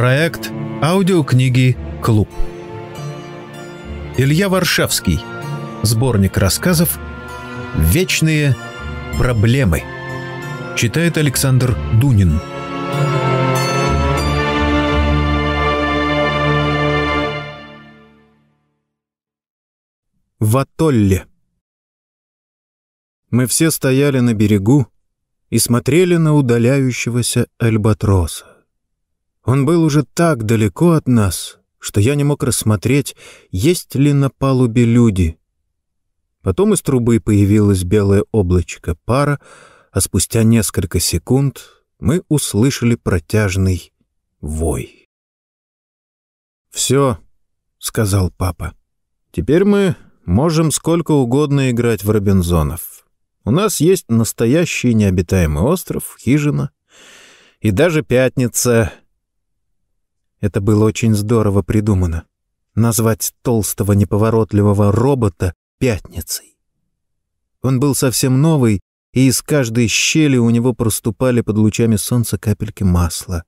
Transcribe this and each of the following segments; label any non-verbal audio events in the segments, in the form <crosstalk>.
Проект аудиокниги «Клуб». Илья Варшавский. Сборник рассказов «Вечные проблемы». Читает Александр Дунин. В атолле. Мы все стояли на берегу и смотрели на удаляющегося альбатроса. Он был уже так далеко от нас, что я не мог рассмотреть, есть ли на палубе люди. Потом из трубы появилось белое облачко пара, а спустя несколько секунд мы услышали протяжный вой. «Все», — сказал папа, — «теперь мы можем сколько угодно играть в Робинзонов. У нас есть настоящий необитаемый остров, хижина и даже пятница, это было очень здорово придумано. Назвать толстого неповоротливого робота «пятницей». Он был совсем новый, и из каждой щели у него проступали под лучами солнца капельки масла.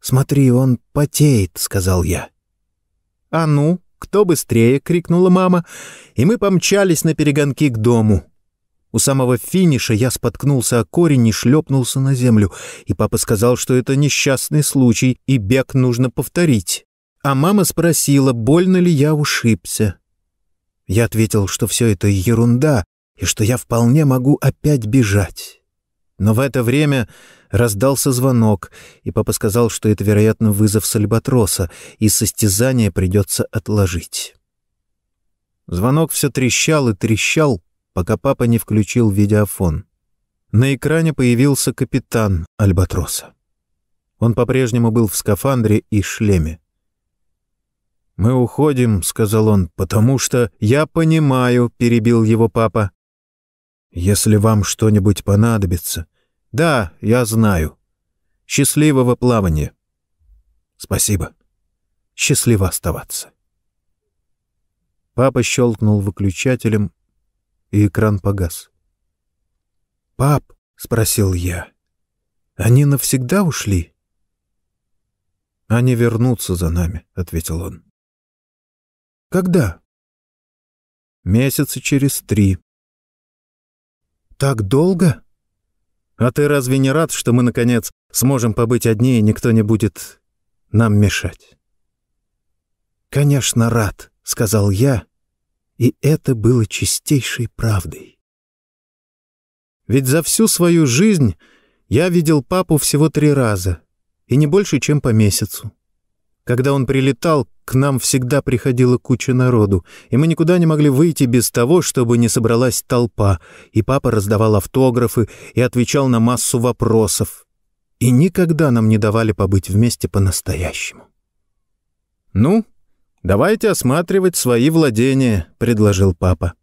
«Смотри, он потеет», — сказал я. «А ну, кто быстрее!» — крикнула мама, и мы помчались на перегонки к дому. У самого финиша я споткнулся о корень и шлепнулся на землю, и папа сказал, что это несчастный случай, и бег нужно повторить. А мама спросила, больно ли я ушибся. Я ответил, что все это ерунда, и что я вполне могу опять бежать. Но в это время раздался звонок, и папа сказал, что это, вероятно, вызов с Альбатроса, и состязание придется отложить. Звонок все трещал и трещал, пока папа не включил видеофон. На экране появился капитан Альбатроса. Он по-прежнему был в скафандре и шлеме. «Мы уходим», — сказал он, — «потому что...» «Я понимаю», — перебил его папа. «Если вам что-нибудь понадобится...» «Да, я знаю. Счастливого плавания». «Спасибо. Счастливо оставаться». Папа щелкнул выключателем, и экран погас. «Пап», — спросил я, — «они навсегда ушли?» «Они вернутся за нами», — ответил он. «Когда?» «Месяца через три». «Так долго?» «А ты разве не рад, что мы, наконец, сможем побыть одни, и никто не будет нам мешать?» «Конечно, рад», — сказал я, и это было чистейшей правдой. Ведь за всю свою жизнь я видел папу всего три раза, и не больше, чем по месяцу. Когда он прилетал, к нам всегда приходила куча народу, и мы никуда не могли выйти без того, чтобы не собралась толпа, и папа раздавал автографы и отвечал на массу вопросов. И никогда нам не давали побыть вместе по-настоящему. «Ну, «Давайте осматривать свои владения», — предложил папа.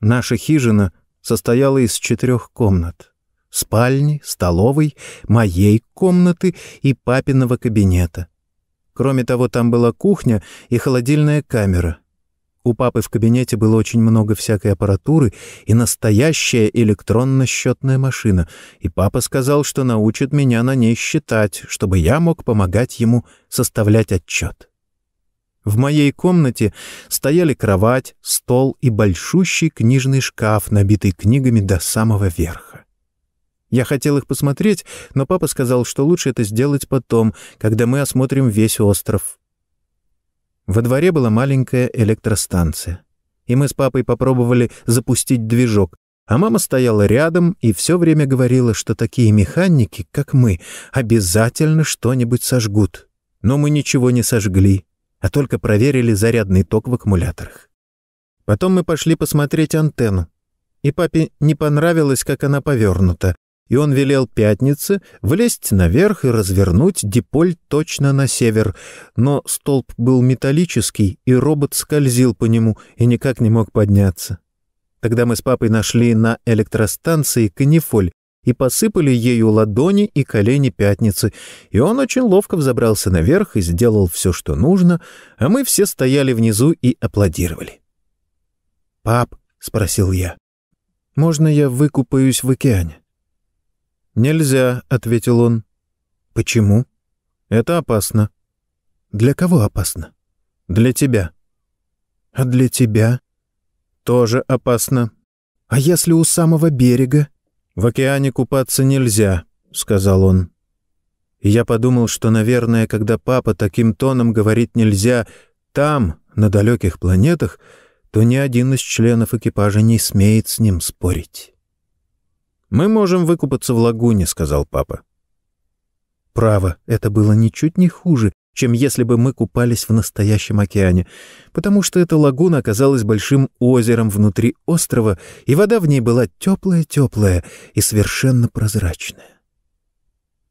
Наша хижина состояла из четырех комнат. Спальни, столовой, моей комнаты и папиного кабинета. Кроме того, там была кухня и холодильная камера. У папы в кабинете было очень много всякой аппаратуры и настоящая электронно-счетная машина, и папа сказал, что научит меня на ней считать, чтобы я мог помогать ему составлять отчет. В моей комнате стояли кровать, стол и большущий книжный шкаф, набитый книгами до самого верха. Я хотел их посмотреть, но папа сказал, что лучше это сделать потом, когда мы осмотрим весь остров. Во дворе была маленькая электростанция, и мы с папой попробовали запустить движок, а мама стояла рядом и все время говорила, что такие механики, как мы, обязательно что-нибудь сожгут. Но мы ничего не сожгли а только проверили зарядный ток в аккумуляторах. Потом мы пошли посмотреть антенну. И папе не понравилось, как она повернута, и он велел пятнице влезть наверх и развернуть диполь точно на север, но столб был металлический, и робот скользил по нему и никак не мог подняться. Тогда мы с папой нашли на электростанции канифоль и посыпали ею ладони и колени пятницы, и он очень ловко взобрался наверх и сделал все, что нужно, а мы все стояли внизу и аплодировали. «Пап», — спросил я, — «можно я выкупаюсь в океане?» «Нельзя», — ответил он. «Почему?» Это опасно. Для кого опасно? Для тебя. А для тебя? Тоже опасно. А если у самого берега? В океане купаться нельзя, сказал он. И я подумал, что, наверное, когда папа таким тоном говорит «нельзя», там, на далеких планетах, то ни один из членов экипажа не смеет с ним спорить. «Мы можем выкупаться в лагуне», — сказал папа. Право, это было ничуть не хуже, чем если бы мы купались в настоящем океане, потому что эта лагуна оказалась большим озером внутри острова, и вода в ней была теплая-теплая и совершенно прозрачная.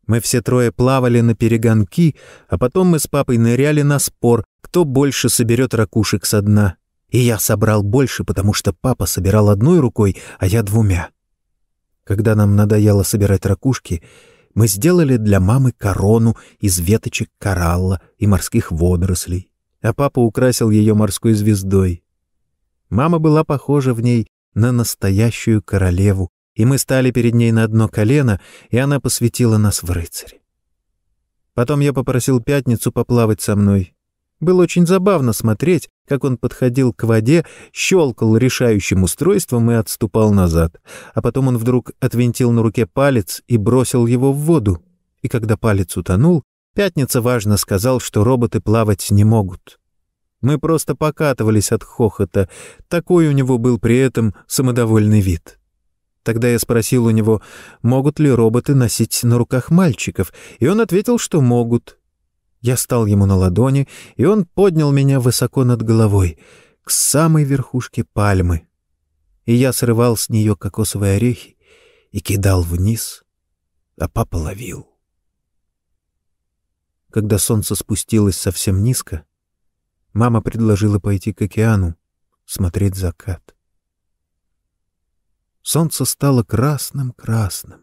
Мы все трое плавали на перегонки, а потом мы с папой ныряли на спор, кто больше соберет ракушек со дна. И я собрал больше, потому что папа собирал одной рукой, а я двумя. Когда нам надоело собирать ракушки, мы сделали для мамы корону из веточек коралла и морских водорослей, а папа украсил ее морской звездой. Мама была похожа в ней на настоящую королеву, и мы стали перед ней на одно колено, и она посвятила нас в рыцари. Потом я попросил Пятницу поплавать со мной, было очень забавно смотреть, как он подходил к воде, щелкал решающим устройством и отступал назад. А потом он вдруг отвинтил на руке палец и бросил его в воду. И когда палец утонул, Пятница важно сказал, что роботы плавать не могут. Мы просто покатывались от хохота. Такой у него был при этом самодовольный вид. Тогда я спросил у него, могут ли роботы носить на руках мальчиков, и он ответил, что могут. Я стал ему на ладони, и он поднял меня высоко над головой, к самой верхушке пальмы. И я срывал с нее кокосовые орехи и кидал вниз, а папа ловил. Когда солнце спустилось совсем низко, мама предложила пойти к океану, смотреть закат. Солнце стало красным-красным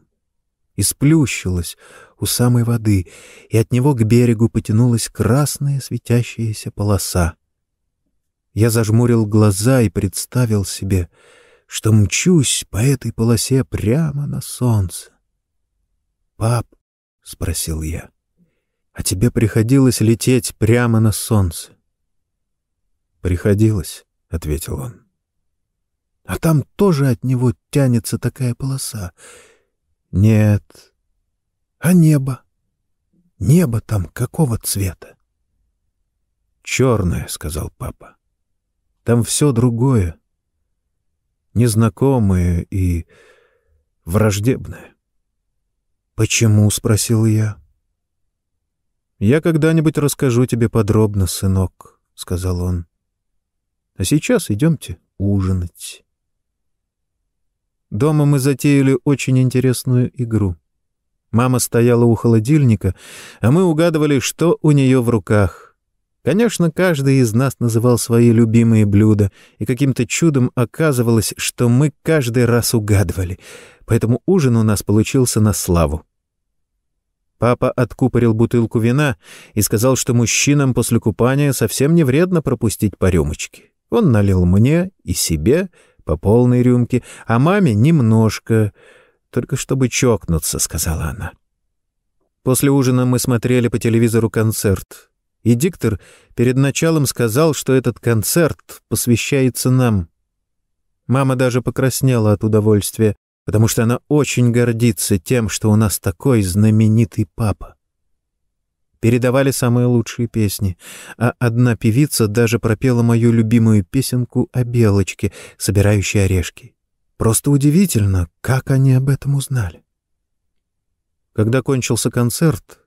и сплющилось у самой воды, и от него к берегу потянулась красная светящаяся полоса. Я зажмурил глаза и представил себе, что мчусь по этой полосе прямо на солнце. «Пап», — спросил я, — «а тебе приходилось лететь прямо на солнце?» «Приходилось», — ответил он. «А там тоже от него тянется такая полоса?» «Нет, а небо? Небо там какого цвета? «Черное», — сказал папа. «Там все другое. Незнакомое и враждебное». «Почему?» — спросил я. «Я когда-нибудь расскажу тебе подробно, сынок», — сказал он. «А сейчас идемте ужинать». Дома мы затеяли очень интересную игру — Мама стояла у холодильника, а мы угадывали, что у нее в руках. Конечно, каждый из нас называл свои любимые блюда, и каким-то чудом оказывалось, что мы каждый раз угадывали, поэтому ужин у нас получился на славу. Папа откупорил бутылку вина и сказал, что мужчинам после купания совсем не вредно пропустить по рюмочке. Он налил мне и себе по полной рюмке, а маме немножко — только чтобы чокнуться», — сказала она. После ужина мы смотрели по телевизору концерт, и диктор перед началом сказал, что этот концерт посвящается нам. Мама даже покраснела от удовольствия, потому что она очень гордится тем, что у нас такой знаменитый папа. Передавали самые лучшие песни, а одна певица даже пропела мою любимую песенку о белочке, собирающей орешки. Просто удивительно, как они об этом узнали. Когда кончился концерт,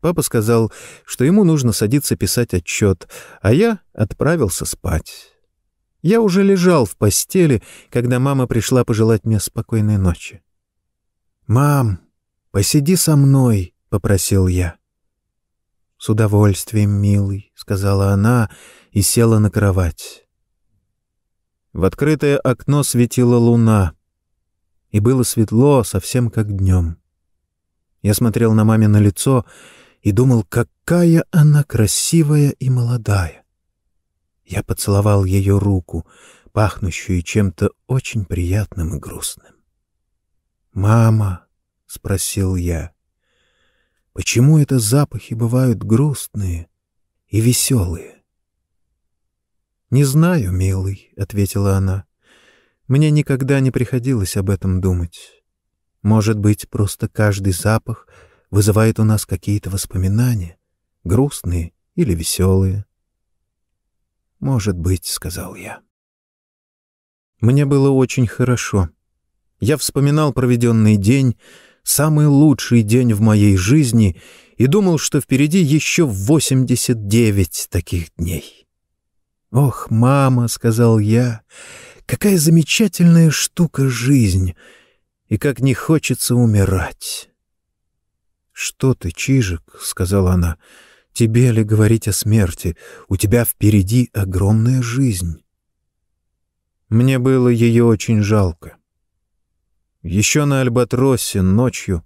папа сказал, что ему нужно садиться писать отчет, а я отправился спать. Я уже лежал в постели, когда мама пришла пожелать мне спокойной ночи. «Мам, посиди со мной», — попросил я. «С удовольствием, милый», — сказала она и села на кровать. В открытое окно светила луна, и было светло, совсем как днем. Я смотрел на мамино лицо и думал, какая она красивая и молодая. Я поцеловал ее руку, пахнущую чем-то очень приятным и грустным. «Мама», — спросил я, Почему это запахи бывают грустные и веселые? «Не знаю, милый», — ответила она. «Мне никогда не приходилось об этом думать. Может быть, просто каждый запах вызывает у нас какие-то воспоминания, грустные или веселые?» «Может быть», — сказал я. Мне было очень хорошо. Я вспоминал проведенный день, самый лучший день в моей жизни, и думал, что впереди еще 89 таких дней. «Ох, мама», — сказал я, — «какая замечательная штука жизнь, и как не хочется умирать». «Что ты, Чижик?» — сказала она. «Тебе ли говорить о смерти? У тебя впереди огромная жизнь». Мне было ее очень жалко. Еще на Альбатросе ночью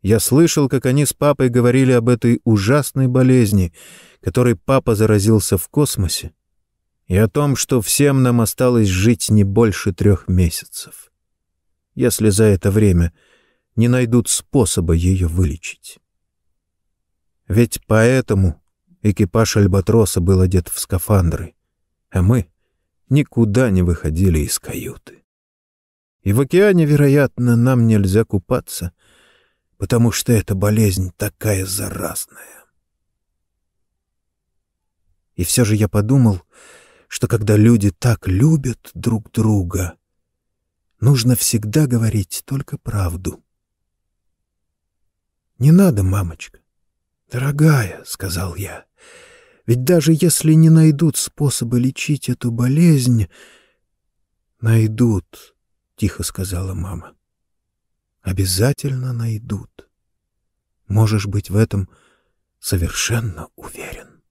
я слышал, как они с папой говорили об этой ужасной болезни, которой папа заразился в космосе, и о том, что всем нам осталось жить не больше трех месяцев, если за это время не найдут способа ее вылечить. Ведь поэтому экипаж Альбатроса был одет в скафандры, а мы никуда не выходили из каюты. И в океане, вероятно, нам нельзя купаться, потому что эта болезнь такая заразная. И все же я подумал, что когда люди так любят друг друга, нужно всегда говорить только правду. «Не надо, мамочка. Дорогая», — сказал я, — «ведь даже если не найдут способы лечить эту болезнь, найдут» тихо сказала мама. Обязательно найдут. Можешь быть в этом совершенно уверен.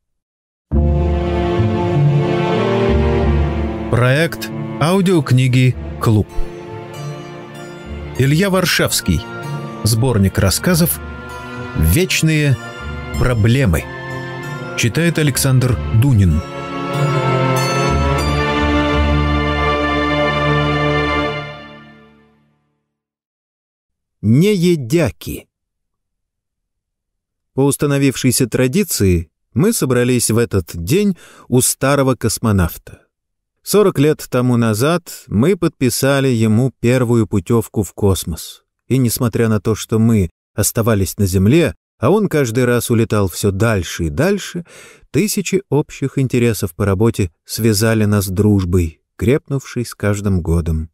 Проект аудиокниги «Клуб». Илья Варшавский. Сборник рассказов «Вечные проблемы». Читает Александр Дунин. Неедяки. По установившейся традиции мы собрались в этот день у старого космонавта. Сорок лет тому назад мы подписали ему первую путевку в космос. И несмотря на то, что мы оставались на Земле, а он каждый раз улетал все дальше и дальше, тысячи общих интересов по работе связали нас дружбой, крепнувшей с каждым годом.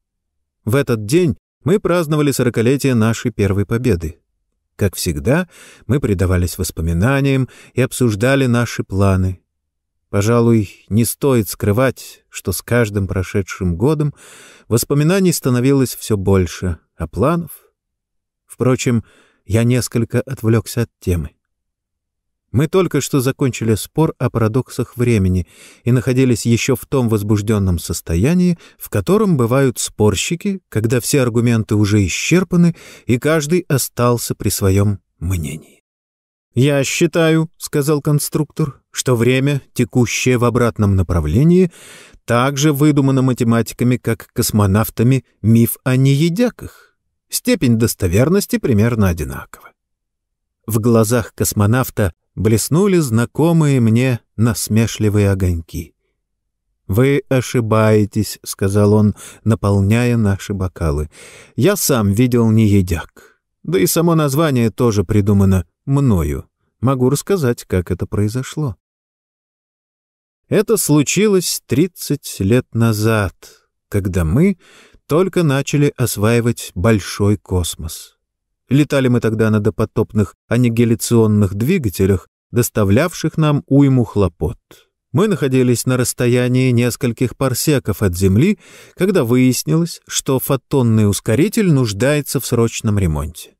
В этот день мы праздновали сорокалетие нашей первой победы. Как всегда, мы предавались воспоминаниям и обсуждали наши планы. Пожалуй, не стоит скрывать, что с каждым прошедшим годом воспоминаний становилось все больше, а планов... Впрочем, я несколько отвлекся от темы. Мы только что закончили спор о парадоксах времени и находились еще в том возбужденном состоянии, в котором бывают спорщики, когда все аргументы уже исчерпаны, и каждый остался при своем мнении. «Я считаю», — сказал конструктор, — «что время, текущее в обратном направлении, также выдумано математиками, как космонавтами, миф о неедяках. Степень достоверности примерно одинакова». В глазах космонавта блеснули знакомые мне насмешливые огоньки. «Вы ошибаетесь», — сказал он, наполняя наши бокалы. «Я сам видел неедяк. Да и само название тоже придумано мною. Могу рассказать, как это произошло». Это случилось тридцать лет назад, когда мы только начали осваивать большой космос. Летали мы тогда на допотопных аннигиляционных двигателях, доставлявших нам уйму хлопот. Мы находились на расстоянии нескольких парсеков от Земли, когда выяснилось, что фотонный ускоритель нуждается в срочном ремонте.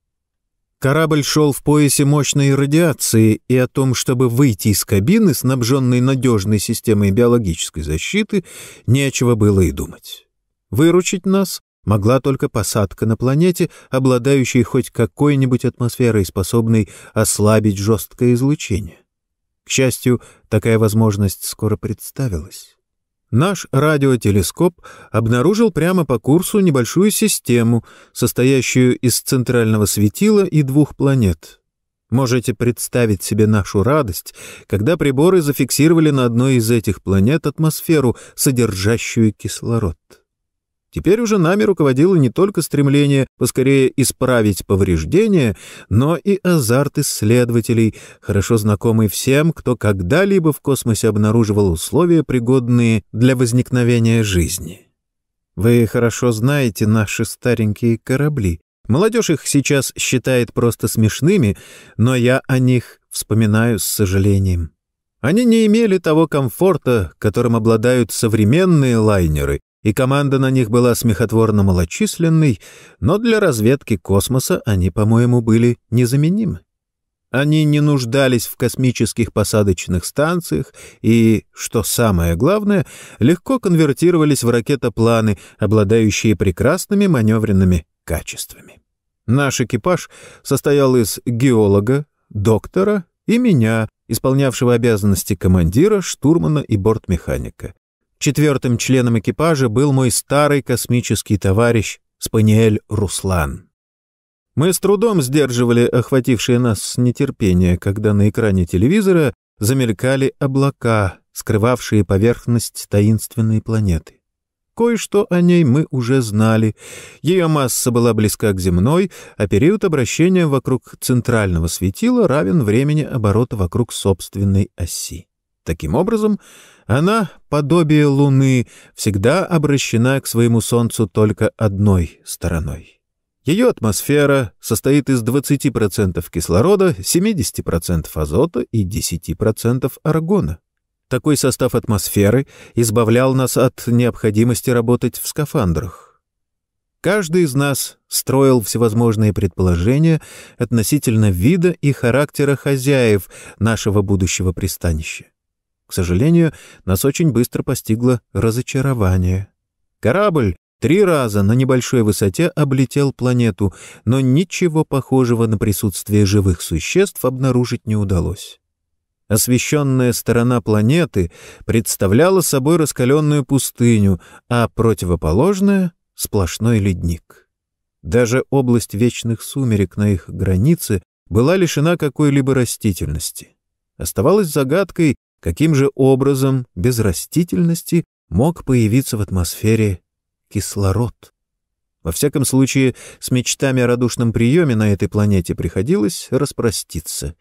Корабль шел в поясе мощной радиации, и о том, чтобы выйти из кабины, снабженной надежной системой биологической защиты, нечего было и думать. Выручить нас могла только посадка на планете, обладающей хоть какой-нибудь атмосферой, способной ослабить жесткое излучение. К счастью, такая возможность скоро представилась. Наш радиотелескоп обнаружил прямо по курсу небольшую систему, состоящую из центрального светила и двух планет. Можете представить себе нашу радость, когда приборы зафиксировали на одной из этих планет атмосферу, содержащую кислород. Теперь уже нами руководило не только стремление поскорее исправить повреждения, но и азарт исследователей, хорошо знакомый всем, кто когда-либо в космосе обнаруживал условия, пригодные для возникновения жизни. Вы хорошо знаете наши старенькие корабли. Молодежь их сейчас считает просто смешными, но я о них вспоминаю с сожалением. Они не имели того комфорта, которым обладают современные лайнеры, и команда на них была смехотворно малочисленной, но для разведки космоса они, по-моему, были незаменимы. Они не нуждались в космических посадочных станциях и, что самое главное, легко конвертировались в ракетопланы, обладающие прекрасными маневренными качествами. Наш экипаж состоял из геолога, доктора и меня, исполнявшего обязанности командира, штурмана и бортмеханика. Четвертым членом экипажа был мой старый космический товарищ Спаниэль Руслан. Мы с трудом сдерживали охватившее нас нетерпение, когда на экране телевизора замелькали облака, скрывавшие поверхность таинственной планеты. Кое-что о ней мы уже знали. Ее масса была близка к земной, а период обращения вокруг центрального светила равен времени оборота вокруг собственной оси. Таким образом, она, подобие Луны, всегда обращена к своему Солнцу только одной стороной. Ее атмосфера состоит из 20% кислорода, 70% азота и 10% аргона. Такой состав атмосферы избавлял нас от необходимости работать в скафандрах. Каждый из нас строил всевозможные предположения относительно вида и характера хозяев нашего будущего пристанища. К сожалению, нас очень быстро постигло разочарование. Корабль три раза на небольшой высоте облетел планету, но ничего похожего на присутствие живых существ обнаружить не удалось. Освещенная сторона планеты представляла собой раскаленную пустыню, а противоположная — сплошной ледник. Даже область вечных сумерек на их границе была лишена какой-либо растительности. Оставалось загадкой, каким же образом без растительности мог появиться в атмосфере кислород. Во всяком случае, с мечтами о радушном приеме на этой планете приходилось распроститься.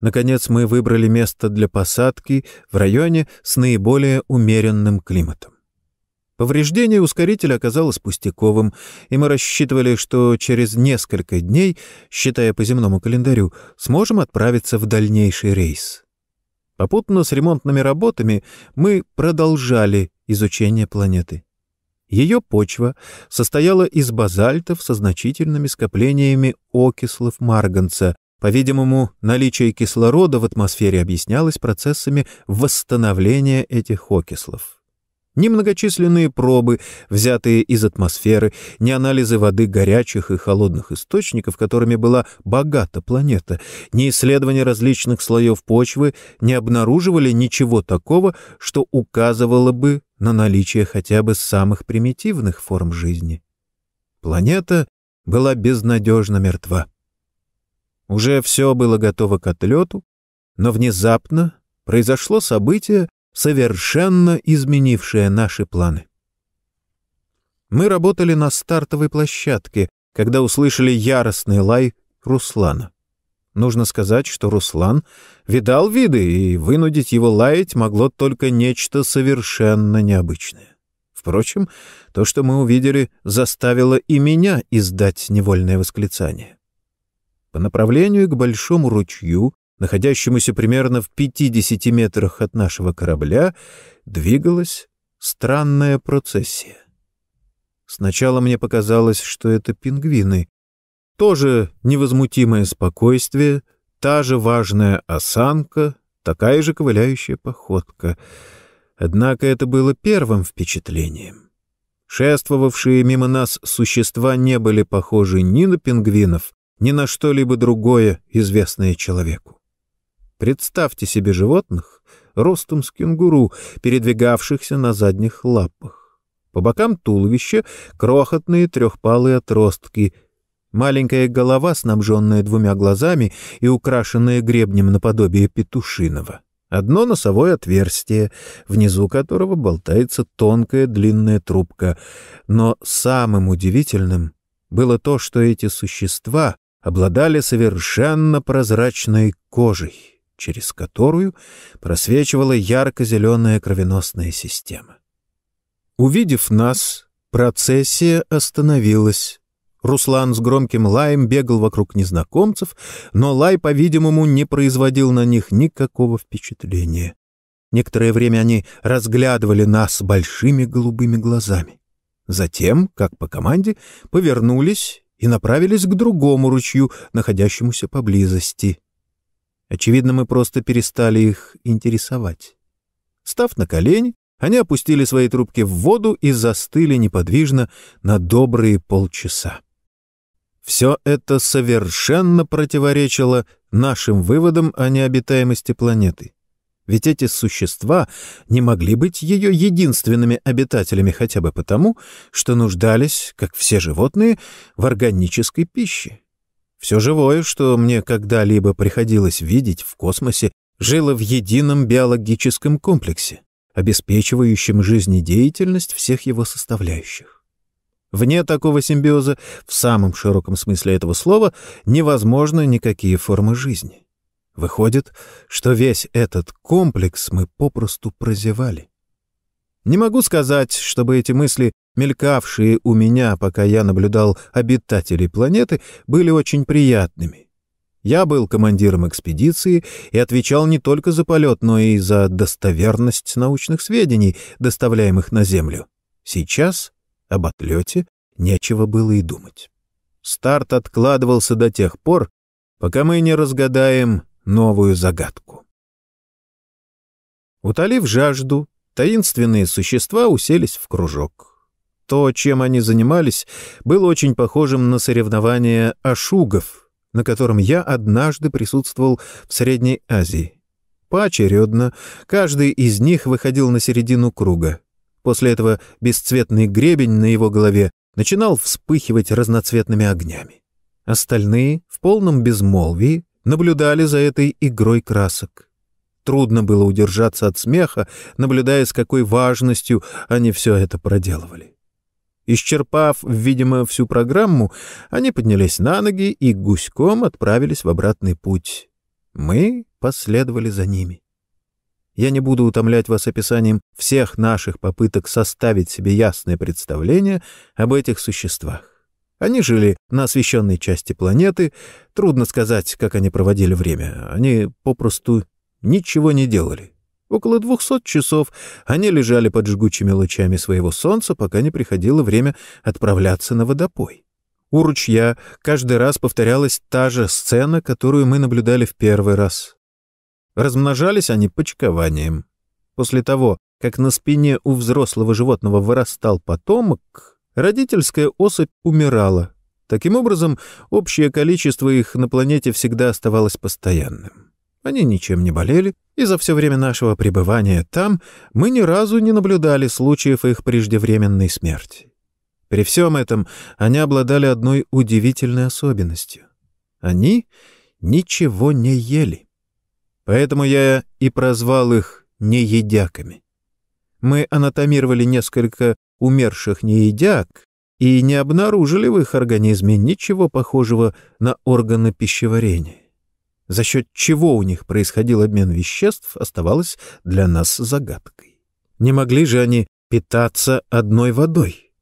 Наконец мы выбрали место для посадки в районе с наиболее умеренным климатом. Повреждение ускорителя оказалось пустяковым, и мы рассчитывали, что через несколько дней, считая по земному календарю, сможем отправиться в дальнейший рейс. Попутно с ремонтными работами мы продолжали изучение планеты. Ее почва состояла из базальтов со значительными скоплениями окислов марганца. По-видимому, наличие кислорода в атмосфере объяснялось процессами восстановления этих окислов. Ни многочисленные пробы, взятые из атмосферы, ни анализы воды горячих и холодных источников, которыми была богата планета, ни исследования различных слоев почвы не обнаруживали ничего такого, что указывало бы на наличие хотя бы самых примитивных форм жизни. Планета была безнадежно мертва. Уже все было готово к отлету, но внезапно произошло событие, совершенно изменившее наши планы. Мы работали на стартовой площадке, когда услышали яростный лай Руслана. Нужно сказать, что Руслан видал виды, и вынудить его лаять могло только нечто совершенно необычное. Впрочем, то, что мы увидели, заставило и меня издать невольное восклицание. По направлению к большому ручью находящемуся примерно в 50 метрах от нашего корабля, двигалась странная процессия. Сначала мне показалось, что это пингвины. Тоже невозмутимое спокойствие, та же важная осанка, такая же ковыляющая походка. Однако это было первым впечатлением. Шествовавшие мимо нас существа не были похожи ни на пингвинов, ни на что-либо другое, известное человеку. Представьте себе животных ростом с кенгуру, передвигавшихся на задних лапах. По бокам туловища крохотные трехпалые отростки. Маленькая голова, снабженная двумя глазами и украшенная гребнем наподобие петушиного. Одно носовое отверстие, внизу которого болтается тонкая длинная трубка. Но самым удивительным было то, что эти существа обладали совершенно прозрачной кожей, через которую просвечивала ярко-зеленая кровеносная система. Увидев нас, процессия остановилась. Руслан с громким лаем бегал вокруг незнакомцев, но лай, по-видимому, не производил на них никакого впечатления. Некоторое время они разглядывали нас большими голубыми глазами. Затем, как по команде, повернулись и направились к другому ручью, находящемуся поблизости. Очевидно, мы просто перестали их интересовать. Став на колени, они опустили свои трубки в воду и застыли неподвижно на добрые полчаса. Все это совершенно противоречило нашим выводам о необитаемости планеты. Ведь эти существа не могли быть ее единственными обитателями хотя бы потому, что нуждались, как все животные, в органической пище. Все живое, что мне когда-либо приходилось видеть в космосе, жило в едином биологическом комплексе, обеспечивающем жизнедеятельность всех его составляющих. Вне такого симбиоза, в самом широком смысле этого слова, невозможны никакие формы жизни. Выходит, что весь этот комплекс мы попросту прозевали. Не могу сказать, чтобы эти мысли, мелькавшие у меня, пока я наблюдал обитателей планеты, были очень приятными. Я был командиром экспедиции и отвечал не только за полет, но и за достоверность научных сведений, доставляемых на Землю. Сейчас об отлете нечего было и думать. Старт откладывался до тех пор, пока мы не разгадаем новую загадку. Утолив жажду, таинственные существа уселись в кружок. То, чем они занимались, было очень похожим на соревнование ашугов, на котором я однажды присутствовал в Средней Азии. Поочередно каждый из них выходил на середину круга, После этого бесцветный гребень на его голове начинал вспыхивать разноцветными огнями. Остальные в полном безмолвии наблюдали за этой игрой красок. Трудно было удержаться от смеха, наблюдая, с какой важностью они все это проделывали. Исчерпав, видимо, всю программу, они поднялись на ноги и гуськом отправились в обратный путь. Мы последовали за ними. Я не буду утомлять вас описанием всех наших попыток составить себе ясное представление об этих существах. Они жили на освещенной части планеты, трудно сказать, как они проводили время. Они попросту ничего не делали. Около двухсот часов они лежали под жгучими лучами своего солнца, пока не приходило время отправляться на водопой. У ручья каждый раз повторялась та же сцена, которую мы наблюдали в первый раз. Размножались они почкованием. После того, как на спине у взрослого животного вырастал потомок, родительская особь умирала. Таким образом, общее количество их на планете всегда оставалось постоянным. Они ничем не болели, и за все время нашего пребывания там мы ни разу не наблюдали случаев их преждевременной смерти. При всем этом они обладали одной удивительной особенностью. Они ничего не ели. Поэтому я и прозвал их неедяками. Мы анатомировали несколько умерших неедяк и не обнаружили в их организме ничего похожего на органы пищеварения. За счет чего у них происходил обмен веществ, оставалось для нас загадкой. Не могли же они питаться одной водой?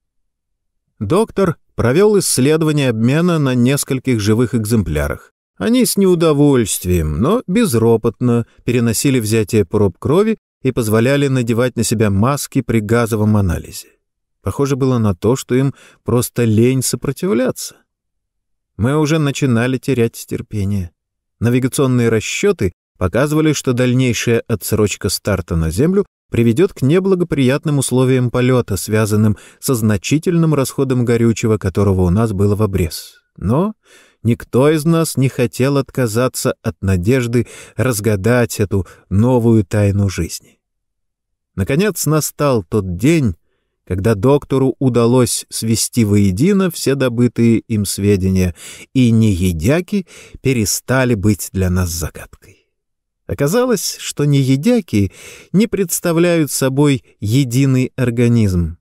Доктор провел исследование обмена на нескольких живых экземплярах. Они с неудовольствием, но безропотно переносили взятие проб крови и позволяли надевать на себя маски при газовом анализе. Похоже было на то, что им просто лень сопротивляться. Мы уже начинали терять терпение. Навигационные расчеты показывали, что дальнейшая отсрочка старта на Землю приведет к неблагоприятным условиям полета, связанным со значительным расходом горючего, которого у нас было в обрез. Но никто из нас не хотел отказаться от надежды разгадать эту новую тайну жизни. Наконец настал тот день, когда доктору удалось свести воедино все добытые им сведения, и неедяки перестали быть для нас загадкой. Оказалось, что неедяки не представляют собой единый организм.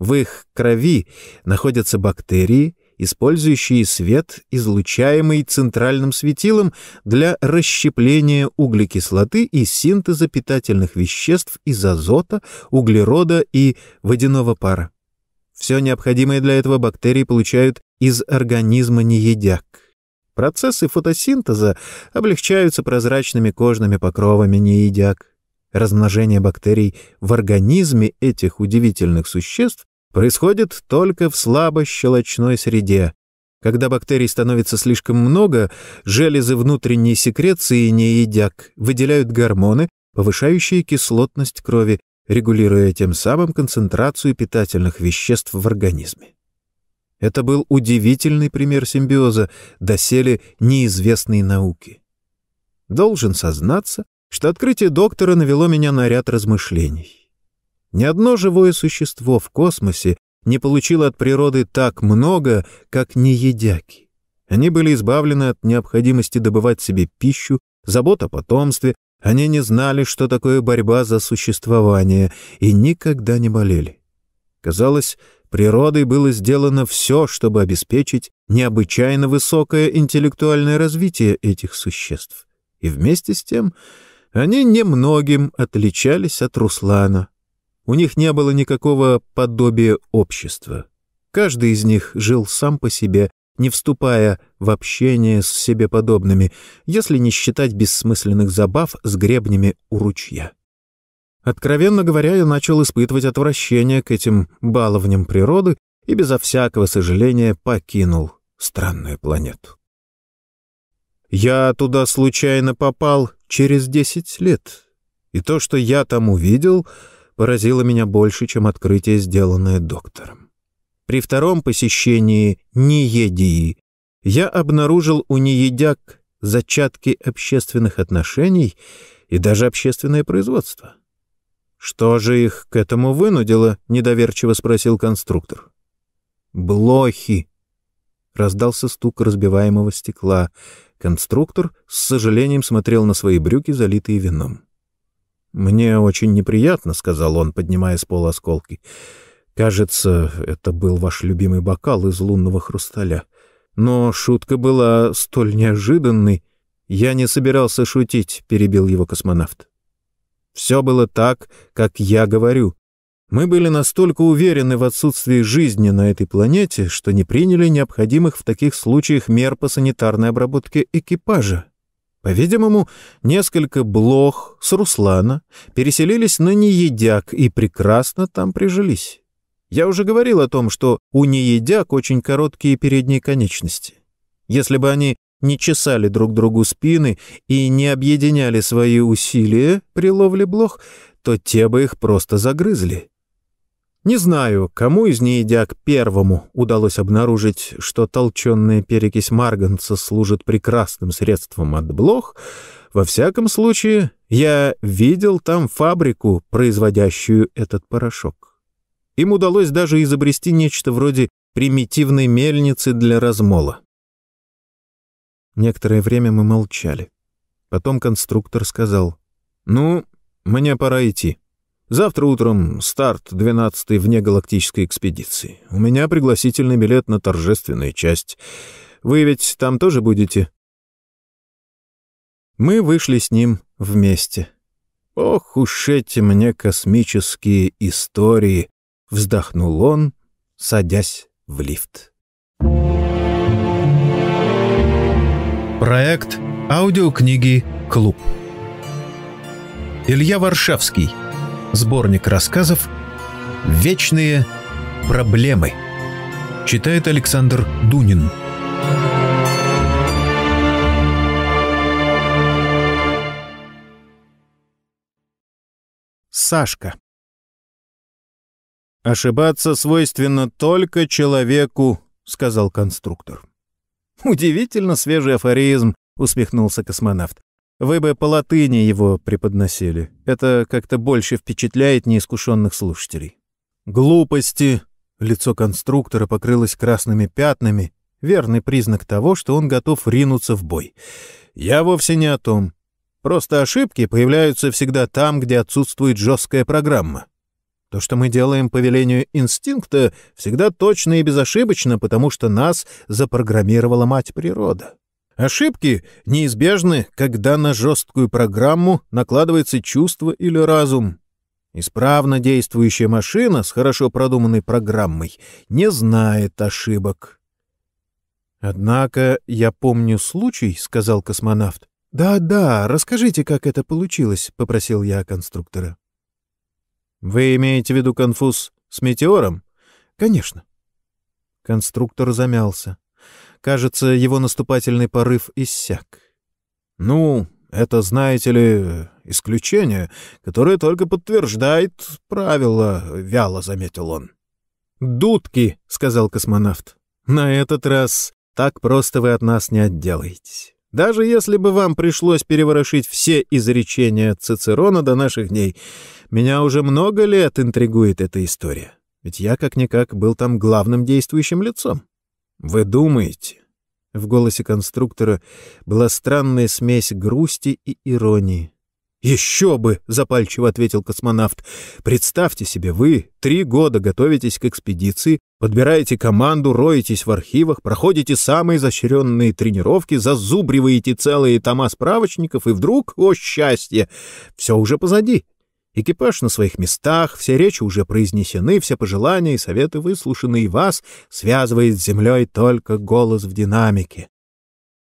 В их крови находятся бактерии, использующие свет, излучаемый центральным светилом для расщепления углекислоты и синтеза питательных веществ из азота, углерода и водяного пара. Все необходимое для этого бактерии получают из организма неедяк. Процессы фотосинтеза облегчаются прозрачными кожными покровами неедяк. Размножение бактерий в организме этих удивительных существ происходит только в слабощелочной среде. Когда бактерий становится слишком много, железы внутренней секреции неедяк выделяют гормоны, повышающие кислотность крови, регулируя тем самым концентрацию питательных веществ в организме. Это был удивительный пример симбиоза, доселе неизвестной науки. Должен сознаться, что открытие доктора навело меня на ряд размышлений. Ни одно живое существо в космосе не получило от природы так много, как неедяки. Они были избавлены от необходимости добывать себе пищу, забот о потомстве, они не знали, что такое борьба за существование, и никогда не болели. Казалось, природой было сделано все, чтобы обеспечить необычайно высокое интеллектуальное развитие этих существ. И вместе с тем они немногим отличались от Руслана, у них не было никакого подобия общества. Каждый из них жил сам по себе, не вступая в общение с себе подобными, если не считать бессмысленных забав с гребнями у ручья. Откровенно говоря, я начал испытывать отвращение к этим баловням природы и безо всякого сожаления покинул странную планету. Я туда случайно попал через десять лет, и то, что я там увидел — поразило меня больше, чем открытие, сделанное доктором. При втором посещении Ниедии я обнаружил у Ниедяк зачатки общественных отношений и даже общественное производство. «Что же их к этому вынудило?» — недоверчиво спросил конструктор. «Блохи!» — раздался стук разбиваемого стекла. Конструктор с сожалением смотрел на свои брюки, залитые вином. «Мне очень неприятно», — сказал он, поднимая с пола осколки. «Кажется, это был ваш любимый бокал из лунного хрусталя. Но шутка была столь неожиданной. Я не собирался шутить», — перебил его космонавт. «Все было так, как я говорю. Мы были настолько уверены в отсутствии жизни на этой планете, что не приняли необходимых в таких случаях мер по санитарной обработке экипажа. По-видимому, несколько блох с Руслана переселились на Неедяк и прекрасно там прижились. Я уже говорил о том, что у Неедяк очень короткие передние конечности. Если бы они не чесали друг другу спины и не объединяли свои усилия при ловле блох, то те бы их просто загрызли. Не знаю, кому из неедяк первому удалось обнаружить, что толченная перекись марганца служит прекрасным средством от блох. Во всяком случае, я видел там фабрику, производящую этот порошок. Им удалось даже изобрести нечто вроде примитивной мельницы для размола. Некоторое время мы молчали. Потом конструктор сказал, «Ну, мне пора идти». Завтра утром старт 12-й внегалактической экспедиции. У меня пригласительный билет на торжественную часть. Вы ведь там тоже будете?» Мы вышли с ним вместе. «Ох уж эти мне космические истории!» — вздохнул он, садясь в лифт. Проект аудиокниги «Клуб». Илья Варшавский — Сборник рассказов «Вечные проблемы». Читает Александр Дунин. Сашка. «Ошибаться свойственно только человеку», — сказал конструктор. «Удивительно свежий афоризм», — усмехнулся космонавт. Вы бы по латыни его преподносили. Это как-то больше впечатляет неискушенных слушателей. Глупости. Лицо конструктора покрылось красными пятнами, верный признак того, что он готов ринуться в бой. Я вовсе не о том. Просто ошибки появляются всегда там, где отсутствует жесткая программа. То, что мы делаем по велению инстинкта, всегда точно и безошибочно, потому что нас запрограммировала мать природа. Ошибки неизбежны, когда на жесткую программу накладывается чувство или разум. Исправно действующая машина с хорошо продуманной программой не знает ошибок. «Однако я помню случай», — сказал космонавт. «Да-да, расскажите, как это получилось», — попросил я конструктора. «Вы имеете в виду конфуз с метеором?» «Конечно». Конструктор замялся. Кажется, его наступательный порыв иссяк. «Ну, это, знаете ли, исключение, которое только подтверждает правило», — вяло заметил он. «Дудки», — сказал космонавт. «На этот раз так просто вы от нас не отделаетесь. Даже если бы вам пришлось переворошить все изречения Цицерона до наших дней, меня уже много лет интригует эта история. Ведь я, как-никак, был там главным действующим лицом. Вы думаете? В голосе конструктора была странная смесь грусти и иронии. «Еще бы!» — запальчиво ответил космонавт. «Представьте себе, вы три года готовитесь к экспедиции, подбираете команду, роетесь в архивах, проходите самые изощренные тренировки, зазубриваете целые тома справочников, и вдруг, о счастье, все уже позади. Экипаж на своих местах, все речи уже произнесены, все пожелания и советы выслушаны, и вас связывает с землей только голос в динамике.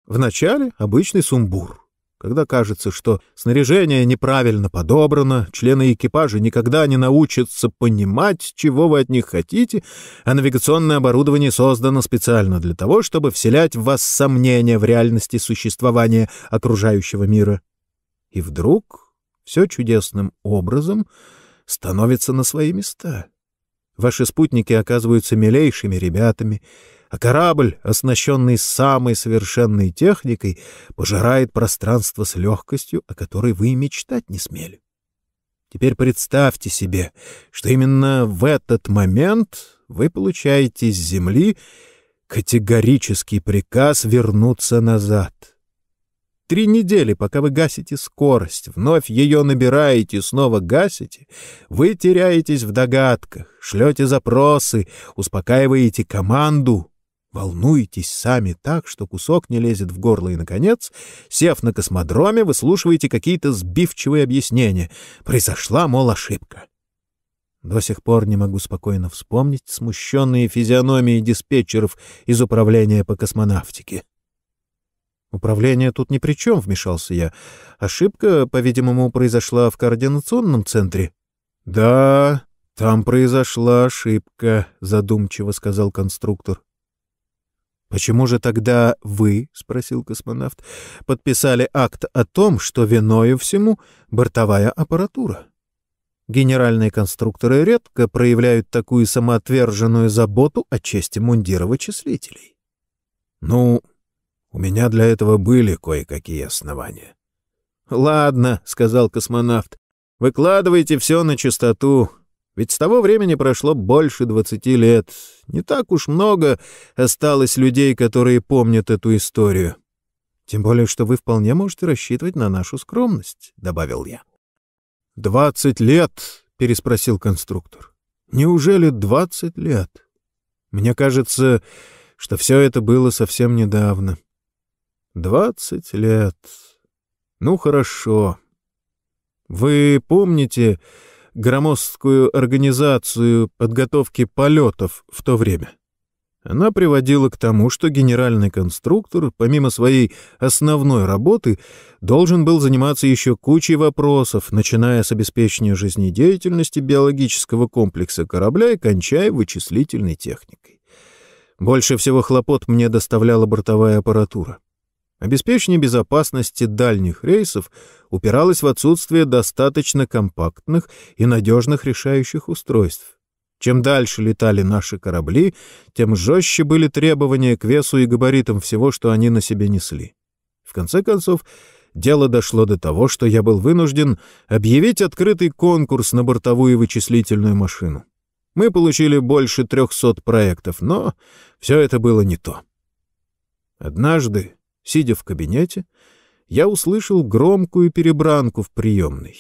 Вначале обычный сумбур — когда кажется, что снаряжение неправильно подобрано, члены экипажа никогда не научатся понимать, чего вы от них хотите, а навигационное оборудование создано специально для того, чтобы вселять в вас сомнения в реальности существования окружающего мира. И вдруг все чудесным образом становится на свои места. Ваши спутники оказываются милейшими ребятами — а корабль, оснащенный самой совершенной техникой, пожирает пространство с легкостью, о которой вы и мечтать не смели. Теперь представьте себе, что именно в этот момент вы получаете с Земли категорический приказ вернуться назад. Три недели, пока вы гасите скорость, вновь ее набираете, снова гасите, вы теряетесь в догадках, шлете запросы, успокаиваете команду, Волнуетесь сами так, что кусок не лезет в горло, и, наконец, сев на космодроме, выслушиваете какие-то сбивчивые объяснения. Произошла, мол, ошибка. До сих пор не могу спокойно вспомнить смущенные физиономии диспетчеров из управления по космонавтике. «Управление тут ни при чем», — вмешался я. «Ошибка, по-видимому, произошла в координационном центре». «Да, там произошла ошибка», — задумчиво сказал конструктор. «Почему же тогда вы, — спросил космонавт, — подписали акт о том, что виною всему бортовая аппаратура? Генеральные конструкторы редко проявляют такую самоотверженную заботу о чести мундира вычислителей». «Ну, у меня для этого были кое-какие основания». «Ладно, — сказал космонавт, — выкладывайте все на чистоту. Ведь с того времени прошло больше двадцати лет. Не так уж много осталось людей, которые помнят эту историю. Тем более, что вы вполне можете рассчитывать на нашу скромность, — добавил я. — Двадцать лет? — переспросил конструктор. — Неужели двадцать лет? Мне кажется, что все это было совсем недавно. Двадцать лет. Ну, хорошо. Вы помните громоздкую организацию подготовки полетов в то время. Она приводила к тому, что генеральный конструктор, помимо своей основной работы, должен был заниматься еще кучей вопросов, начиная с обеспечения жизнедеятельности биологического комплекса корабля и кончая вычислительной техникой. Больше всего хлопот мне доставляла бортовая аппаратура. Обеспечение безопасности дальних рейсов упиралось в отсутствие достаточно компактных и надежных решающих устройств. Чем дальше летали наши корабли, тем жестче были требования к весу и габаритам всего, что они на себе несли. В конце концов, дело дошло до того, что я был вынужден объявить открытый конкурс на бортовую вычислительную машину. Мы получили больше трехсот проектов, но все это было не то. Однажды, сидя в кабинете, я услышал громкую перебранку в приемной.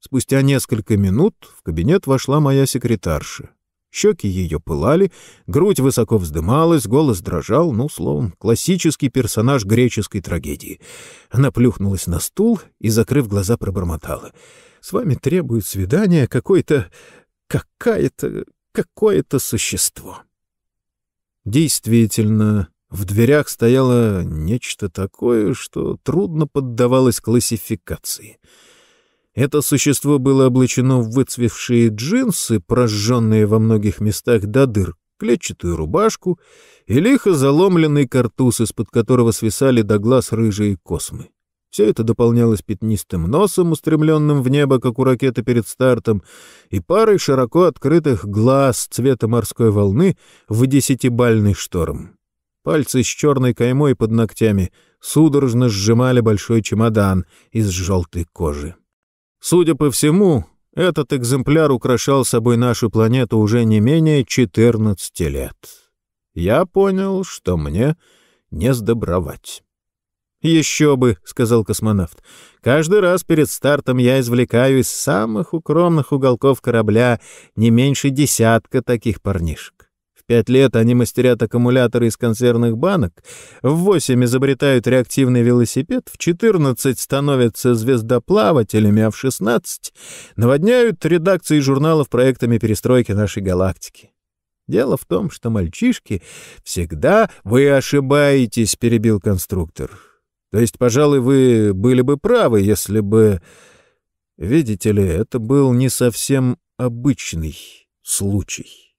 Спустя несколько минут в кабинет вошла моя секретарша. Щеки ее пылали, грудь высоко вздымалась, голос дрожал, ну, словом, классический персонаж греческой трагедии. Она плюхнулась на стул и, закрыв глаза, пробормотала. «С вами требует свидания какой-то... какая-то... какое-то существо». Действительно, в дверях стояло нечто такое, что трудно поддавалось классификации — это существо было облачено в выцвевшие джинсы, прожженные во многих местах до дыр, клетчатую рубашку и лихо заломленный картуз, из-под которого свисали до глаз рыжие космы. Все это дополнялось пятнистым носом, устремленным в небо, как у ракеты перед стартом, и парой широко открытых глаз цвета морской волны в десятибальный шторм. Пальцы с черной каймой под ногтями судорожно сжимали большой чемодан из желтой кожи. Судя по всему, этот экземпляр украшал собой нашу планету уже не менее 14 лет. Я понял, что мне не сдобровать. «Еще бы», — сказал космонавт. «Каждый раз перед стартом я извлекаю из самых укромных уголков корабля не меньше десятка таких парнишек пять лет они мастерят аккумуляторы из консервных банок, в восемь изобретают реактивный велосипед, в четырнадцать становятся звездоплавателями, а в шестнадцать наводняют редакции журналов проектами перестройки нашей галактики. Дело в том, что мальчишки всегда... «Вы ошибаетесь», — перебил конструктор. «То есть, пожалуй, вы были бы правы, если бы...» Видите ли, это был не совсем обычный случай.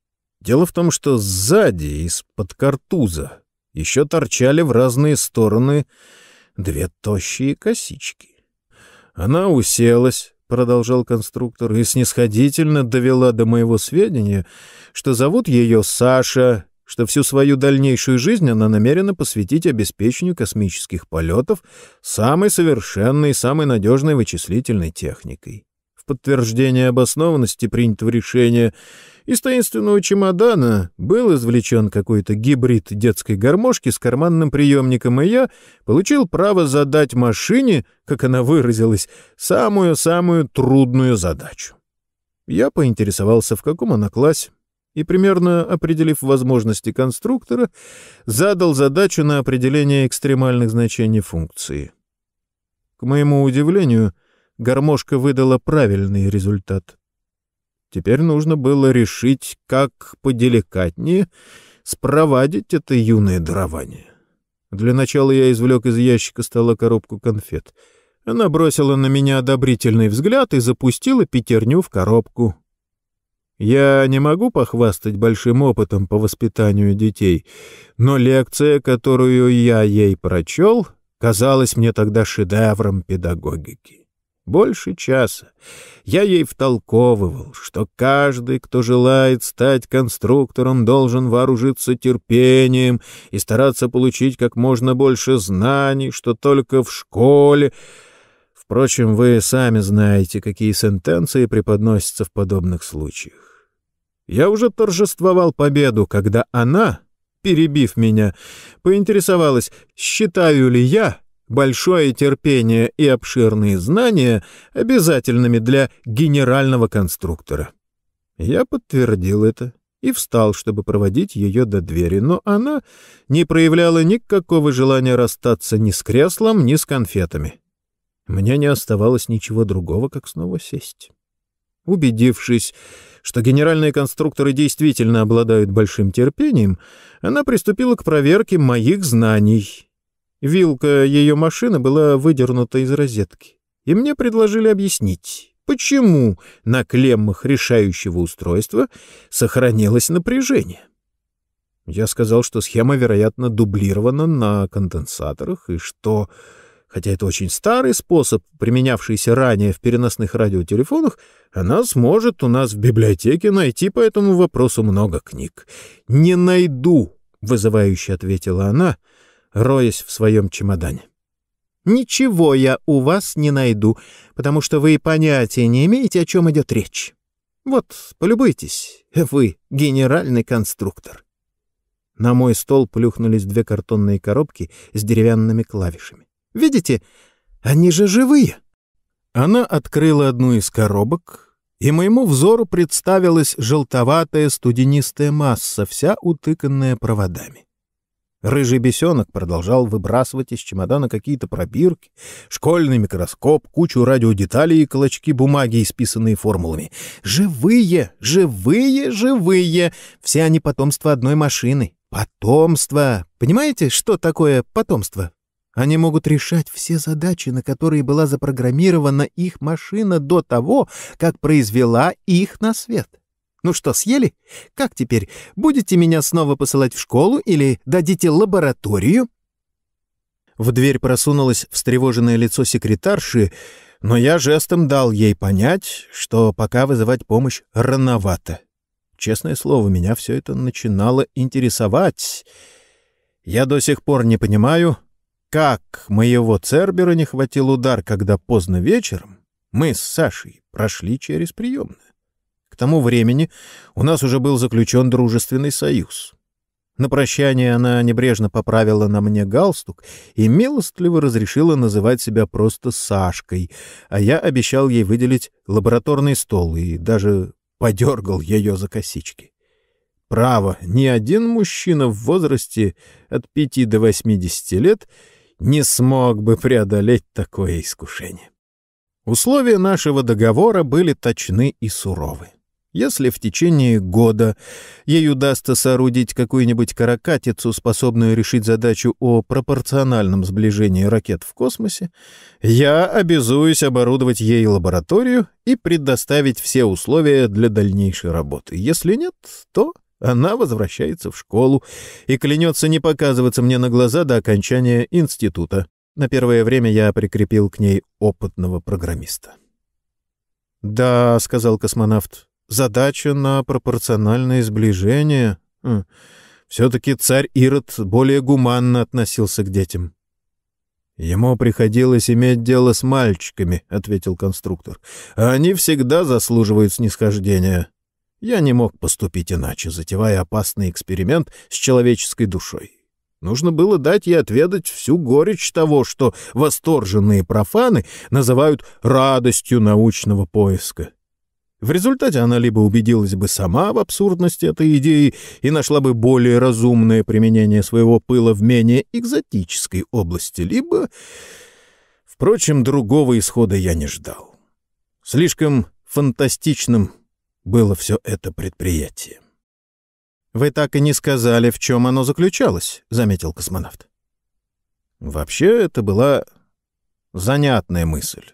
Дело в том, что сзади, из-под картуза, еще торчали в разные стороны две тощие косички. Она уселась, — продолжал конструктор, — и снисходительно довела до моего сведения, что зовут ее Саша, что всю свою дальнейшую жизнь она намерена посвятить обеспечению космических полетов самой совершенной и самой надежной вычислительной техникой. В подтверждение обоснованности принятого решения из таинственного чемодана был извлечен какой-то гибрид детской гармошки с карманным приемником, и я получил право задать машине, как она выразилась, самую-самую трудную задачу. Я поинтересовался, в каком она классе, и, примерно определив возможности конструктора, задал задачу на определение экстремальных значений функции. К моему удивлению, гармошка выдала правильный результат. Теперь нужно было решить, как поделикатнее спровадить это юное дарование. Для начала я извлек из ящика стола коробку конфет. Она бросила на меня одобрительный взгляд и запустила пятерню в коробку. Я не могу похвастать большим опытом по воспитанию детей, но лекция, которую я ей прочел, казалась мне тогда шедевром педагогики. Больше часа я ей втолковывал, что каждый, кто желает стать конструктором, должен вооружиться терпением и стараться получить как можно больше знаний, что только в школе... Впрочем, вы сами знаете, какие сентенции преподносятся в подобных случаях. Я уже торжествовал победу, когда она, перебив меня, поинтересовалась, считаю ли я большое терпение и обширные знания обязательными для генерального конструктора. Я подтвердил это и встал, чтобы проводить ее до двери, но она не проявляла никакого желания расстаться ни с креслом, ни с конфетами. Мне не оставалось ничего другого, как снова сесть. Убедившись, что генеральные конструкторы действительно обладают большим терпением, она приступила к проверке моих знаний Вилка ее машины была выдернута из розетки, и мне предложили объяснить, почему на клеммах решающего устройства сохранилось напряжение. Я сказал, что схема, вероятно, дублирована на конденсаторах, и что, хотя это очень старый способ, применявшийся ранее в переносных радиотелефонах, она сможет у нас в библиотеке найти по этому вопросу много книг. «Не найду», — вызывающе ответила она, — роясь в своем чемодане. «Ничего я у вас не найду, потому что вы понятия не имеете, о чем идет речь. Вот, полюбуйтесь, вы генеральный конструктор. На мой стол плюхнулись две картонные коробки с деревянными клавишами. Видите, они же живые. Она открыла одну из коробок, и моему взору представилась желтоватая студенистая масса, вся утыканная проводами. Рыжий бесенок продолжал выбрасывать из чемодана какие-то пробирки, школьный микроскоп, кучу радиодеталей и клочки бумаги, исписанные формулами. Живые, живые, живые! Все они потомство одной машины. Потомство! Понимаете, что такое потомство? Они могут решать все задачи, на которые была запрограммирована их машина до того, как произвела их на свет. Ну что, съели? Как теперь? Будете меня снова посылать в школу или дадите лабораторию?» В дверь просунулось встревоженное лицо секретарши, но я жестом дал ей понять, что пока вызывать помощь рановато. Честное слово, меня все это начинало интересовать. Я до сих пор не понимаю, как моего Цербера не хватил удар, когда поздно вечером мы с Сашей прошли через приемную. К тому времени у нас уже был заключен дружественный союз. На прощание она небрежно поправила на мне галстук и милостливо разрешила называть себя просто Сашкой, а я обещал ей выделить лабораторный стол и даже подергал ее за косички. Право, ни один мужчина в возрасте от пяти до восьмидесяти лет — не смог бы преодолеть такое искушение. Условия нашего договора были точны и суровы. Если в течение года ей удастся соорудить какую-нибудь каракатицу, способную решить задачу о пропорциональном сближении ракет в космосе, я обязуюсь оборудовать ей лабораторию и предоставить все условия для дальнейшей работы. Если нет, то она возвращается в школу и клянется не показываться мне на глаза до окончания института. На первое время я прикрепил к ней опытного программиста. «Да», — сказал космонавт, — «задача на пропорциональное сближение. Хм. Все-таки царь Ирод более гуманно относился к детям». «Ему приходилось иметь дело с мальчиками», — ответил конструктор. «А они всегда заслуживают снисхождения. Я не мог поступить иначе, затевая опасный эксперимент с человеческой душой. Нужно было дать ей отведать всю горечь того, что восторженные профаны называют радостью научного поиска. В результате она либо убедилась бы сама в абсурдности этой идеи и нашла бы более разумное применение своего пыла в менее экзотической области, либо... Впрочем, другого исхода я не ждал. Слишком фантастичным было все это предприятие. «Вы так и не сказали, в чем оно заключалось», — заметил космонавт. «Вообще, это была занятная мысль.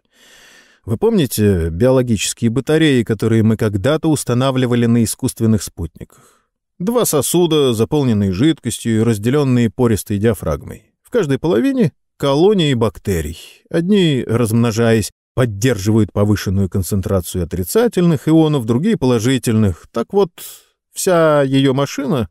Вы помните биологические батареи, которые мы когда-то устанавливали на искусственных спутниках? Два сосуда, заполненные жидкостью и разделенные пористой диафрагмой. В каждой половине — колонии бактерий. Одни, размножаясь, поддерживают повышенную концентрацию отрицательных ионов, другие положительных. Так вот, вся ее машина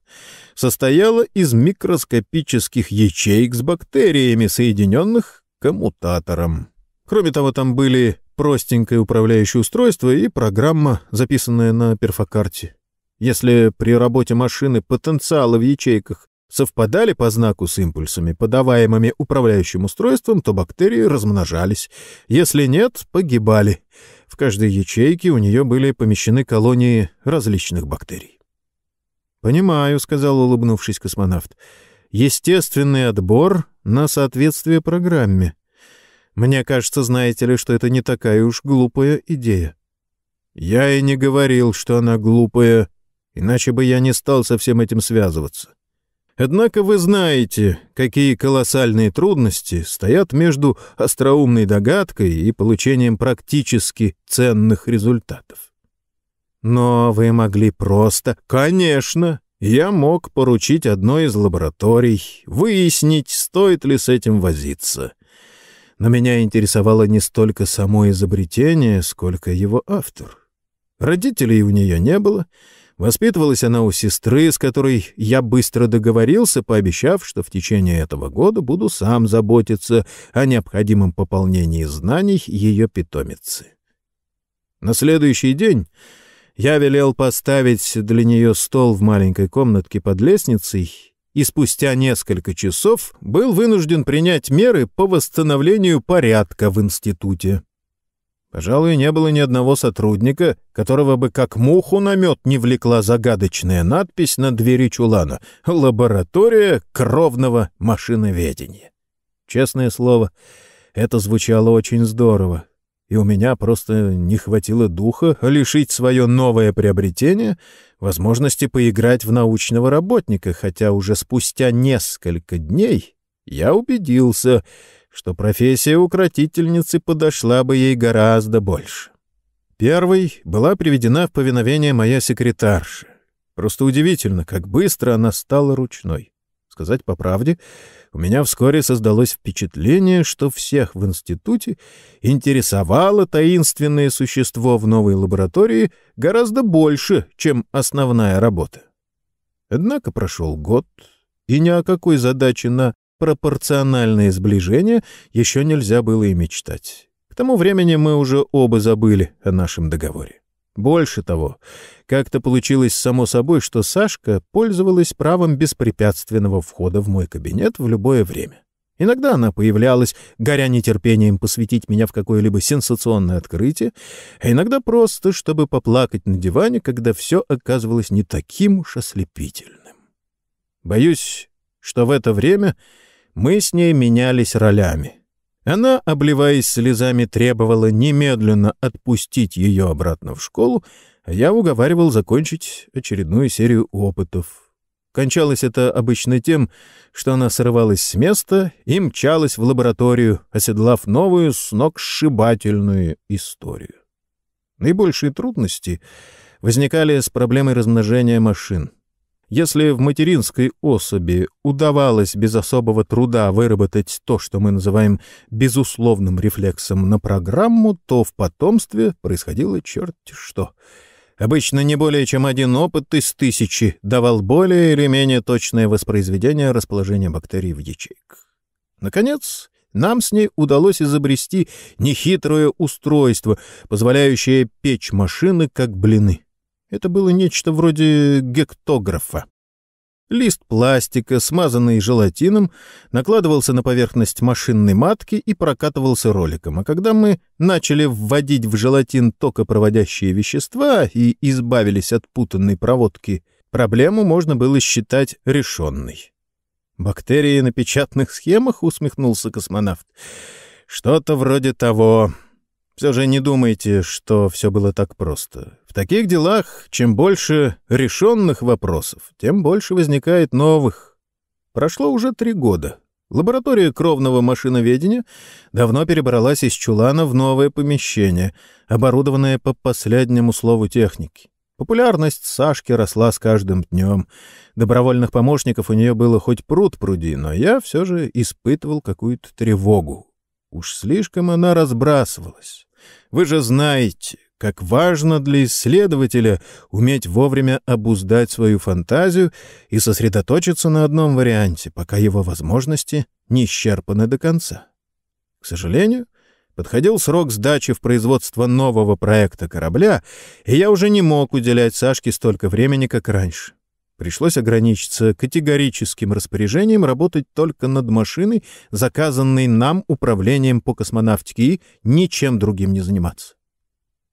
состояла из микроскопических ячеек с бактериями, соединенных коммутатором. Кроме того, там были простенькое управляющее устройство и программа, записанная на перфокарте. Если при работе машины потенциалы в ячейках совпадали по знаку с импульсами, подаваемыми управляющим устройством, то бактерии размножались. Если нет, погибали. В каждой ячейке у нее были помещены колонии различных бактерий. «Понимаю», — сказал, улыбнувшись космонавт. «Естественный отбор на соответствие программе. Мне кажется, знаете ли, что это не такая уж глупая идея». «Я и не говорил, что она глупая, иначе бы я не стал со всем этим связываться. Однако вы знаете, какие колоссальные трудности стоят между остроумной догадкой и получением практически ценных результатов. Но вы могли просто... Конечно, я мог поручить одной из лабораторий, выяснить, стоит ли с этим возиться. Но меня интересовало не столько само изобретение, сколько его автор. Родителей у нее не было — Воспитывалась она у сестры, с которой я быстро договорился, пообещав, что в течение этого года буду сам заботиться о необходимом пополнении знаний ее питомицы. На следующий день Я велел поставить для нее стол в маленькой комнатке под лестницей и спустя несколько часов был вынужден принять меры по восстановлению порядка в институте. Пожалуй, не было ни одного сотрудника, которого бы как муху на мед не влекла загадочная надпись на двери чулана «Лаборатория кровного машиноведения». Честное слово, это звучало очень здорово, и у меня просто не хватило духа лишить свое новое приобретение возможности поиграть в научного работника, хотя уже спустя несколько дней я убедился — что профессия укротительницы подошла бы ей гораздо больше. Первой была приведена в повиновение моя секретарша. Просто удивительно, как быстро она стала ручной. Сказать по правде, у меня вскоре создалось впечатление, что всех в институте интересовало таинственное существо в новой лаборатории гораздо больше, чем основная работа. Однако прошел год, и ни о какой задаче на пропорциональное сближение еще нельзя было и мечтать. К тому времени мы уже оба забыли о нашем договоре. Больше того, как-то получилось само собой, что Сашка пользовалась правом беспрепятственного входа в мой кабинет в любое время. Иногда она появлялась, горя нетерпением посвятить меня в какое-либо сенсационное открытие, а иногда просто, чтобы поплакать на диване, когда все оказывалось не таким уж ослепительным. Боюсь, что в это время мы с ней менялись ролями. Она, обливаясь слезами, требовала немедленно отпустить ее обратно в школу, а я уговаривал закончить очередную серию опытов. Кончалось это обычно тем, что она срывалась с места и мчалась в лабораторию, оседлав новую сногсшибательную историю. Наибольшие трудности возникали с проблемой размножения машин. Если в материнской особи удавалось без особого труда выработать то, что мы называем безусловным рефлексом на программу, то в потомстве происходило черт что. Обычно не более чем один опыт из тысячи давал более или менее точное воспроизведение расположения бактерий в ячейках. Наконец, нам с ней удалось изобрести нехитрое устройство, позволяющее печь машины как блины. Это было нечто вроде гектографа. Лист пластика, смазанный желатином, накладывался на поверхность машинной матки и прокатывался роликом. А когда мы начали вводить в желатин токопроводящие вещества и избавились от путанной проводки, проблему можно было считать решенной. «Бактерии на печатных схемах?» — усмехнулся космонавт. «Что-то вроде того. Все же не думайте, что все было так просто. В таких делах, чем больше решенных вопросов, тем больше возникает новых. Прошло уже три года. Лаборатория кровного машиноведения давно перебралась из чулана в новое помещение, оборудованное по последнему слову техники. Популярность Сашки росла с каждым днем. Добровольных помощников у нее было хоть пруд пруди, но я все же испытывал какую-то тревогу. Уж слишком она разбрасывалась. Вы же знаете, как важно для исследователя уметь вовремя обуздать свою фантазию и сосредоточиться на одном варианте, пока его возможности не исчерпаны до конца. К сожалению, подходил срок сдачи в производство нового проекта корабля, и я уже не мог уделять Сашке столько времени, как раньше. Пришлось ограничиться категорическим распоряжением работать только над машиной, заказанной нам управлением по космонавтике, и ничем другим не заниматься.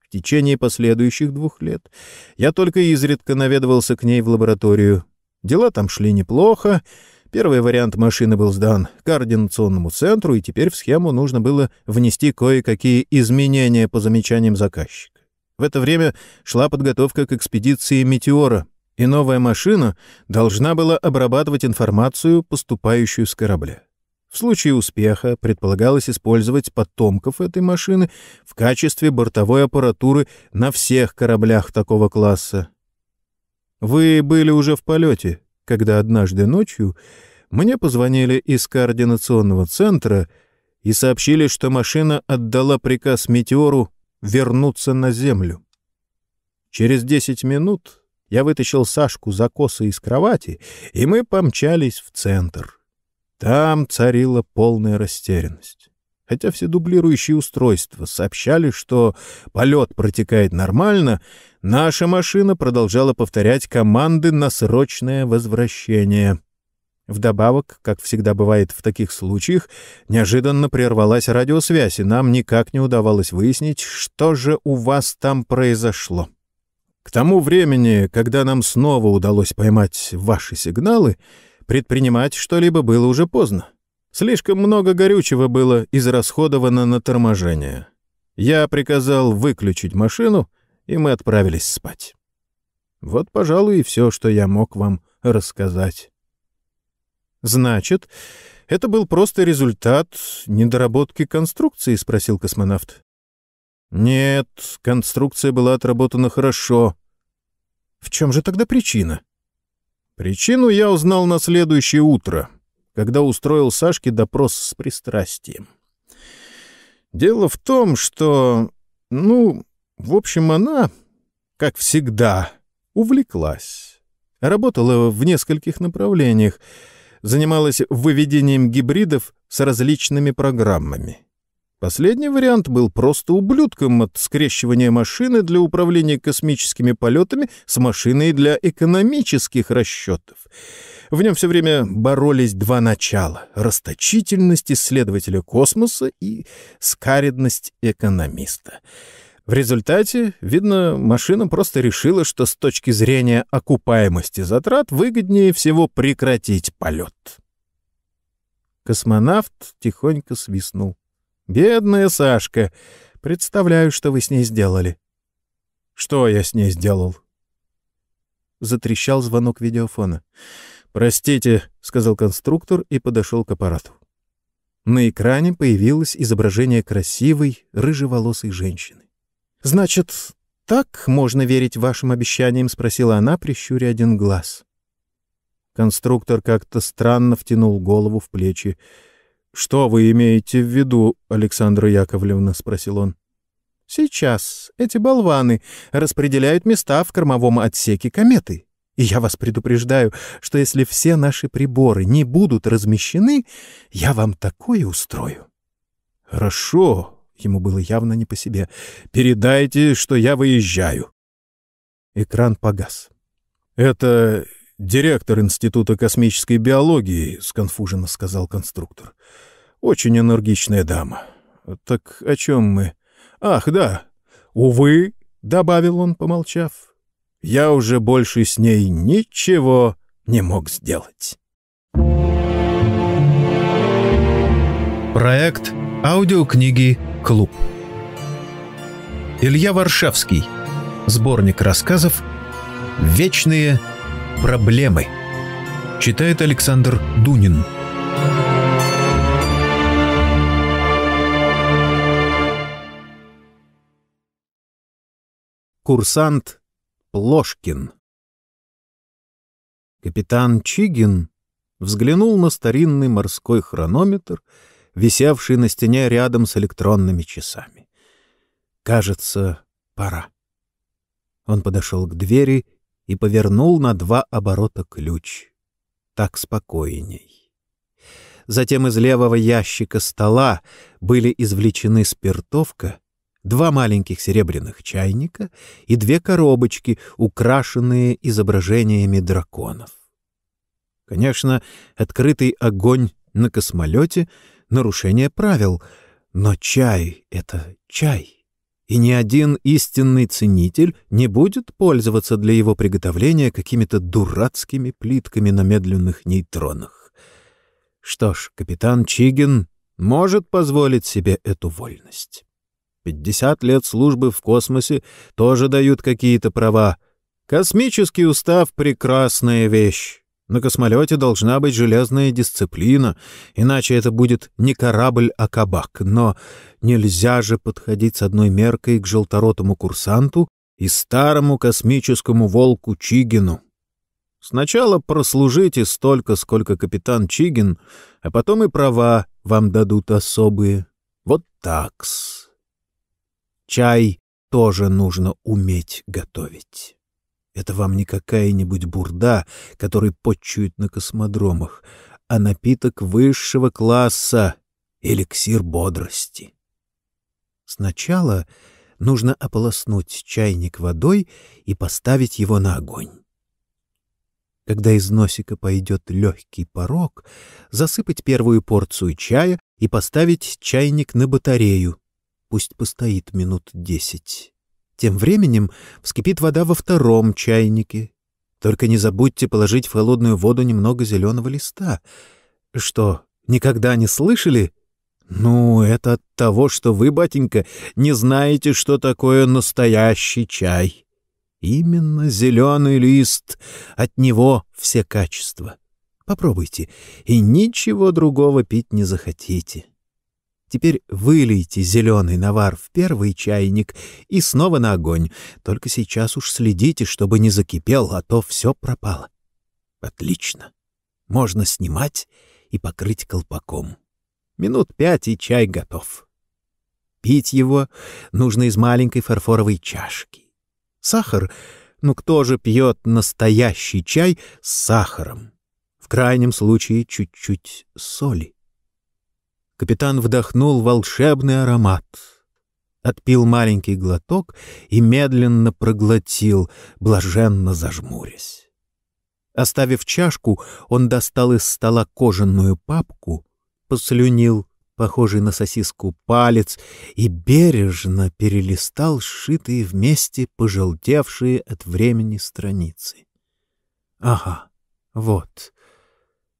В течение последующих двух лет я только изредка наведывался к ней в лабораторию. Дела там шли неплохо. Первый вариант машины был сдан координационному центру, и теперь в схему нужно было внести кое-какие изменения по замечаниям заказчика. В это время шла подготовка к экспедиции «Метеора», и новая машина должна была обрабатывать информацию, поступающую с корабля. В случае успеха предполагалось использовать потомков этой машины в качестве бортовой аппаратуры на всех кораблях такого класса. Вы были уже в полете, когда однажды ночью мне позвонили из координационного центра и сообщили, что машина отдала приказ «Метеору» вернуться на Землю. Через десять минут я вытащил Сашку за косы из кровати, и мы помчались в центр. Там царила полная растерянность. Хотя все дублирующие устройства сообщали, что полет протекает нормально, наша машина продолжала повторять команды на срочное возвращение. Вдобавок, как всегда бывает в таких случаях, неожиданно прервалась радиосвязь, и нам никак не удавалось выяснить, что же у вас там произошло. К тому времени, когда нам снова удалось поймать ваши сигналы, предпринимать что-либо было уже поздно. Слишком много горючего было израсходовано на торможение. Я приказал выключить машину, и мы отправились спать. Вот, пожалуй, и все, что я мог вам рассказать. «Значит, это был просто результат недоработки конструкции?» — спросил космонавт. «Нет, конструкция была отработана хорошо». «В чем же тогда причина?» «Причину я узнал на следующее утро, когда устроил Сашке допрос с пристрастием. Дело в том, что, ну, в общем, она, как всегда, увлеклась. Работала в нескольких направлениях, занималась выведением гибридов с различными программами. Последний вариант был просто ублюдком от скрещивания машины для управления космическими полетами с машиной для экономических расчетов — в нем все время боролись два начала — расточительность исследователя космоса и скаридность экономиста. В результате, видно, машина просто решила, что с точки зрения окупаемости затрат выгоднее всего прекратить полет. Космонавт тихонько свистнул. «Бедная Сашка! Представляю, что вы с ней сделали». «Что я с ней сделал?» Затрещал звонок видеофона. «Простите», — сказал конструктор и подошел к аппарату. На экране появилось изображение красивой, рыжеволосой женщины. «Значит, так можно верить вашим обещаниям?» — спросила она, прищуря один глаз. Конструктор как-то странно втянул голову в плечи. «Что вы имеете в виду, Александра Яковлевна?» — спросил он. «Сейчас эти болваны распределяют места в кормовом отсеке кометы. И я вас предупреждаю, что если все наши приборы не будут размещены, я вам такое устрою. — Хорошо, — ему было явно не по себе, — передайте, что я выезжаю. Экран погас. — Это директор Института космической биологии, — сконфуженно сказал конструктор. — Очень энергичная дама. Так о чем мы? Ах, да. Увы, — добавил он, помолчав, — я уже больше с ней ничего не мог сделать. Проект аудиокниги «Клуб». Илья Варшавский. Сборник рассказов «Вечные проблемы». Читает Александр Дунин. Курсант Плошкин. Капитан Чигин взглянул на старинный морской хронометр, висевший на стене рядом с электронными часами. Кажется, пора. Он подошел к двери и повернул на два оборота ключ. Так спокойней. Затем из левого ящика стола были извлечены спиртовка два маленьких серебряных чайника и две коробочки, украшенные изображениями драконов. Конечно, открытый огонь на космолете — нарушение правил, но чай — это чай, и ни один истинный ценитель не будет пользоваться для его приготовления какими-то дурацкими плитками на медленных нейтронах. Что ж, капитан Чигин может позволить себе эту вольность. Пятьдесят лет службы в космосе тоже дают какие-то права. Космический устав — прекрасная вещь. На космолете должна быть железная дисциплина, иначе это будет не корабль, а кабак. Но нельзя же подходить с одной меркой к желторотому курсанту и старому космическому волку Чигину. Сначала прослужите столько, сколько капитан Чигин, а потом и права вам дадут особые. Вот такс. Чай тоже нужно уметь готовить. Это вам не какая-нибудь бурда, который подчуют на космодромах, а напиток высшего класса, эликсир бодрости. Сначала нужно ополоснуть чайник водой и поставить его на огонь. Когда из носика пойдет легкий порог, засыпать первую порцию чая и поставить чайник на батарею. Пусть постоит минут десять. Тем временем вскипит вода во втором чайнике. Только не забудьте положить в холодную воду немного зеленого листа. Что, никогда не слышали? Ну, это от того, что вы, батенька, не знаете, что такое настоящий чай. Именно зеленый лист, от него все качества. Попробуйте, и ничего другого пить не захотите. Теперь вылейте зеленый навар в первый чайник и снова на огонь. Только сейчас уж следите, чтобы не закипел, а то все пропало. Отлично. Можно снимать и покрыть колпаком. Минут пять, и чай готов. Пить его нужно из маленькой фарфоровой чашки. Сахар? Ну кто же пьет настоящий чай с сахаром? В крайнем случае чуть-чуть соли. Капитан вдохнул волшебный аромат. Отпил маленький глоток и медленно проглотил, блаженно зажмурясь. Оставив чашку, он достал из стола кожаную папку, послюнил похожий на сосиску палец, и бережно перелистал сшитые вместе пожелтевшие от времени страницы. Ага, вот.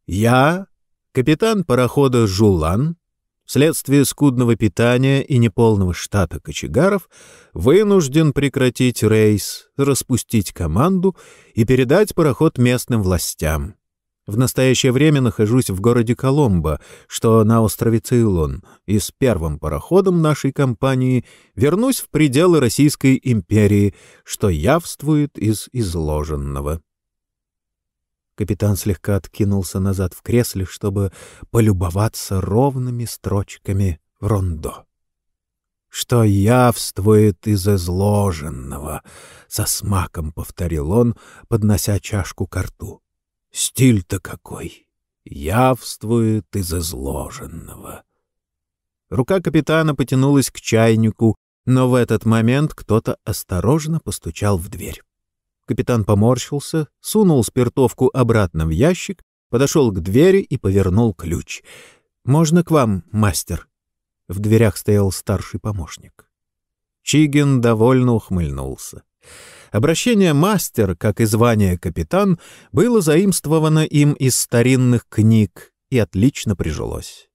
Я, капитан парохода «Жулан», вследствие скудного питания и неполного штата кочегаров, вынужден прекратить рейс, распустить команду и передать пароход местным властям. В настоящее время нахожусь в городе Коломбо, что на острове Цейлон, и с первым пароходом нашей компании вернусь в пределы Российской империи, что явствует из изложенного. Капитан слегка откинулся назад в кресле, чтобы полюбоваться ровными строчками рондо. «Что явствует из изложенного?» — со смаком повторил он, поднося чашку к рту. Стиль-то какой! Явствует из изложенного. Рука капитана потянулась к чайнику, но в этот момент кто-то осторожно постучал в дверь. Капитан поморщился, сунул спиртовку обратно в ящик, подошел к двери и повернул ключ. «Можно к вам, мастер?» В дверях стоял старший помощник. Чигин довольно ухмыльнулся. Обращение «мастер», как и звание «капитан», было заимствовано им из старинных книг и отлично прижилось.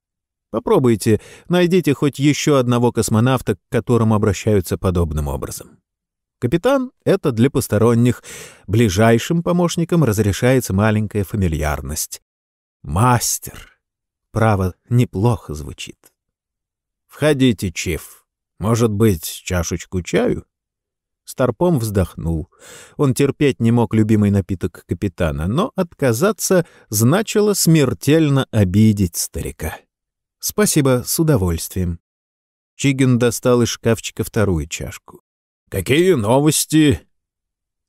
Попробуйте, найдите хоть еще одного космонавта, к которому обращаются подобным образом. Капитан — это для посторонних. Ближайшим помощникам разрешается маленькая фамильярность. Мастер. Право, неплохо звучит. Входите, Чиф. Может быть, чашечку чаю? Старпом вздохнул. Он терпеть не мог любимый напиток капитана, но отказаться значило смертельно обидеть старика. «Спасибо, с удовольствием». Чигин достал из шкафчика вторую чашку. «Какие новости?»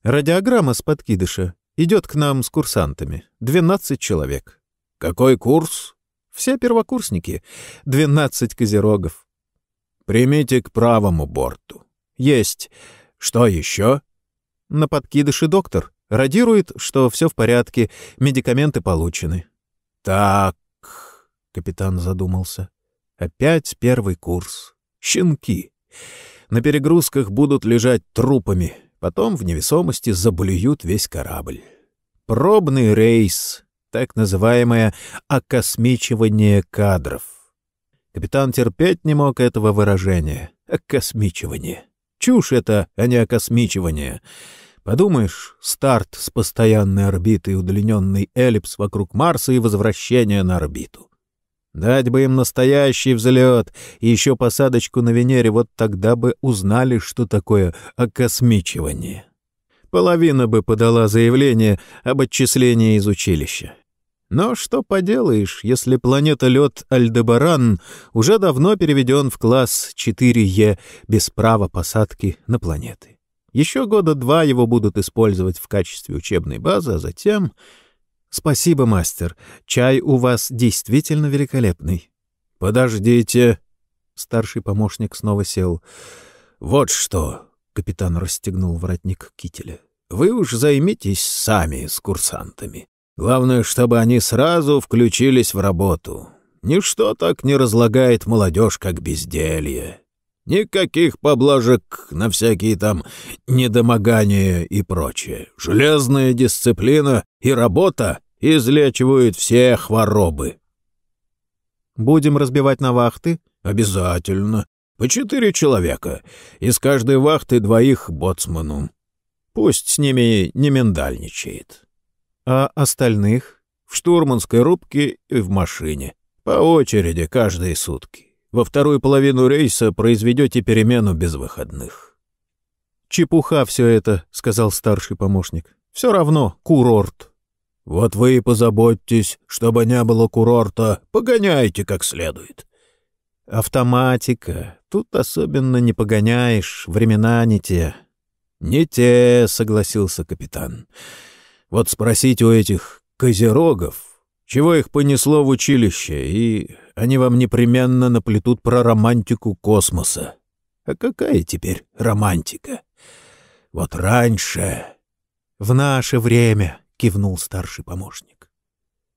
«Радиограмма с подкидыша. Идет к нам с курсантами. Двенадцать человек». «Какой курс?» «Все первокурсники. Двенадцать козерогов». «Примите к правому борту». «Есть. Что еще? На подкидыше доктор. Радирует, что все в порядке, медикаменты получены. Так, капитан задумался. Опять первый курс. Щенки. На перегрузках будут лежать трупами, потом в невесомости заблюют весь корабль. Пробный рейс, так называемое окосмичивание кадров. Капитан терпеть не мог этого выражения — окосмичивание. Чушь это, а не окосмичивание. Подумаешь, старт с постоянной орбиты удлиненный эллипс вокруг Марса и возвращение на орбиту. Дать бы им настоящий взлет и еще посадочку на Венере, вот тогда бы узнали, что такое окосмичивание. Половина бы подала заявление об отчислении из училища. Но что поделаешь, если планета лед Альдебаран уже давно переведен в класс 4Е без права посадки на планеты. Еще года два его будут использовать в качестве учебной базы, а затем... Спасибо, мастер. Чай у вас действительно великолепный. подождите!» Старший помощник снова сел. «Вот что!» — капитан расстегнул воротник кителя. «Вы уж займитесь сами с курсантами. Главное, чтобы они сразу включились в работу. Ничто так не разлагает молодежь, как безделье. Никаких поблажек на всякие там недомогания и прочее. Железная дисциплина и работа излечивают все хворобы. Будем разбивать на вахты? Обязательно. По четыре человека. Из каждой вахты двоих боцману. Пусть с ними не миндальничает. А остальных? В штурманской рубке и в машине. По очереди каждые сутки. Во вторую половину рейса произведете перемену без выходных. «Чепуха все это», — сказал старший помощник. «Все равно курорт». «Вот вы и позаботьтесь, чтобы не было курорта. Погоняйте как следует». «Автоматика. Тут особенно не погоняешь. Времена не те». «Не те», — согласился капитан. «Вот спросите у этих козерогов, чего их понесло в училище, и они вам непременно наплетут про романтику космоса. А какая теперь романтика? Вот раньше... — В наше время, — кивнул старший помощник.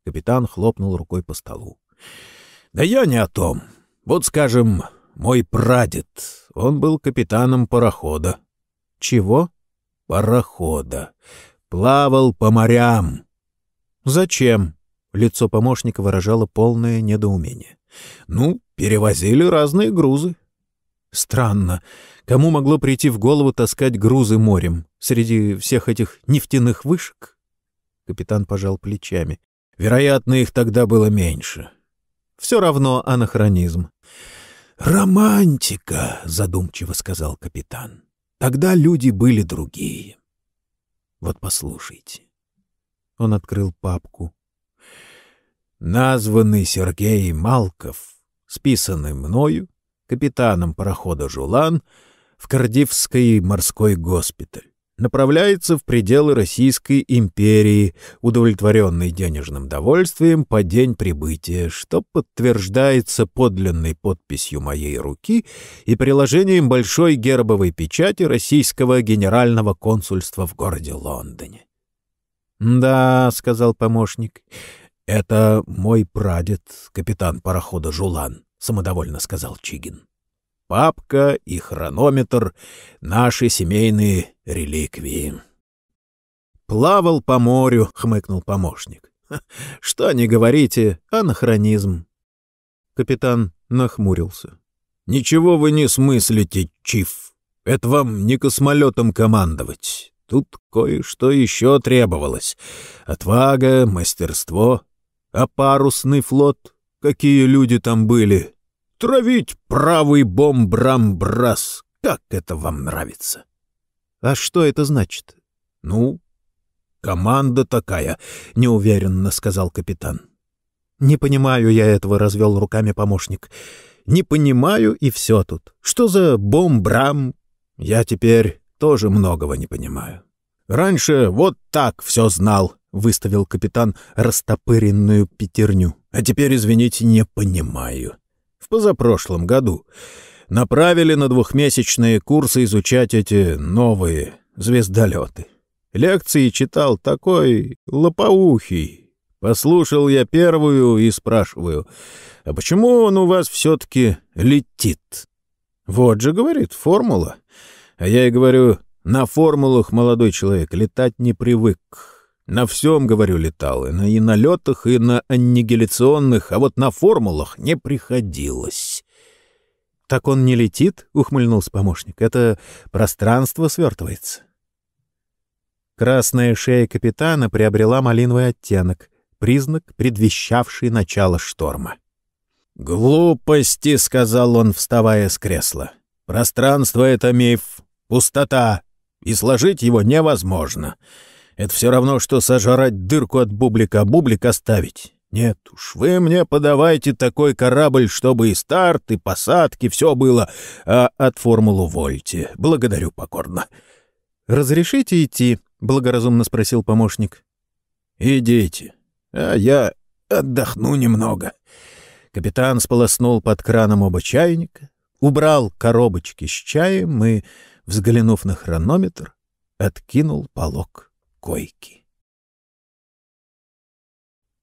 Капитан хлопнул рукой по столу. — Да я не о том. Вот, скажем, мой прадед, он был капитаном парохода. — Чего? — Парохода. Плавал по морям. — Зачем? Лицо помощника выражало полное недоумение. «Ну, перевозили разные грузы». «Странно. Кому могло прийти в голову таскать грузы морем среди всех этих нефтяных вышек?» Капитан пожал плечами. «Вероятно, их тогда было меньше». «Все равно анахронизм». «Романтика», — задумчиво сказал капитан. «Тогда люди были другие». «Вот послушайте». Он открыл папку названный Сергей Малков, списанный мною, капитаном парохода «Жулан», в Кардивский морской госпиталь, направляется в пределы Российской империи, удовлетворенный денежным довольствием по день прибытия, что подтверждается подлинной подписью моей руки и приложением большой гербовой печати российского генерального консульства в городе Лондоне. «Да», — сказал помощник, «Это мой прадед, капитан парохода «Жулан», — самодовольно сказал Чигин. «Папка и хронометр — наши семейные реликвии». «Плавал по морю», — хмыкнул помощник. «Что не говорите, анахронизм». Капитан нахмурился. «Ничего вы не смыслите, Чиф. Это вам не космолетом командовать. Тут кое-что еще требовалось. Отвага, мастерство, а парусный флот? Какие люди там были? Травить правый бомбрамбрас. Как это вам нравится? А что это значит? Ну, команда такая, неуверенно сказал капитан. Не понимаю я этого, развел руками помощник. Не понимаю, и все тут. Что за бомбрам? Я теперь тоже многого не понимаю. Раньше вот так все знал, выставил капитан растопыренную пятерню. А теперь, извините, не понимаю. В позапрошлом году направили на двухмесячные курсы изучать эти новые звездолеты. Лекции читал такой лопоухий. Послушал я первую и спрашиваю, а почему он у вас все-таки летит? Вот же, говорит, формула. А я и говорю, на формулах молодой человек летать не привык. На всем, говорю, летал, и на, и на летах, и на аннигиляционных, а вот на формулах не приходилось. — Так он не летит? — ухмыльнулся помощник. — Это пространство свертывается. Красная шея капитана приобрела малиновый оттенок, признак, предвещавший начало шторма. «Глупости», — сказал он, вставая с кресла. «Пространство — это миф, пустота, и сложить его невозможно. Это все равно, что сожрать дырку от бублика, а бублик оставить. Нет уж, вы мне подавайте такой корабль, чтобы и старт, и посадки, все было, а от формулу вольте. Благодарю покорно. — Разрешите идти? — благоразумно спросил помощник. — Идите, а я отдохну немного. Капитан сполоснул под краном оба чайника, убрал коробочки с чаем и, взглянув на хронометр, откинул полог койки.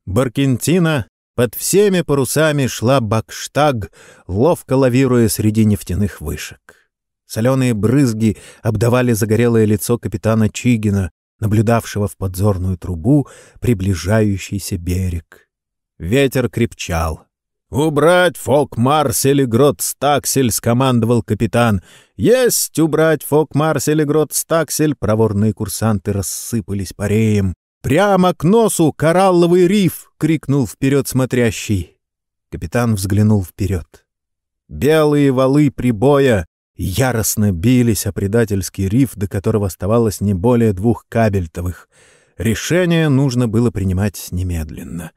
Баркентина под всеми парусами шла бакштаг, ловко лавируя среди нефтяных вышек. Соленые брызги обдавали загорелое лицо капитана Чигина, наблюдавшего в подзорную трубу приближающийся берег. Ветер крепчал. «Убрать фок Марсель и Грот Стаксель!» — скомандовал капитан. «Есть убрать фок Марсель и Грот Стаксель!» Проворные курсанты рассыпались пареем. «Прямо к носу коралловый риф!» — крикнул вперед смотрящий. Капитан взглянул вперед. Белые валы прибоя яростно бились о предательский риф, до которого оставалось не более двух кабельтовых. Решение нужно было принимать немедленно.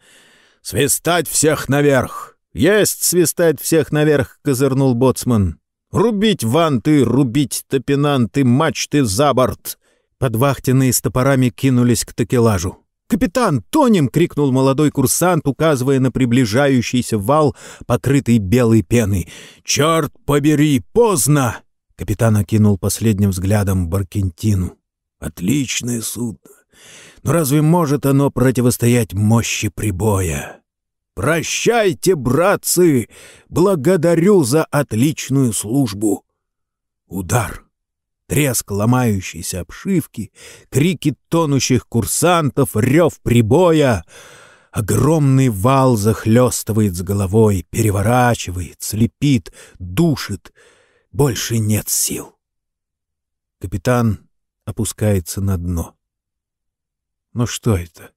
«Свистать всех наверх!» «Есть свистать всех наверх!» — козырнул боцман. «Рубить ванты, рубить топинанты, мачты за борт!» Подвахтенные с топорами кинулись к такелажу. «Капитан, тонем!» — крикнул молодой курсант, указывая на приближающийся вал, покрытый белой пеной. «Черт побери, поздно!» Капитан окинул последним взглядом Баркентину. «Отличное судно! Но разве может оно противостоять мощи прибоя?» «Прощайте, братцы! Благодарю за отличную службу!» Удар треск ломающейся обшивки, крики тонущих курсантов, рев прибоя. Огромный вал захлестывает с головой, переворачивает, слепит, душит. Больше нет сил. Капитан опускается на дно. Но что это?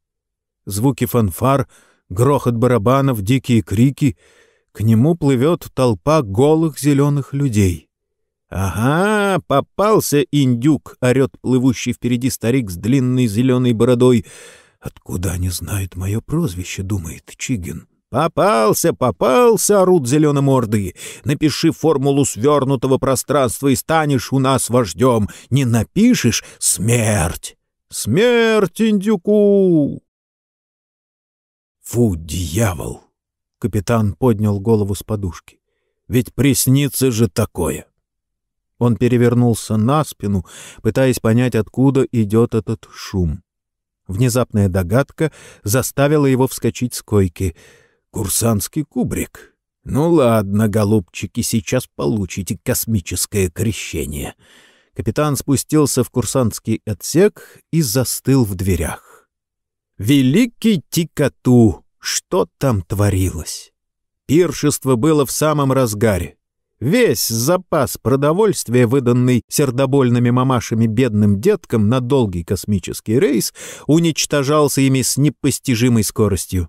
Звуки фанфар, грохот барабанов, дикие крики. К нему плывет толпа голых зеленых людей. «Ага, попался индюк!» — орет плывущий впереди старик с длинной зеленой бородой. «Откуда они знают мое прозвище?» — думает Чигин. «Попался, попался!» — орут зеленоморды. «Напиши формулу свернутого пространства и станешь у нас вождем. Не напишешь — смерть! Смерть индюку!» «Фу, дьявол!» — капитан поднял голову с подушки. «Ведь приснится же такое!» Он перевернулся на спину, пытаясь понять, откуда идет этот шум. Внезапная догадка заставила его вскочить с койки. «Курсантский кубрик. Ну ладно, голубчики, сейчас получите космическое крещение». Капитан спустился в курсантский отсек и застыл в дверях. «Великий Тикату! Что там творилось?» Пиршество было в самом разгаре. Весь запас продовольствия, выданный сердобольными мамашами бедным деткам на долгий космический рейс, уничтожался ими с непостижимой скоростью.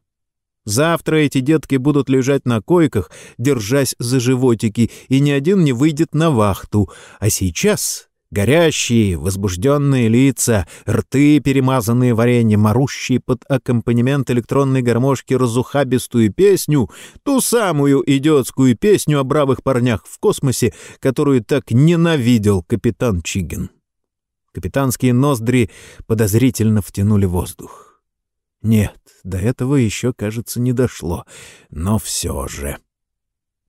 Завтра эти детки будут лежать на койках, держась за животики, и ни один не выйдет на вахту. А сейчас Горящие, возбужденные лица, рты, перемазанные вареньем, орущие под аккомпанемент электронной гармошки разухабистую песню, ту самую идиотскую песню о бравых парнях в космосе, которую так ненавидел капитан Чигин. Капитанские ноздри подозрительно втянули воздух. Нет, до этого еще, кажется, не дошло, но все же...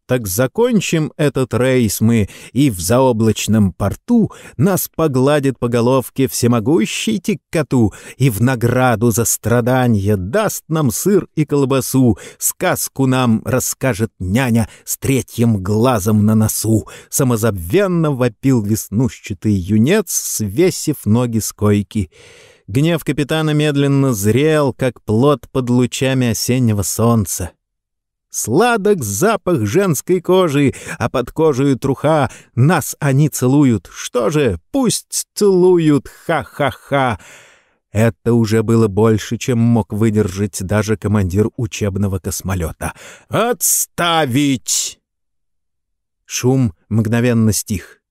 Так закончим этот рейс мы, и в заоблачном порту нас погладит по головке всемогущий тиккату, и в награду за страдания даст нам сыр и колбасу, сказку нам расскажет няня с третьим глазом на носу. Самозабвенно вопил веснушчатый юнец, свесив ноги с койки. Гнев капитана медленно зрел, как плод под лучами осеннего солнца. Сладок запах женской кожи, а под кожей труха нас они целуют. Что же, пусть целуют, ха-ха-ха. Это уже было больше, чем мог выдержать даже командир учебного космолета. «Отставить!» Шум мгновенно стих.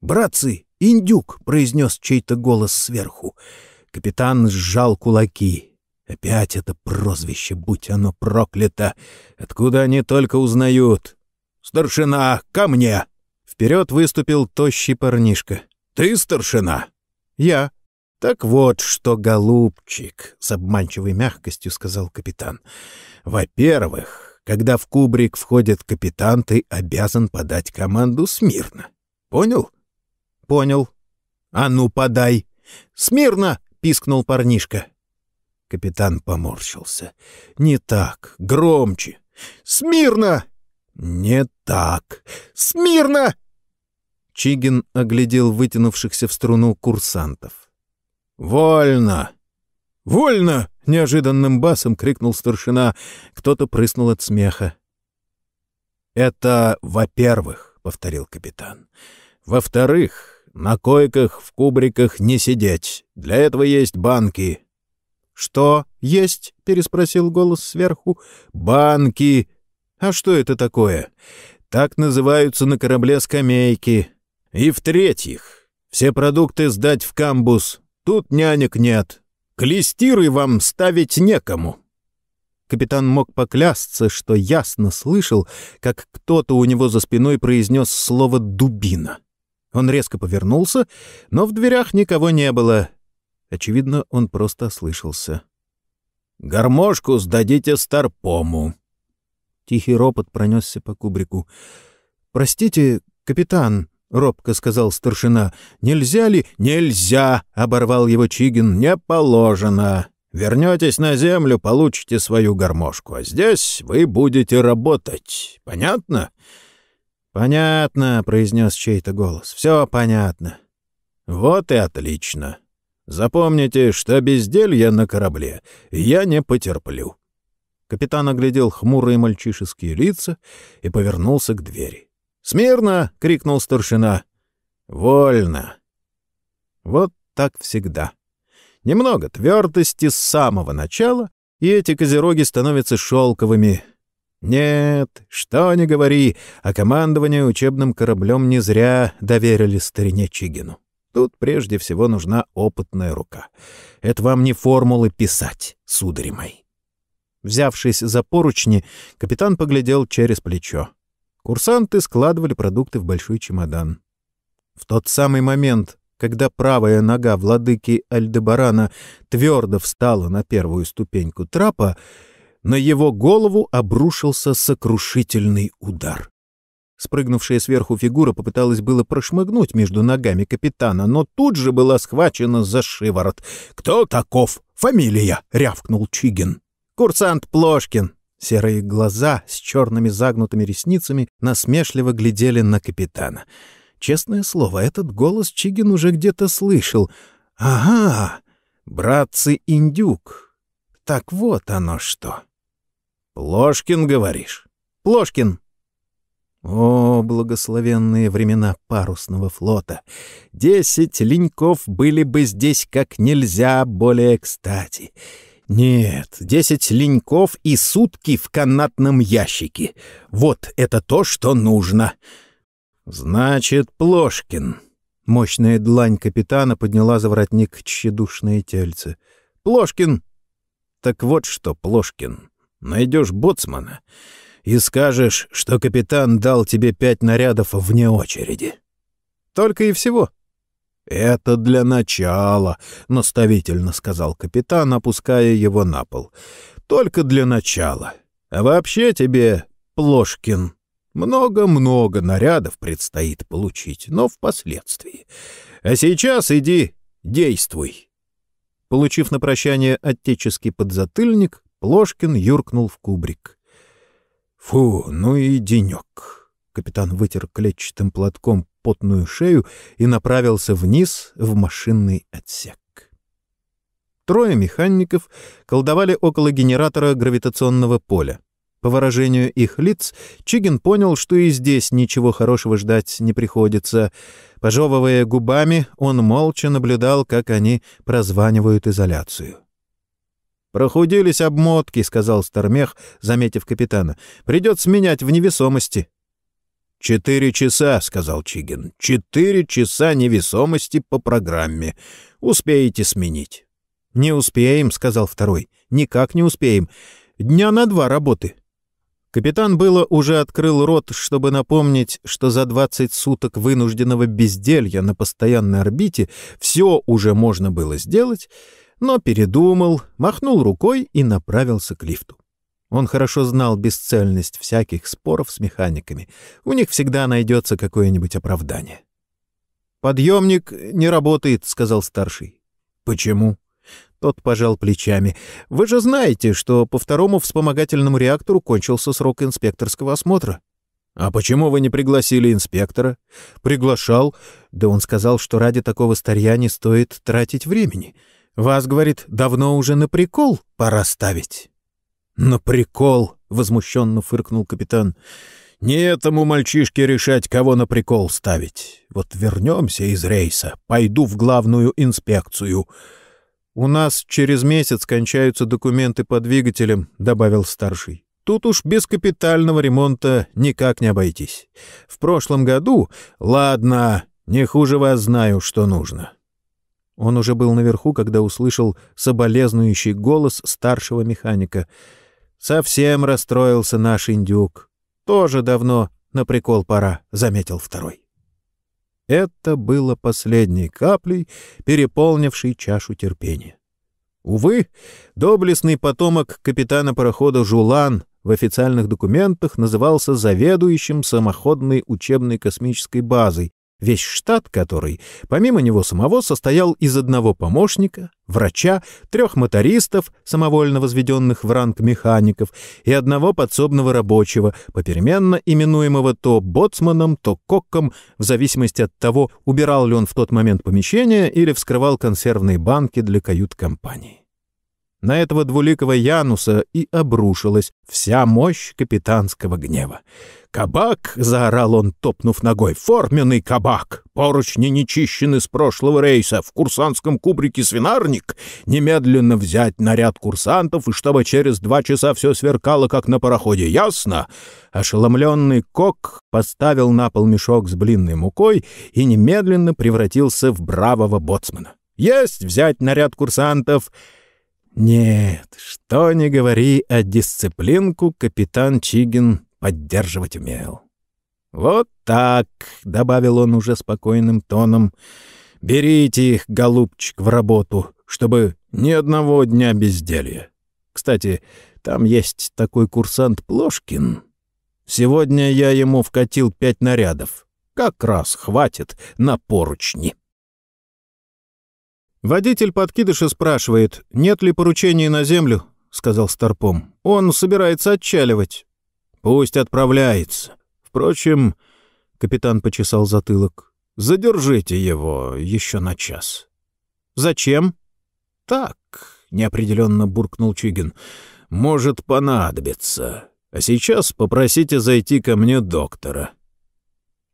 «Братцы, индюк!» — произнес чей-то голос сверху. Капитан сжал кулаки. Опять это прозвище, будь оно проклято! Откуда они только узнают? «Старшина, ко мне!» Вперед выступил тощий парнишка. «Ты старшина?» «Я». «Так вот что, голубчик», — с обманчивой мягкостью сказал капитан. «Во-первых, Когда в кубрик входит капитан, ты обязан подать команду смирно. Понял? Понял. А ну, подай. Смирно! пискнул парнишка. Капитан поморщился. Не так, громче. Смирно! Не так. Смирно! Чигин оглядел вытянувшихся в струну курсантов. «Вольно!» «Вольно!» — неожиданным басом крикнул старшина. Кто-то прыснул от смеха. «Это во-первых», — повторил капитан. «Во-вторых, на койках в кубриках не сидеть. Для этого есть банки». «Что есть?» — переспросил голос сверху. «Банки. А что это такое?» «Так называются на корабле скамейки. И в-третьих, все продукты сдать в камбус. Тут нянек нет. Клестиры вам ставить некому». Капитан мог поклясться, что ясно слышал, как кто-то у него за спиной произнес слово «дубина». Он резко повернулся, но в дверях никого не было. Очевидно, он просто ослышался. «Гармошку сдадите старпому». Тихий ропот пронесся по кубрику. «Простите, капитан», — робко сказал старшина. «Нельзя ли?» «Нельзя!» — оборвал его Чигин. «Не положено. Вернетесь на землю, получите свою гармошку, а здесь вы будете работать. Понятно?» «Понятно», — произнес чей-то голос. «Все понятно». «Вот и отлично. Запомните, что безделья на корабле я не потерплю». Капитан оглядел хмурые мальчишеские лица и повернулся к двери. «Смирно!» — крикнул старшина. «Вольно!» Вот так всегда. Немного твердости с самого начала, и эти козероги становятся шелковыми. Нет, что ни говори, а командование учебным кораблем не зря доверили старине Чигину. Тут прежде всего нужна опытная рука. Это вам не формулы писать, судари мои. Взявшись за поручни, капитан поглядел через плечо. Курсанты складывали продукты в большой чемодан. В тот самый момент, когда правая нога владыки Альдебарана твердо встала на первую ступеньку трапа, на его голову обрушился сокрушительный удар. Спрыгнувшая сверху фигура попыталась было прошмыгнуть между ногами капитана, но тут же была схвачена за шиворот. «Кто таков? Фамилия!» — рявкнул Чигин. «Курсант Плошкин», Серые глаза с черными загнутыми ресницами насмешливо глядели на капитана. Честное слово, этот голос Чигин уже где-то слышал. «Ага, братцы-индюк. Так вот оно что». «Плошкин, говоришь?» «Плошкин». О, благословенные времена парусного флота! Десять леньков были бы здесь как нельзя более кстати. Нет, десять леньков и сутки в канатном ящике. Вот это то, что нужно. Значит, Плошкин. Мощная длань капитана подняла за воротник тщедушное тельце. Плошкин. Так вот что, Плошкин, найдешь боцмана и скажешь, что капитан дал тебе пять нарядов вне очереди. Только и всего. «Это для начала», — наставительно сказал капитан, опуская его на пол. «Только для начала. А вообще тебе, Плошкин, много-много нарядов предстоит получить, но впоследствии. А сейчас иди, действуй». Получив на прощание отеческий подзатыльник, Плошкин юркнул в кубрик. «Фу, ну и денек!» Капитан вытер клетчатым платком потную шею и направился вниз в машинный отсек. Трое механиков колдовали около генератора гравитационного поля. По выражению их лиц, Чигин понял, что и здесь ничего хорошего ждать не приходится. Пожевывая губами, он молча наблюдал, как они прозванивают изоляцию. «Прохудились обмотки», — сказал Стармех, заметив капитана. «Придется менять в невесомости». «Четыре часа», — сказал Чигин. «Четыре часа невесомости по программе. Успеете сменить». «Не успеем», — сказал второй. «Никак не успеем. Дня на два работы». Капитан было уже открыл рот, чтобы напомнить, что за двадцать суток вынужденного безделья на постоянной орбите все уже можно было сделать, но передумал, махнул рукой и направился к лифту. Он хорошо знал бесцельность всяких споров с механиками. У них всегда найдется какое-нибудь оправдание. «Подъемник не работает», — сказал старший. «Почему?» Тот пожал плечами. «Вы же знаете, что по второму вспомогательному реактору кончился срок инспекторского осмотра». «А почему вы не пригласили инспектора?» «Приглашал. Да он сказал, что ради такого старья не стоит тратить времени. Вас, говорит, давно уже на прикол пора ставить». «На прикол!» — возмущенно фыркнул капитан. «Не этому мальчишке решать, кого на прикол ставить. Вот вернемся из рейса, пойду в главную инспекцию». «У нас через месяц кончаются документы по двигателям», — добавил старший. «Тут уж без капитального ремонта никак не обойтись. В прошлом году... Ладно, не хуже вас знаю, что нужно». Он уже был наверху, когда услышал соболезнующий голос старшего механика. «Совсем расстроился наш индюк. Тоже давно на прикол пора», — заметил второй. Это было последней каплей, переполнившей чашу терпения. Увы, доблестный потомок капитана парохода Жулан в официальных документах назывался заведующим самоходной учебной космической базой, весь штат который, помимо него самого, состоял из одного помощника, врача, трех мотористов, самовольно возведенных в ранг механиков, и одного подсобного рабочего, попеременно именуемого то боцманом, то кокком, в зависимости от того, убирал ли он в тот момент помещение или вскрывал консервные банки для кают-компании. На этого двуликого Януса и обрушилась вся мощь капитанского гнева. «Кабак!» — заорал он, топнув ногой. «Форменный кабак! Поручни нечищены с прошлого рейса. В курсантском кубрике свинарник. Немедленно взять наряд курсантов, и чтобы через два часа все сверкало, как на пароходе. Ясно?» Ошеломленный кок поставил на пол мешок с блинной мукой и немедленно превратился в бравого боцмана. «Есть взять наряд курсантов!» Нет, что не говори, а дисциплинку капитан Чигин поддерживать умел. «Вот так», — добавил он уже спокойным тоном, — «берите их, голубчик, в работу, чтобы ни одного дня безделья. Кстати, там есть такой курсант Плошкин. Сегодня я ему вкатил пять нарядов. Как раз хватит на поручни». «Водитель подкидыша спрашивает, нет ли поручения на землю?» — сказал Старпом. «Он собирается отчаливать». «Пусть отправляется. Впрочем...» — капитан почесал затылок. «Задержите его еще на час». «Зачем?» «Так», — неопределенно буркнул Чигин. «Может понадобиться. А сейчас попросите зайти ко мне доктора».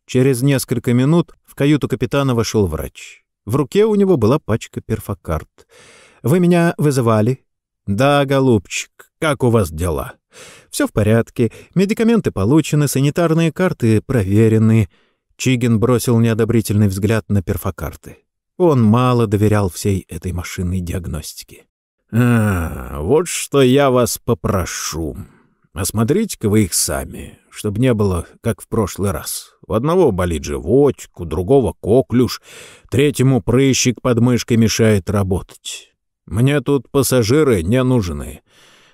Через несколько минут в каюту капитана вошел врач. В руке у него была пачка перфокарт. «Вы меня вызывали?» «Да, голубчик, как у вас дела?» «Все в порядке. Медикаменты получены, санитарные карты проверены». Чигин бросил неодобрительный взгляд на перфокарты. Он мало доверял всей этой машинной диагностике. «А, вот что я вас попрошу. Осмотрите-ка вы их сами, чтобы не было, как в прошлый раз. У одного болит животик, у другого коклюш, третьему прыщик под мышкой мешает работать. Мне тут пассажиры не нужны.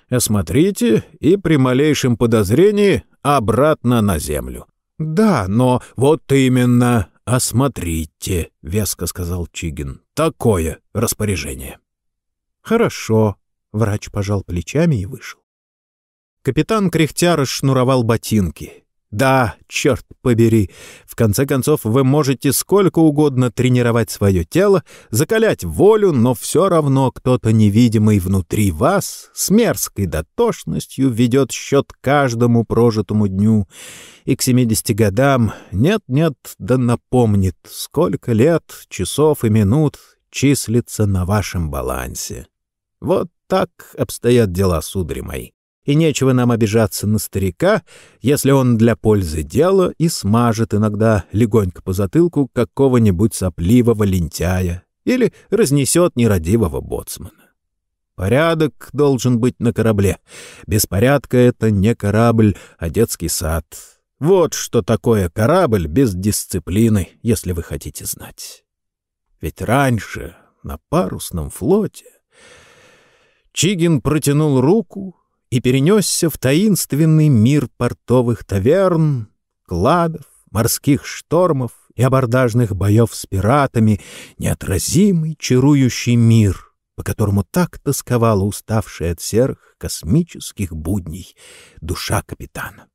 Осмотрите и при малейшем подозрении обратно на землю. Да, но вот именно осмотрите, веско сказал Чигин. Такое распоряжение. Хорошо, врач пожал плечами и вышел. Капитан кряхтя расшнуровал ботинки. Да, черт побери, в конце концов вы можете сколько угодно тренировать свое тело, закалять волю, но все равно кто-то невидимый внутри вас с мерзкой дотошностью ведет счет каждому прожитому дню. И к 70 годам нет-нет, да напомнит, сколько лет, часов и минут числится на вашем балансе. Вот так обстоят дела, судари мои и нечего нам обижаться на старика, если он для пользы дела и смажет иногда легонько по затылку какого-нибудь сопливого лентяя или разнесет нерадивого боцмана. Порядок должен быть на корабле. Беспорядка — это не корабль, а детский сад. Вот что такое корабль без дисциплины, если вы хотите знать. Ведь раньше на парусном флоте Чигин протянул руку и перенесся в таинственный мир портовых таверн, кладов, морских штормов и абордажных боев с пиратами, неотразимый чарующий мир, по которому так тосковала уставшая от серых космических будней душа капитана.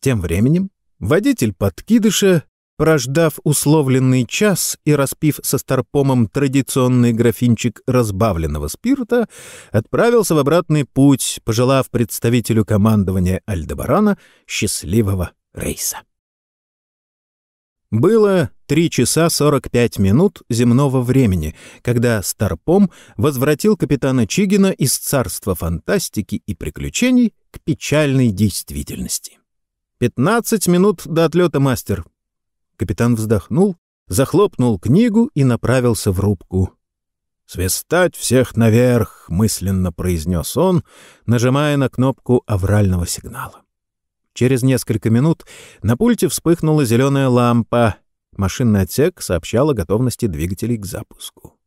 Тем временем водитель подкидыша, прождав условленный час и распив со старпомом традиционный графинчик разбавленного спирта, отправился в обратный путь, пожелав представителю командования Альдебарана счастливого рейса. Было три часа сорок пять минут земного времени, когда Старпом возвратил капитана Чигина из царства фантастики и приключений к печальной действительности. «Пятнадцать минут до отлета, мастер». Капитан вздохнул, захлопнул книгу и направился в рубку. «Свистать всех наверх!» — мысленно произнес он, нажимая на кнопку аврального сигнала. Через несколько минут на пульте вспыхнула зеленая лампа. Машинный отсек сообщал о готовности двигателей к запуску.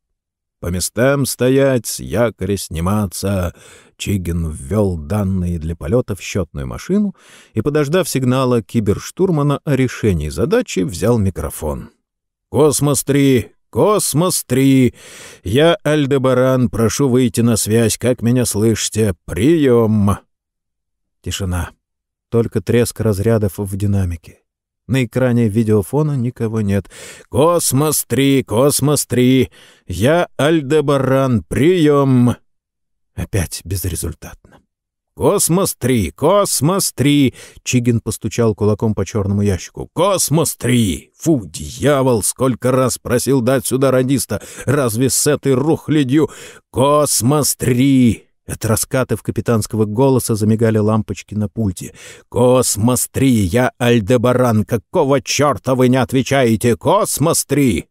«По местам стоять, якоря сниматься!» Чигин ввел данные для полета в счетную машину и, подождав сигнала киберштурмана о решении задачи, взял микрофон. «Космос-3! Космос-3! Я Альдебаран, прошу выйти на связь, как меня слышите? Прием!» Тишина только треск разрядов в динамике. На экране видеофона никого нет. «Космос-3! Космос-3! Я Альдебаран! Прием!» Опять безрезультатно. «Космос-3! Космос-3!» Чигин постучал кулаком по черному ящику. «Космос-3! Фу, дьявол! Сколько раз просил дать сюда радиста! Разве с этой рухлядью? Космос-3!» От раскатов капитанского голоса замигали лампочки на пульте. «Космос-3! Я Альдебаран! Какого черта вы не отвечаете? Космос-3!»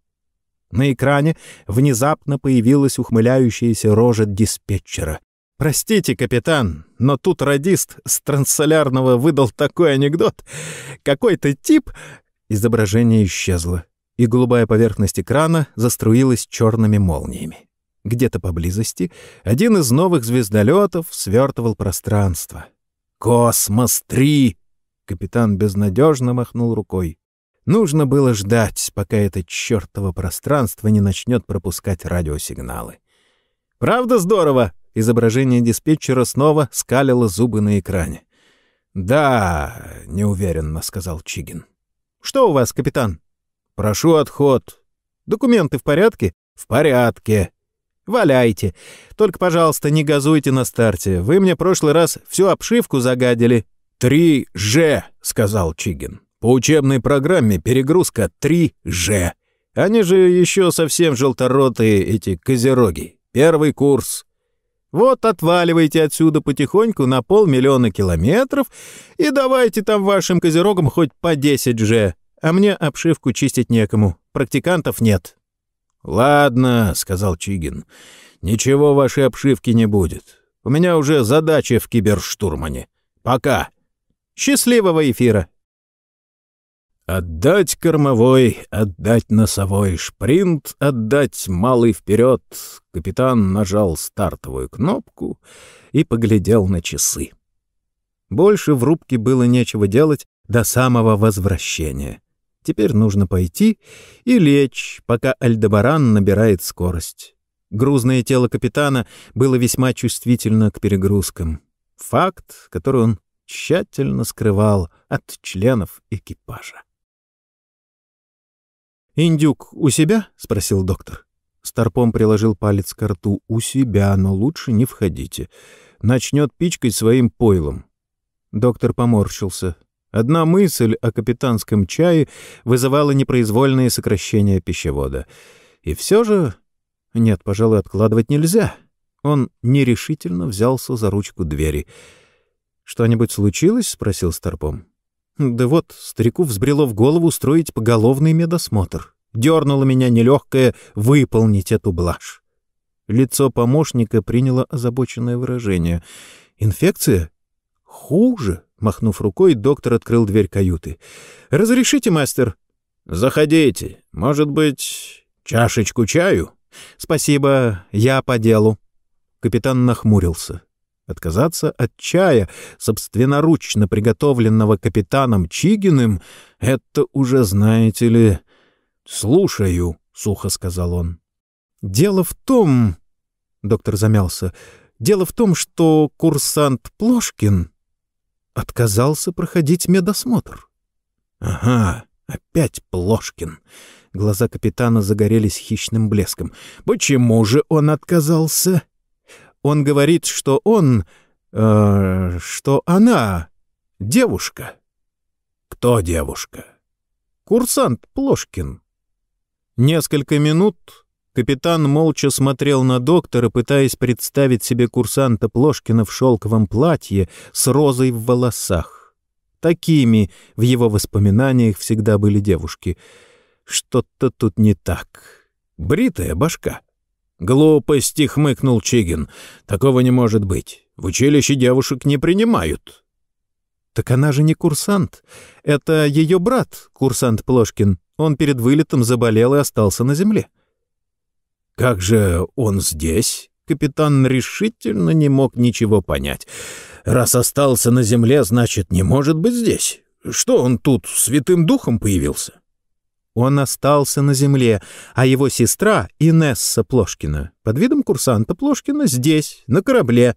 На экране внезапно появилась ухмыляющаяся рожа диспетчера. «Простите, капитан, но тут радист с транссолярного выдал такой анекдот. Какой-то тип...» Изображение исчезло, и голубая поверхность экрана заструилась черными молниями. Где-то поблизости один из новых звездолетов свертывал пространство. «Космос-3!» — капитан безнадежно махнул рукой. Нужно было ждать, пока это чертово пространство не начнет пропускать радиосигналы. «Правда здорово?» — изображение диспетчера снова скалило зубы на экране. «Да», — неуверенно сказал Чигин. «Что у вас, капитан?» «Прошу отход». «Документы в порядке?» «В порядке», Валяйте. Только, пожалуйста, не газуйте на старте. Вы мне прошлый раз всю обшивку загадили. «Три Ж», — сказал Чигин. «По учебной программе перегрузка 3Ж. Они же еще совсем желторотые, эти козероги. Первый курс. Вот отваливайте отсюда потихоньку на полмиллиона километров и давайте там вашим козерогам хоть по 10 Ж. А мне обшивку чистить некому. Практикантов нет». «Ладно», — сказал Чигин, — «ничего вашей обшивки не будет. У меня уже задача в киберштурмане. Пока. Счастливого эфира!» Отдать кормовой, отдать носовой, шпринт отдать малый вперед. Капитан нажал стартовую кнопку и поглядел на часы. Больше в рубке было нечего делать до самого возвращения. Теперь нужно пойти и лечь, пока Альдебаран набирает скорость. Грузное тело капитана было весьма чувствительно к перегрузкам. Факт, который он тщательно скрывал от членов экипажа. «Индюк у себя?» — спросил доктор. Старпом приложил палец к рту. «У себя, но лучше не входите. Начнет пичкать своим пойлом». Доктор поморщился. Одна мысль о капитанском чае вызывала непроизвольное сокращение пищевода. И все же... Нет, пожалуй, откладывать нельзя. Он нерешительно взялся за ручку двери. «Что-нибудь случилось?» — спросил Старпом. «Да вот, старику взбрело в голову устроить поголовный медосмотр. Дернуло меня нелегкое выполнить эту блажь». Лицо помощника приняло озабоченное выражение. «Инфекция? Хуже!» Махнув рукой, доктор открыл дверь каюты. «Разрешите, мастер?» «Заходите. Может быть, чашечку чаю?» «Спасибо, я по делу». Капитан нахмурился. Отказаться от чая, собственноручно приготовленного капитаном Чигиным, это уже, знаете ли... «Слушаю», — сухо сказал он. «Дело в том...» — доктор замялся. «Дело в том, что курсант Плошкин отказался проходить медосмотр». «Ага, опять Плошкин». Глаза капитана загорелись хищным блеском. «Почему же он отказался?» Он говорит, что он... Э, что она... девушка. Кто девушка? Курсант Плошкин. Несколько минут капитан молча смотрел на доктора, пытаясь представить себе курсанта Плошкина в шелковом платье с розой в волосах. Такими в его воспоминаниях всегда были девушки. Что-то тут не так. Бритая башка. «Глупости!» — хмыкнул Чигин. «Такого не может быть. В училище девушек не принимают». «Так она же не курсант. Это ее брат, курсант Плошкин. Он перед вылетом заболел и остался на земле». «Как же он здесь?» Капитан решительно не мог ничего понять. «Раз остался на земле, значит, не может быть здесь. Что он тут святым духом появился?» Он остался на земле, а его сестра Инесса Плошкина под видом курсанта Плошкина здесь, на корабле.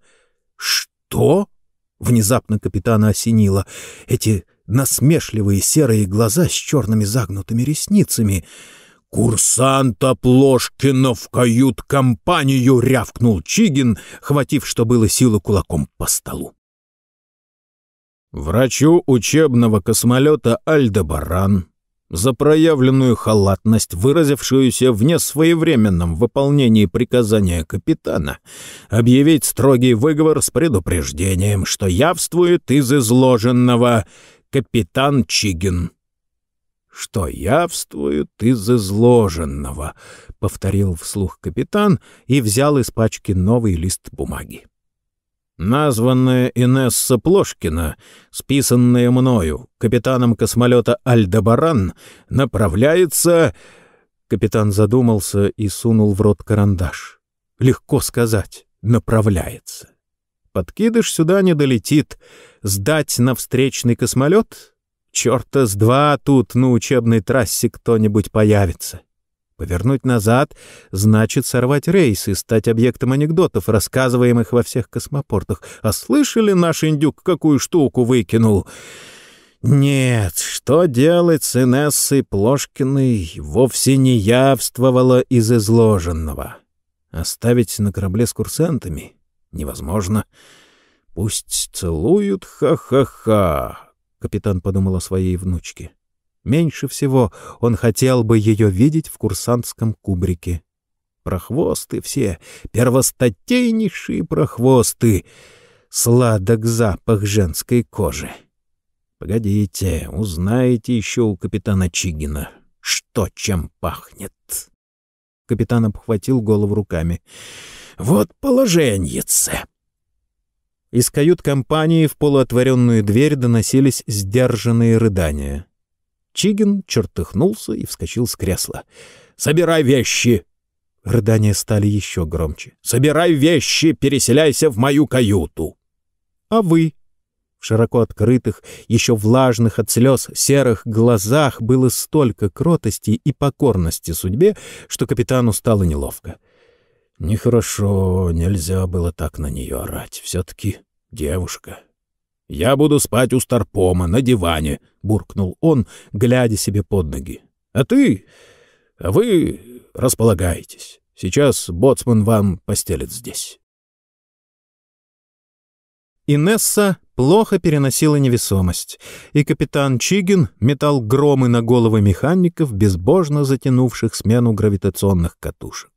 «Что?» — внезапно капитана осенило. Эти насмешливые серые глаза с черными загнутыми ресницами. «Курсанта Плошкина в кают-компанию!» — рявкнул Чигин, хватив, что было силы, кулаком по столу. Врачу учебного космолета Альдебаран за проявленную халатность, выразившуюся в несвоевременном выполнении приказания капитана, объявить строгий выговор с предупреждением, что явствует из изложенного капитан Чигин. «Что явствует из изложенного», — повторил вслух капитан и взял из пачки новый лист бумаги. Названная Инесса Плошкина, списанная мною, капитаном космолета Альдебаран, направляется... Капитан задумался и сунул в рот карандаш. Легко сказать, направляется. Подкидыш сюда не долетит. Сдать на встречный космолет? Черта с два тут на учебной трассе кто-нибудь появится. Повернуть назад значит сорвать рейс и стать объектом анекдотов, рассказываемых во всех космопортах. А слышали, наш индюк какую штуку выкинул? Нет, что делать с Инессой Плошкиной вовсе не явствовало из изложенного. Оставить на корабле с курсантами невозможно. Пусть целуют, ха-ха-ха. Капитан подумал о своей внучке. Меньше всего он хотел бы ее видеть в курсантском кубрике. Прохвосты все, первостатейнейшие прохвосты. Сладок запах женской кожи. Погодите, узнаете еще у капитана Чигина, что чем пахнет. Капитан обхватил голову руками. Вот положеньице. Из кают-компании в полуотворенную дверь доносились сдержанные рыдания. Чигин чертыхнулся и вскочил с кресла. «Собирай вещи!» Рыдания стали еще громче. «Собирай вещи, переселяйся в мою каюту!» «А вы?» В широко открытых, еще влажных от слез серых глазах было столько кротости и покорности судьбе, что капитану стало неловко. Нехорошо, нельзя было так на нее орать. Все-таки девушка. «Я буду спать у Старпома на диване», — буркнул он, глядя себе под ноги. «А ты... А вы располагайтесь. Сейчас боцман вам постелит здесь». Инесса плохо переносила невесомость, и капитан Чигин метал громы на головы механиков, безбожно затянувших смену гравитационных катушек.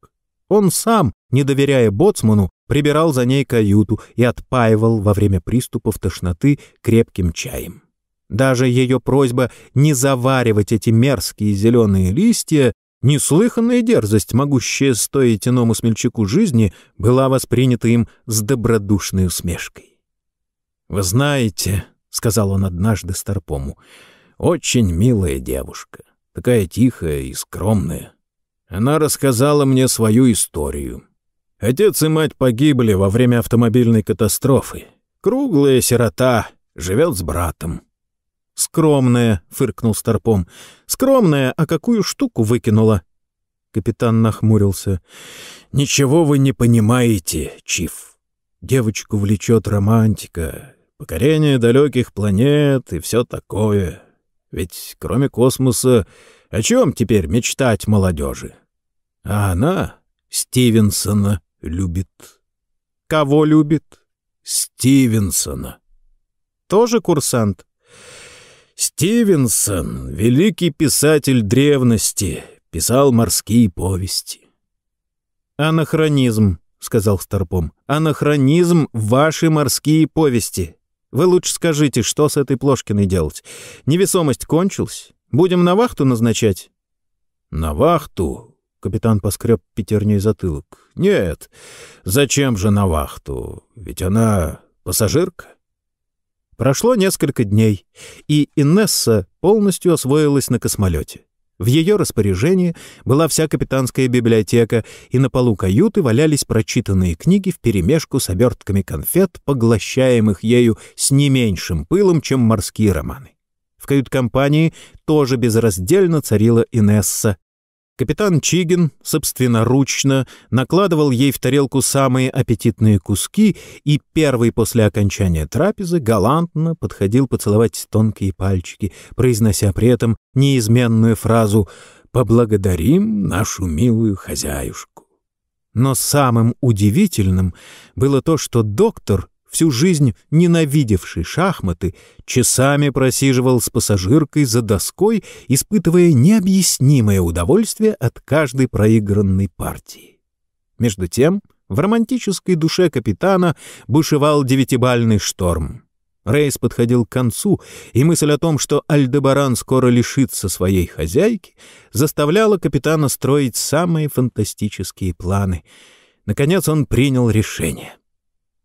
Он сам, не доверяя боцману, прибирал за ней каюту и отпаивал во время приступов тошноты крепким чаем. Даже ее просьба не заваривать эти мерзкие зеленые листья, неслыханная дерзость, могущая стоить иному смельчаку жизни, была воспринята им с добродушной усмешкой. «Вы знаете», — сказал он однажды Старпому, — «очень милая девушка, такая тихая и скромная. Она рассказала мне свою историю. Отец и мать погибли во время автомобильной катастрофы. Круглая сирота, живет с братом. «Скромная», — фыркнул Старпом. «Скромная, а какую штуку выкинула?» Капитан нахмурился. «Ничего вы не понимаете, Чиф. Девочку влечет романтика, покорение далеких планет и все такое. Ведь кроме космоса о чем теперь мечтать молодежи? А она Стивенсона любит. Кого любит? Стивенсона. Тоже курсант? Стивенсон — великий писатель древности, писал морские повести. «Анахронизм», — сказал Старпом. «Анахронизм — ваши морские повести. Вы лучше скажите, что с этой Плошкиной делать? Невесомость кончилась? Будем на вахту назначать?» «На вахту?» — капитан поскреб пятерней затылок. «Нет, зачем же на вахту? Ведь она пассажирка». Прошло несколько дней, и Инесса полностью освоилась на космолете. В ее распоряжении была вся капитанская библиотека, и на полу каюты валялись прочитанные книги вперемешку с обертками конфет, поглощаемых ею с не меньшим пылом, чем морские романы. В кают-компании тоже безраздельно царила Инесса, Капитан Чигин собственноручно накладывал ей в тарелку самые аппетитные куски и первый после окончания трапезы галантно подходил поцеловать тонкие пальчики, произнося при этом неизменную фразу «Поблагодарим нашу милую хозяюшку». Но самым удивительным было то, что доктор всю жизнь ненавидевший шахматы, часами просиживал с пассажиркой за доской, испытывая необъяснимое удовольствие от каждой проигранной партии. Между тем, в романтической душе капитана бушевал девятибальный шторм. Рейс подходил к концу, и мысль о том, что Альдебаран скоро лишится своей хозяйки, заставляла капитана строить самые фантастические планы. Наконец он принял решение —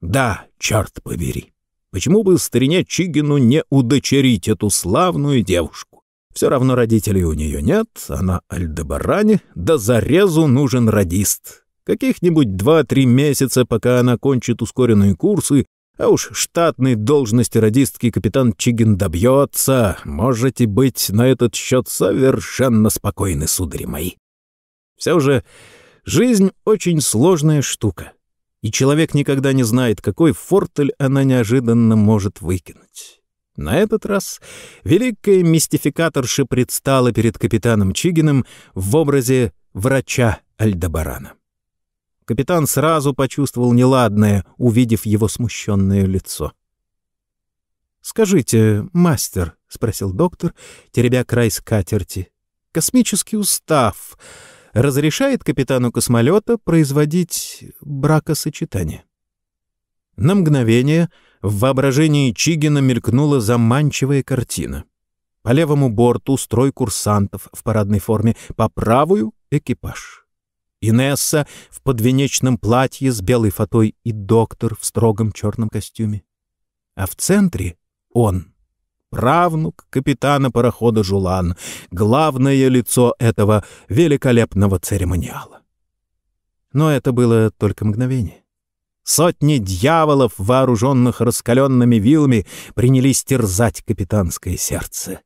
да, черт побери. Почему бы старине Чигину не удочерить эту славную девушку? Все равно родителей у нее нет, она Альдебаране, да зарезу нужен радист. Каких-нибудь два-три месяца, пока она кончит ускоренные курсы, а уж штатной должности радистки капитан Чигин добьется, можете быть на этот счет совершенно спокойны, судари мои. Все же жизнь очень сложная штука и человек никогда не знает, какой фортель она неожиданно может выкинуть. На этот раз великая мистификаторша предстала перед капитаном Чигиным в образе врача Альдебарана. Капитан сразу почувствовал неладное, увидев его смущенное лицо. «Скажите, мастер», — спросил доктор, теребя край скатерти, — «космический устав разрешает капитану космолета производить бракосочетание. На мгновение в воображении Чигина мелькнула заманчивая картина. По левому борту строй курсантов в парадной форме, по правую — экипаж. Инесса в подвенечном платье с белой фатой и доктор в строгом черном костюме. А в центре — он — правнук капитана парохода «Жулан», главное лицо этого великолепного церемониала. Но это было только мгновение. Сотни дьяволов, вооруженных раскаленными вилами, принялись терзать капитанское сердце.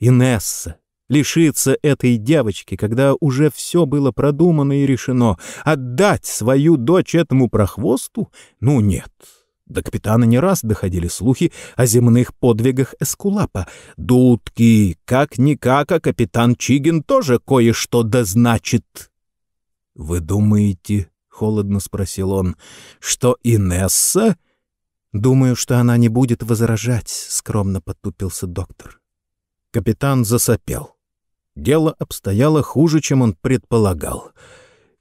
Инесса, лишиться этой девочки, когда уже все было продумано и решено, отдать свою дочь этому прохвосту? Ну нет, до капитана не раз доходили слухи о земных подвигах Эскулапа. Дудки, как-никак, а капитан Чигин тоже кое-что дозначит. — Вы думаете, — холодно спросил он, — что Инесса... — Думаю, что она не будет возражать, — скромно потупился доктор. Капитан засопел. Дело обстояло хуже, чем он предполагал —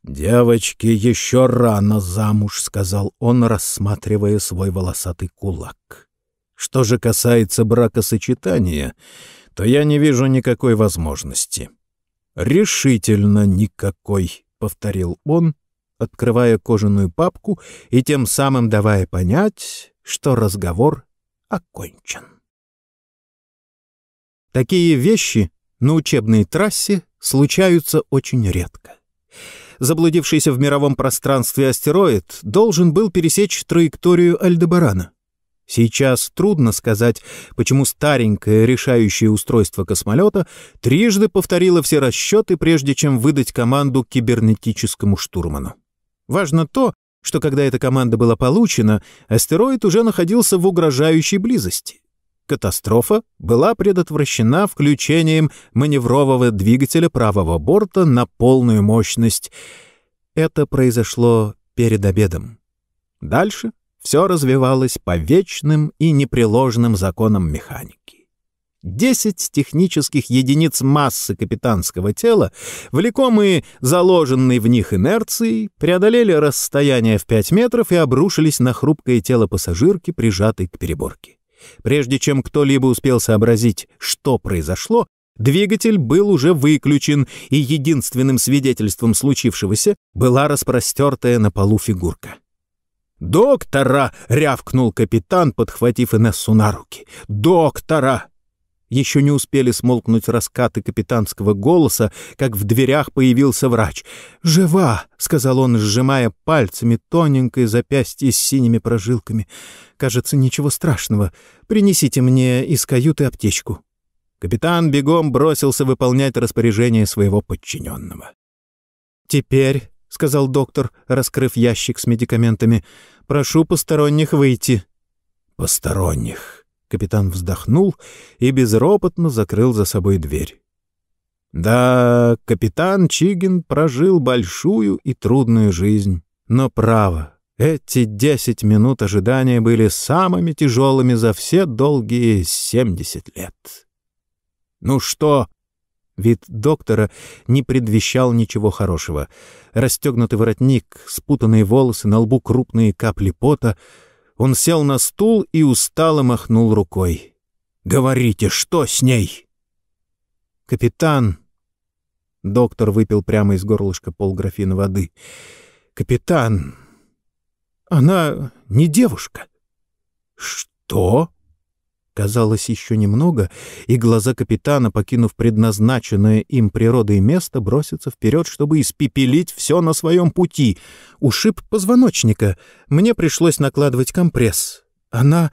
«Девочке еще рано замуж», — сказал он, рассматривая свой волосатый кулак. «Что же касается бракосочетания, то я не вижу никакой возможности». «Решительно никакой», — повторил он, открывая кожаную папку и тем самым давая понять, что разговор окончен. Такие вещи на учебной трассе случаются очень редко. Заблудившийся в мировом пространстве астероид должен был пересечь траекторию Альдебарана. Сейчас трудно сказать, почему старенькое решающее устройство космолета трижды повторило все расчеты, прежде чем выдать команду кибернетическому штурману. Важно то, что когда эта команда была получена, астероид уже находился в угрожающей близости. Катастрофа была предотвращена включением маневрового двигателя правого борта на полную мощность. Это произошло перед обедом. Дальше все развивалось по вечным и непреложным законам механики. Десять технических единиц массы капитанского тела, влекомые заложенной в них инерцией, преодолели расстояние в пять метров и обрушились на хрупкое тело пассажирки, прижатой к переборке. Прежде чем кто-либо успел сообразить, что произошло, двигатель был уже выключен, и единственным свидетельством случившегося была распростертая на полу фигурка. «Доктора!» — рявкнул капитан, подхватив Инессу на руки. «Доктора!» Еще не успели смолкнуть раскаты капитанского голоса, как в дверях появился врач. «Жива!» — сказал он, сжимая пальцами тоненькое запястье с синими прожилками. «Кажется, ничего страшного. Принесите мне из каюты аптечку». Капитан бегом бросился выполнять распоряжение своего подчиненного. «Теперь — сказал доктор, раскрыв ящик с медикаментами. «Прошу посторонних выйти». «Посторонних». Капитан вздохнул и безропотно закрыл за собой дверь. Да, капитан Чигин прожил большую и трудную жизнь. Но право, эти десять минут ожидания были самыми тяжелыми за все долгие семьдесят лет. «Ну что?» Вид доктора не предвещал ничего хорошего. Расстегнутый воротник, спутанные волосы, на лбу крупные капли пота. Он сел на стул и устало махнул рукой. «Говорите, что с ней?» «Капитан...» Доктор выпил прямо из горлышка полграфина воды. «Капитан... Она не девушка». «Что?» Казалось, еще немного, и глаза капитана, покинув предназначенное им природой место, бросятся вперед, чтобы испепелить все на своем пути. Ушиб позвоночника. Мне пришлось накладывать компресс. Она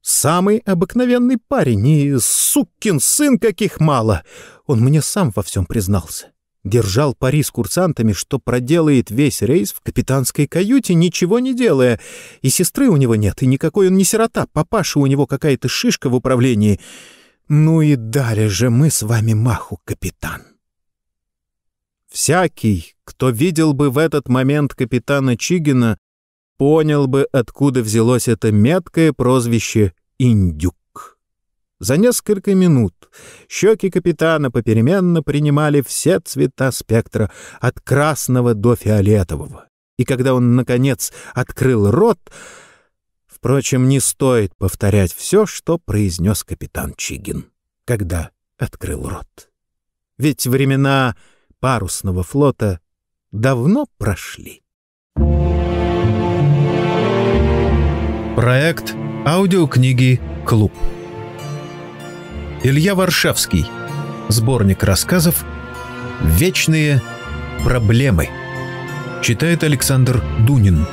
самый обыкновенный парень, и сукин сын каких мало. Он мне сам во всем признался держал пари с курсантами, что проделает весь рейс в капитанской каюте, ничего не делая. И сестры у него нет, и никакой он не сирота, папаша у него какая-то шишка в управлении. Ну и дали же мы с вами маху, капитан. Всякий, кто видел бы в этот момент капитана Чигина, понял бы, откуда взялось это меткое прозвище «Индюк». За несколько минут щеки капитана попеременно принимали все цвета спектра, от красного до фиолетового. И когда он, наконец, открыл рот... Впрочем, не стоит повторять все, что произнес капитан Чигин, когда открыл рот. Ведь времена парусного флота давно прошли. Проект аудиокниги «Клуб». Илья Варшавский. Сборник рассказов «Вечные проблемы». Читает Александр Дунин.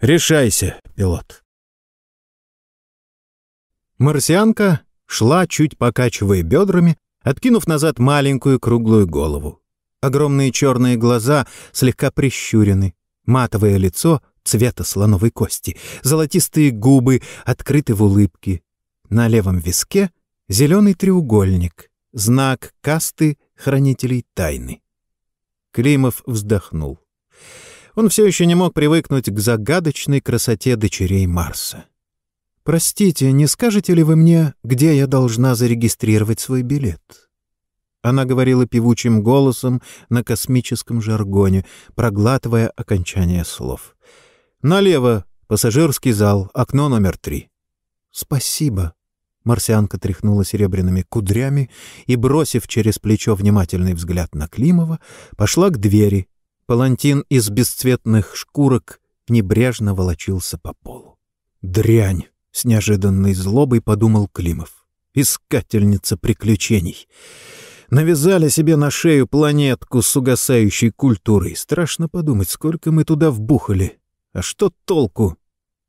«Решайся, пилот». Марсианка шла, чуть покачивая бедрами, откинув назад маленькую круглую голову. Огромные черные глаза слегка прищурены, матовое лицо цвета слоновой кости, золотистые губы открыты в улыбке. На левом виске зеленый треугольник, знак касты хранителей тайны. Климов вздохнул. Он все еще не мог привыкнуть к загадочной красоте дочерей Марса. «Простите, не скажете ли вы мне, где я должна зарегистрировать свой билет?» Она говорила певучим голосом на космическом жаргоне, проглатывая окончание слов. «Налево, пассажирский зал, окно номер три». «Спасибо». Марсианка тряхнула серебряными кудрями и, бросив через плечо внимательный взгляд на Климова, пошла к двери. Палантин из бесцветных шкурок небрежно волочился по полу. «Дрянь!» — С неожиданной злобой подумал Климов. Искательница приключений. Навязали себе на шею планетку с угасающей культурой. Страшно подумать, сколько мы туда вбухали. А что толку?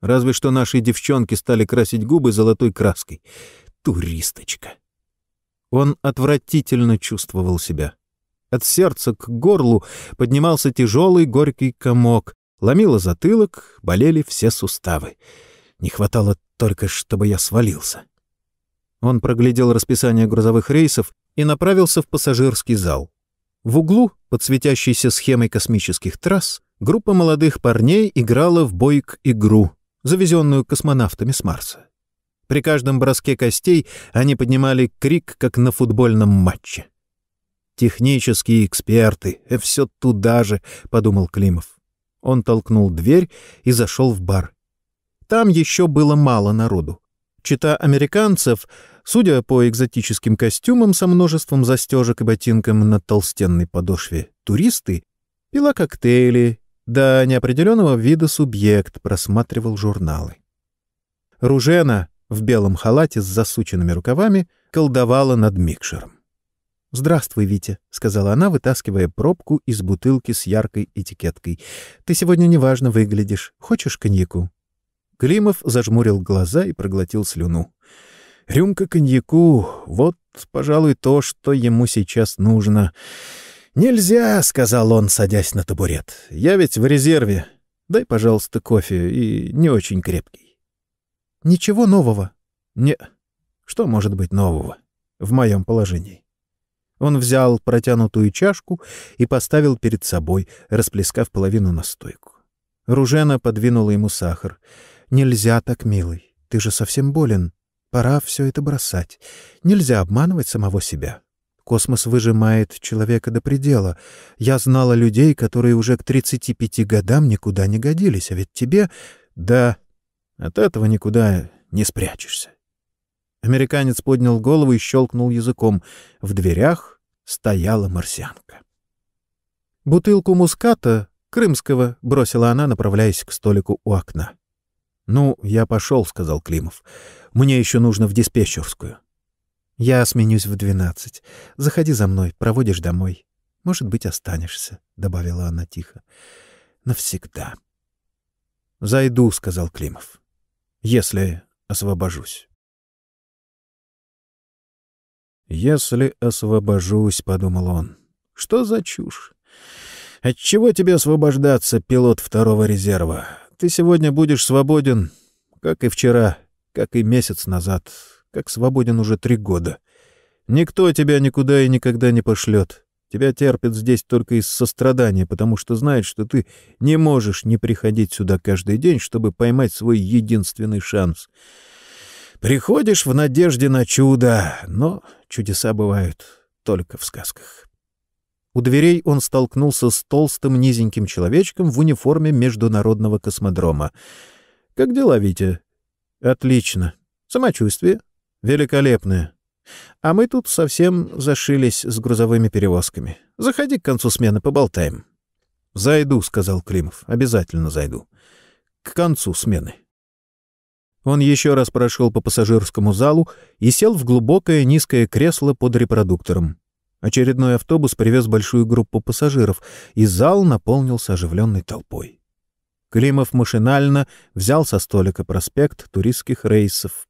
Разве что наши девчонки стали красить губы золотой краской. Туристочка. Он отвратительно чувствовал себя. От сердца к горлу поднимался тяжелый горький комок, ломило затылок, болели все суставы. Не хватало только, чтобы я свалился. Он проглядел расписание грузовых рейсов и направился в пассажирский зал. В углу, под светящейся схемой космических трасс, группа молодых парней играла в бойк-игру, завезенную космонавтами с Марса. При каждом броске костей они поднимали крик, как на футбольном матче. «Технические эксперты, э, все туда же», — подумал Климов. Он толкнул дверь и зашел в бар. Там еще было мало народу. Чита американцев, судя по экзотическим костюмам со множеством застежек и ботинкам на толстенной подошве, туристы, пила коктейли, да неопределенного вида субъект просматривал журналы. Ружена в белом халате с засученными рукавами колдовала над микшером. «Здравствуй, Витя», — сказала она, вытаскивая пробку из бутылки с яркой этикеткой. «Ты сегодня неважно выглядишь. Хочешь коньяку?» Климов зажмурил глаза и проглотил слюну. «Рюмка коньяку — вот, пожалуй, то, что ему сейчас нужно». «Нельзя», — сказал он, садясь на табурет. «Я ведь в резерве. Дай, пожалуйста, кофе, и не очень крепкий». «Ничего нового?» «Не. Что может быть нового в моем положении?» Он взял протянутую чашку и поставил перед собой, расплескав половину на стойку. Ружена подвинула ему сахар. «Нельзя так, милый. Ты же совсем болен. Пора все это бросать. Нельзя обманывать самого себя. Космос выжимает человека до предела. Я знала людей, которые уже к 35 годам никуда не годились, а ведь тебе... Да, от этого никуда не спрячешься. Американец поднял голову и щелкнул языком. В дверях стояла марсианка. «Бутылку муската, крымского», — бросила она, направляясь к столику у окна. «Ну, я пошел», — сказал Климов. «Мне еще нужно в диспетчерскую». «Я сменюсь в двенадцать. Заходи за мной, проводишь домой. Может быть, останешься», — добавила она тихо. «Навсегда». «Зайду», — сказал Климов. «Если освобожусь». «Если освобожусь», — подумал он. «Что за чушь? Отчего тебе освобождаться, пилот второго резерва? Ты сегодня будешь свободен, как и вчера, как и месяц назад, как свободен уже три года. Никто тебя никуда и никогда не пошлет. Тебя терпят здесь только из сострадания, потому что знают, что ты не можешь не приходить сюда каждый день, чтобы поймать свой единственный шанс». Приходишь в надежде на чудо, но чудеса бывают только в сказках. У дверей он столкнулся с толстым низеньким человечком в униформе международного космодрома. «Как дела, Витя?» «Отлично. Самочувствие?» «Великолепное. А мы тут совсем зашились с грузовыми перевозками. Заходи к концу смены, поболтаем». «Зайду», — сказал Климов. «Обязательно зайду. К концу смены». Он еще раз прошел по пассажирскому залу и сел в глубокое низкое кресло под репродуктором. Очередной автобус привез большую группу пассажиров, и зал наполнился оживленной толпой. Климов машинально взял со столика проспект туристских рейсов.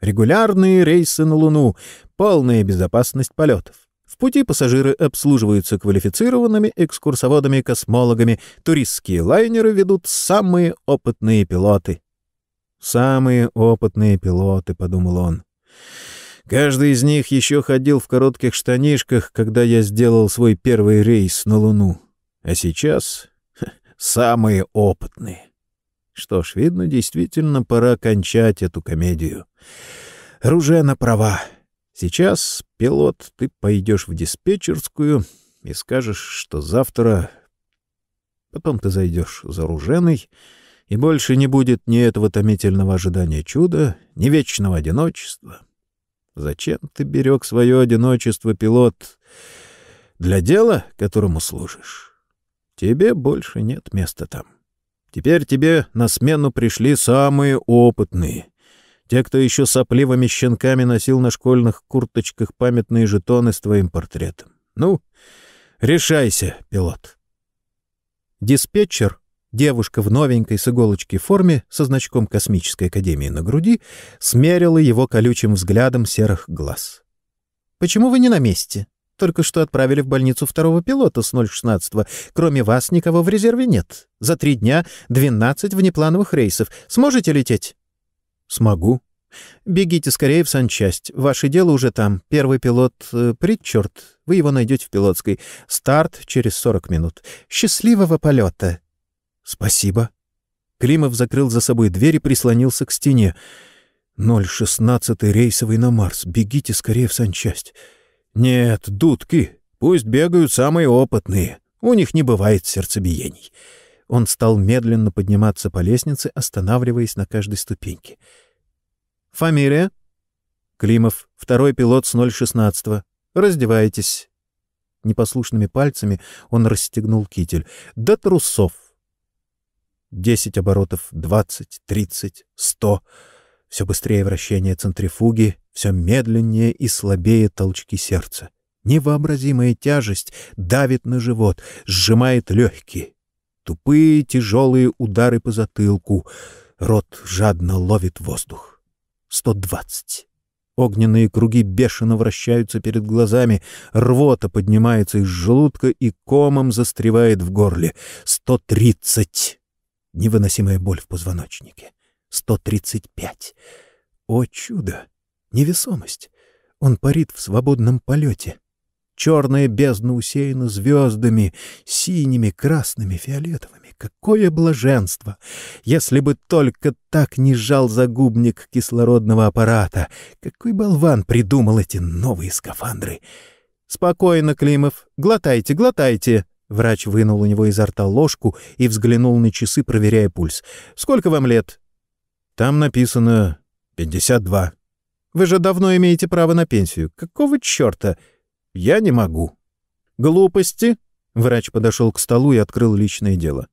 Регулярные рейсы на Луну, полная безопасность полетов. В пути пассажиры обслуживаются квалифицированными экскурсоводами-космологами, туристские лайнеры ведут самые опытные пилоты — Самые опытные пилоты, — подумал он. Каждый из них еще ходил в коротких штанишках, когда я сделал свой первый рейс на Луну. А сейчас <laughs> самые опытные. Что ж, видно, действительно пора кончать эту комедию. Ружена права. Сейчас, пилот, ты пойдешь в диспетчерскую и скажешь, что завтра... Потом ты зайдешь за Руженой и больше не будет ни этого томительного ожидания чуда, ни вечного одиночества. Зачем ты берег свое одиночество, пилот? Для дела, которому служишь. Тебе больше нет места там. Теперь тебе на смену пришли самые опытные. Те, кто еще сопливыми щенками носил на школьных курточках памятные жетоны с твоим портретом. Ну, решайся, пилот. Диспетчер, девушка в новенькой с иголочки форме со значком Космической Академии на груди, смерила его колючим взглядом серых глаз. «Почему вы не на месте? Только что отправили в больницу второго пилота с 016 Кроме вас никого в резерве нет. За три дня 12 внеплановых рейсов. Сможете лететь?» «Смогу». «Бегите скорее в санчасть. Ваше дело уже там. Первый пилот э, Притчорт. Вы его найдете в пилотской. Старт через 40 минут. Счастливого полета!» «Спасибо». Климов закрыл за собой дверь и прислонился к стене. «016 рейсовый на Марс. Бегите скорее в санчасть». «Нет, дудки. Пусть бегают самые опытные. У них не бывает сердцебиений». Он стал медленно подниматься по лестнице, останавливаясь на каждой ступеньке. «Фамилия?» «Климов, второй пилот с 016-го. Раздевайтесь». Непослушными пальцами он расстегнул китель. «До трусов». Десять оборотов, двадцать, тридцать, сто. Все быстрее вращение центрифуги, все медленнее и слабее толчки сердца. Невообразимая тяжесть давит на живот, сжимает легкие. Тупые тяжелые удары по затылку. Рот жадно ловит воздух. Сто двадцать. Огненные круги бешено вращаются перед глазами, рвота поднимается из желудка и комом застревает в горле. Сто тридцать. Невыносимая боль в позвоночнике. Сто тридцать пять. О чудо! Невесомость! Он парит в свободном полете. Черная бездна усеяна звездами, синими, красными, фиолетовыми. Какое блаженство! Если бы только так не сжал загубник кислородного аппарата! Какой болван придумал эти новые скафандры! «Спокойно, Климов, глотайте, глотайте!» Врач вынул у него изо рта ложку и взглянул на часы, проверяя пульс. «Сколько вам лет?» «Там написано пятьдесят два». «Вы же давно имеете право на пенсию. Какого черта?» Я не могу. Глупости? Врач подошел к столу и открыл личное дело.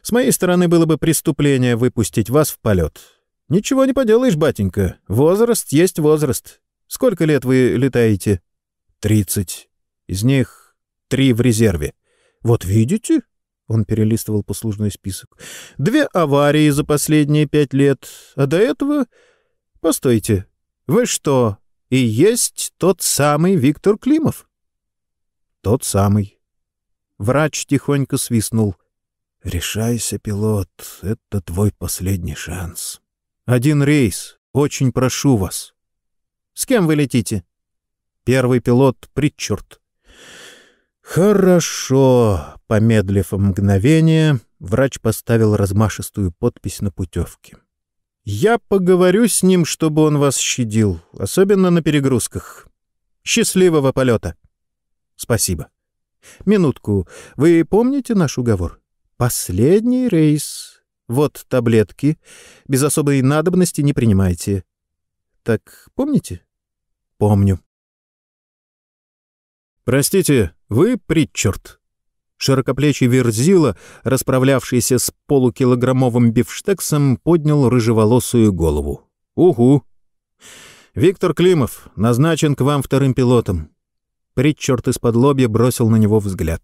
С моей стороны было бы преступление выпустить вас в полет. Ничего не поделаешь, батенька. Возраст есть возраст. Сколько лет вы летаете? Тридцать. Из них три в резерве. Вот видите? Он перелистывал послужной список. Две аварии за последние пять лет. А до этого... Постойте. Вы что, и есть тот самый Виктор Климов. Тот самый. Врач тихонько свистнул. «Решайся, пилот, это твой последний шанс. Один рейс, очень прошу вас». «С кем вы летите?» «Первый пилот Притчурт». «Хорошо», — помедлив мгновение, врач поставил размашистую подпись на путевке. Я поговорю с ним, чтобы он вас щадил, особенно на перегрузках. Счастливого полета. Спасибо. Минутку. Вы помните наш уговор? Последний рейс. Вот таблетки. Без особой надобности не принимайте. Так помните? Помню. Простите, вы Притчард? Широкоплечий верзила, расправлявшийся с полукилограммовым бифштексом, поднял рыжеволосую голову. «Угу!» «Виктор Климов назначен к вам вторым пилотом». Притчорт из-под лобья бросил на него взгляд.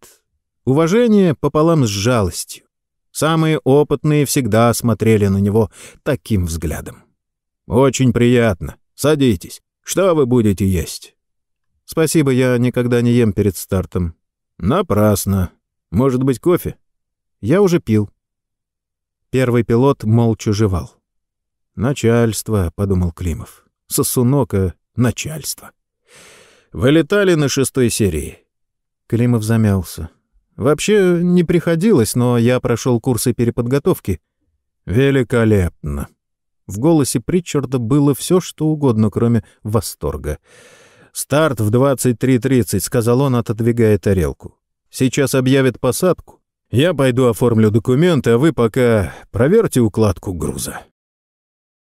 Уважение пополам с жалостью. Самые опытные всегда смотрели на него таким взглядом. «Очень приятно. Садитесь. Что вы будете есть?» «Спасибо, я никогда не ем перед стартом». «Напрасно. Может быть, кофе? Я уже пил. Первый пилот молча жевал. «Начальство», — подумал Климов. «Сосунока — начальство». «Вы летали на шестой серии?» Климов замялся. «Вообще не приходилось, но я прошел курсы переподготовки». «Великолепно!» В голосе Притчарда было все, что угодно, кроме восторга. «Старт в 23.30», — сказал он, отодвигая тарелку. Сейчас объявят посадку. Я пойду оформлю документы, а вы пока проверьте укладку груза».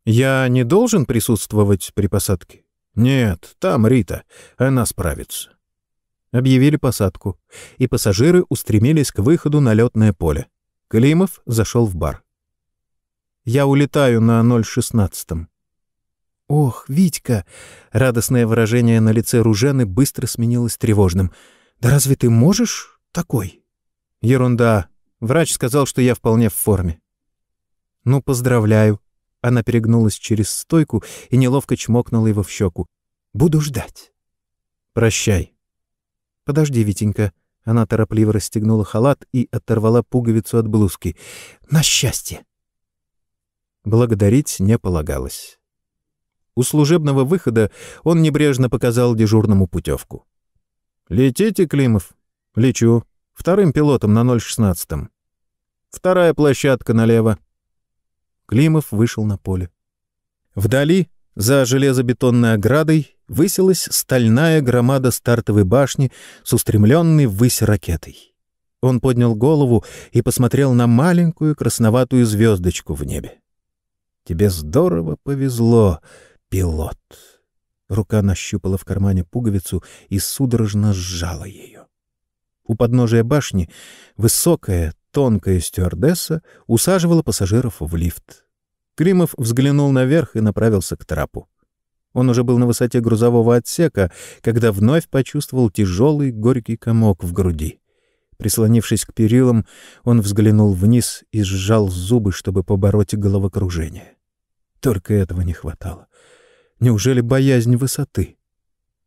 «Я не должен присутствовать при посадке?» «Нет, там Рита. Она справится». Объявили посадку, и пассажиры устремились к выходу на летное поле. Климов зашел в бар. «Я улетаю на 016-м». «Ох, Витька!» — радостное выражение на лице Ружены быстро сменилось тревожным. «Да разве ты можешь такой?» «Ерунда. Врач сказал, что я вполне в форме». «Ну, поздравляю». Она перегнулась через стойку и неловко чмокнула его в щеку. «Буду ждать». «Прощай». «Подожди, Витенька». Она торопливо расстегнула халат и оторвала пуговицу от блузки. «На счастье!» Благодарить не полагалось. У служебного выхода он небрежно показал дежурному путевку. «Летите, Климов?» «Лечу. Вторым пилотом на 016-м. Вторая площадка налево». Климов вышел на поле. Вдали, за железобетонной оградой, высилась стальная громада стартовой башни с устремленной ввысь ракетой. Он поднял голову и посмотрел на маленькую красноватую звездочку в небе. «Тебе здорово повезло», пилот. Рука нащупала в кармане пуговицу и судорожно сжала ее. У подножия башни высокая, тонкая стюардесса усаживала пассажиров в лифт. Климов взглянул наверх и направился к трапу. Он уже был на высоте грузового отсека, когда вновь почувствовал тяжелый горький комок в груди. Прислонившись к перилам, он взглянул вниз и сжал зубы, чтобы побороть головокружение. Только этого не хватало. Неужели боязнь высоты?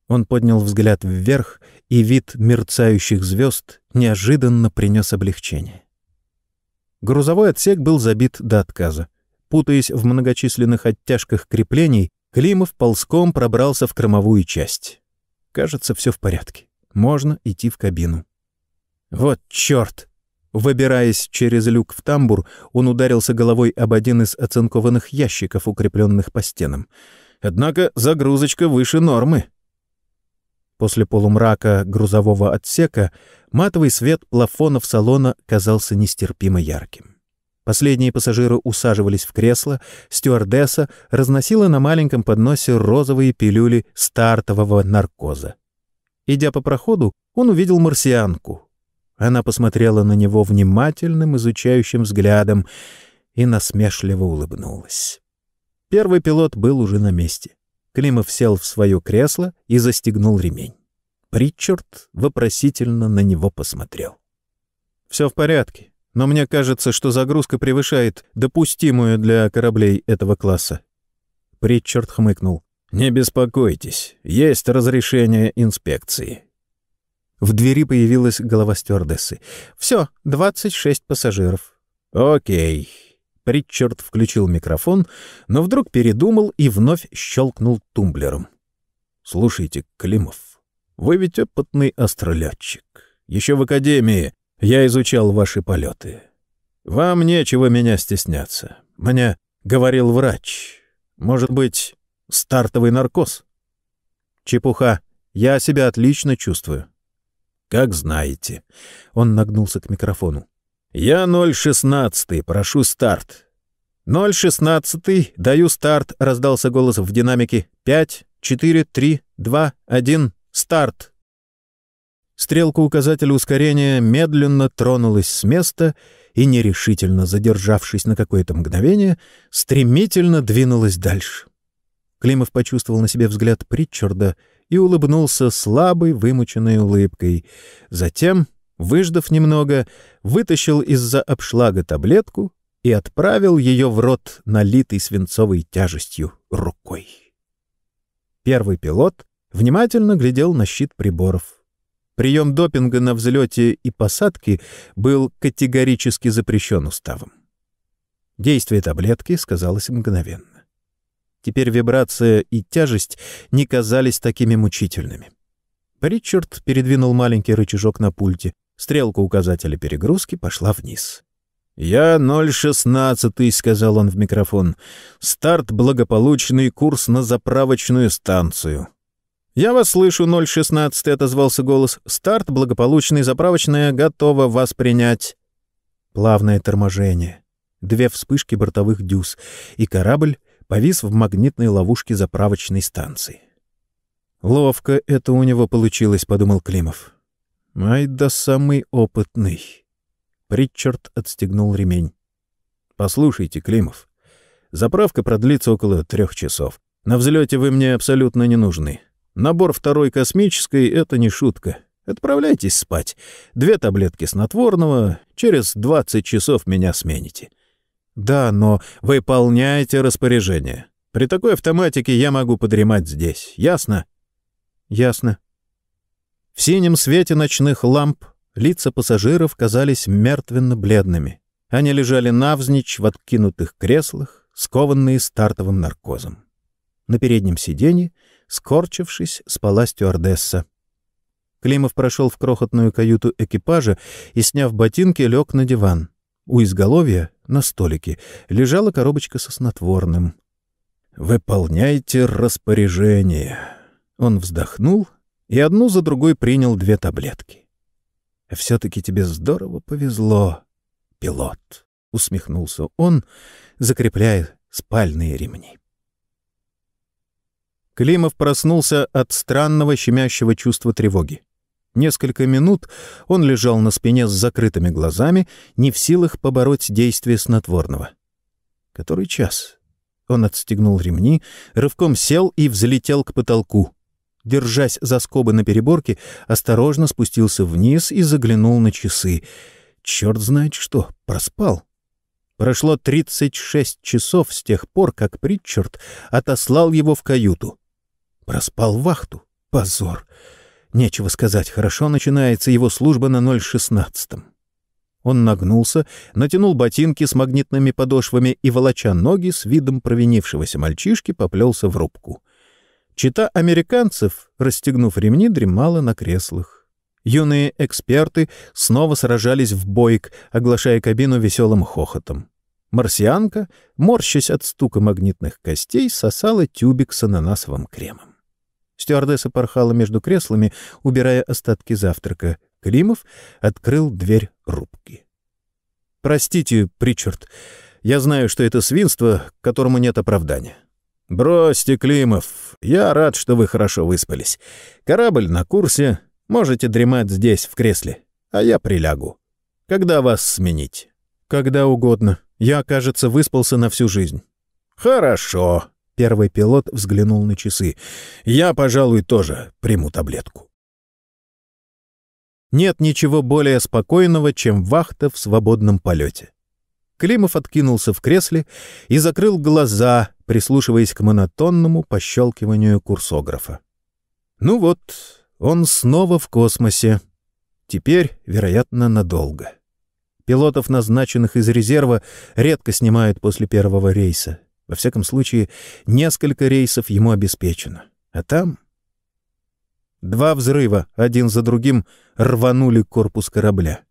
Он поднял взгляд вверх, и вид мерцающих звезд неожиданно принес облегчение. Грузовой отсек был забит до отказа. Путаясь в многочисленных оттяжках креплений, Климов ползком пробрался в кормовую часть. Кажется, все в порядке. Можно идти в кабину. Вот черт! Выбираясь через люк в тамбур, он ударился головой об один из оцинкованных ящиков, укрепленных по стенам. Однако загрузочка выше нормы. После полумрака грузового отсека матовый свет плафонов салона казался нестерпимо ярким. Последние пассажиры усаживались в кресло, стюардесса разносила на маленьком подносе розовые пилюли стартового наркоза. Идя по проходу, он увидел марсианку. Она посмотрела на него внимательным, изучающим взглядом и насмешливо улыбнулась. Первый пилот был уже на месте. Климов сел в свое кресло и застегнул ремень. Притчард вопросительно на него посмотрел. «Все в порядке, но мне кажется, что загрузка превышает допустимую для кораблей этого класса». Притчард хмыкнул. «Не беспокойтесь, есть разрешение инспекции». В двери появилась голова стюардессы. «Все, 26 пассажиров». «Окей, Притчард включил микрофон, но вдруг передумал и вновь щелкнул тумблером. «Слушайте, Климов, вы ведь опытный астролетчик. Еще в академии я изучал ваши полеты. Вам нечего меня стесняться. Мне говорил врач. Может быть, стартовый наркоз?» «Чепуха. Я себя отлично чувствую». «Как знаете». Он нагнулся к микрофону. «Я 016, прошу старт». «016, даю старт», — раздался голос в динамике. «Пять, четыре, три, два, один, старт». Стрелка указателя ускорения медленно тронулась с места и, нерешительно задержавшись на какое-то мгновение, стремительно двинулась дальше. Климов почувствовал на себе взгляд Притчарда и улыбнулся слабой, вымученной улыбкой. Затем выждав немного, вытащил из-за обшлага таблетку и отправил ее в рот, налитый свинцовой тяжестью рукой. Первый пилот внимательно глядел на щит приборов. Прием допинга на взлете и посадке был категорически запрещен уставом. Действие таблетки сказалось мгновенно. Теперь вибрация и тяжесть не казались такими мучительными. Ричард передвинул маленький рычажок на пульте — Стрелка указателя перегрузки пошла вниз. «Я 016», — сказал он в микрофон. «Старт благополучный, курс на заправочную станцию». «Я вас слышу, 016», — отозвался голос. «Старт благополучный, заправочная готова вас принять». Плавное торможение. Две вспышки бортовых дюз, и корабль повис в магнитной ловушке заправочной станции. «Ловко это у него получилось», — подумал Климов. Ай да самый опытный. Притчард отстегнул ремень. «Послушайте, Климов, заправка продлится около трех часов. На взлете вы мне абсолютно не нужны. Набор второй космической — это не шутка. Отправляйтесь спать. Две таблетки снотворного, через 20 часов меня смените. Да, но выполняйте распоряжение. При такой автоматике я могу подремать здесь. Ясно? Ясно. В синем свете ночных ламп лица пассажиров казались мертвенно-бледными. Они лежали навзничь в откинутых креслах, скованные стартовым наркозом. На переднем сиденье скорчившись, спала стюардесса. Климов прошел в крохотную каюту экипажа и, сняв ботинки, лег на диван. У изголовья, на столике, лежала коробочка со снотворным. «Выполняйте распоряжение». Он вздохнул и одну за другой принял две таблетки. «Все-таки тебе здорово повезло, пилот», — усмехнулся он, закрепляя спальные ремни. Климов проснулся от странного щемящего чувства тревоги. Несколько минут он лежал на спине с закрытыми глазами, не в силах побороть действие снотворного. Который час? Он отстегнул ремни, рывком сел и взлетел к потолку. Держась за скобы на переборке, осторожно спустился вниз и заглянул на часы. Черт знает что, проспал. Прошло 36 часов с тех пор, как Притчард отослал его в каюту. Проспал вахту. Позор. Нечего сказать, хорошо начинается его служба на 016-м. Он нагнулся, натянул ботинки с магнитными подошвами и, волоча ноги, с видом провинившегося мальчишки, поплелся в рубку. Чита американцев, расстегнув ремни, дремала на креслах. Юные эксперты снова сражались в бойк, оглашая кабину веселым хохотом. Марсианка, морщась от стука магнитных костей, сосала тюбик с ананасовым кремом. Стюардесса порхала между креслами, убирая остатки завтрака. Климов открыл дверь рубки. «Простите, Причард, я знаю, что это свинство, которому нет оправдания». «Бросьте, Климов, я рад, что вы хорошо выспались. Корабль на курсе, можете дремать здесь, в кресле, а я прилягу. Когда вас сменить?» «Когда угодно. Я, кажется, выспался на всю жизнь». «Хорошо», Первый пилот взглянул на часы. «Я, пожалуй, тоже приму таблетку». Нет ничего более спокойного, чем вахта в свободном полете. Климов откинулся в кресле и закрыл глаза, прислушиваясь к монотонному пощелкиванию курсографа. Ну вот, он снова в космосе. Теперь, вероятно, надолго. Пилотов, назначенных из резерва, редко снимают после первого рейса. Во всяком случае, несколько рейсов ему обеспечено. А там... Два взрыва, один за другим, рванули корпус корабля.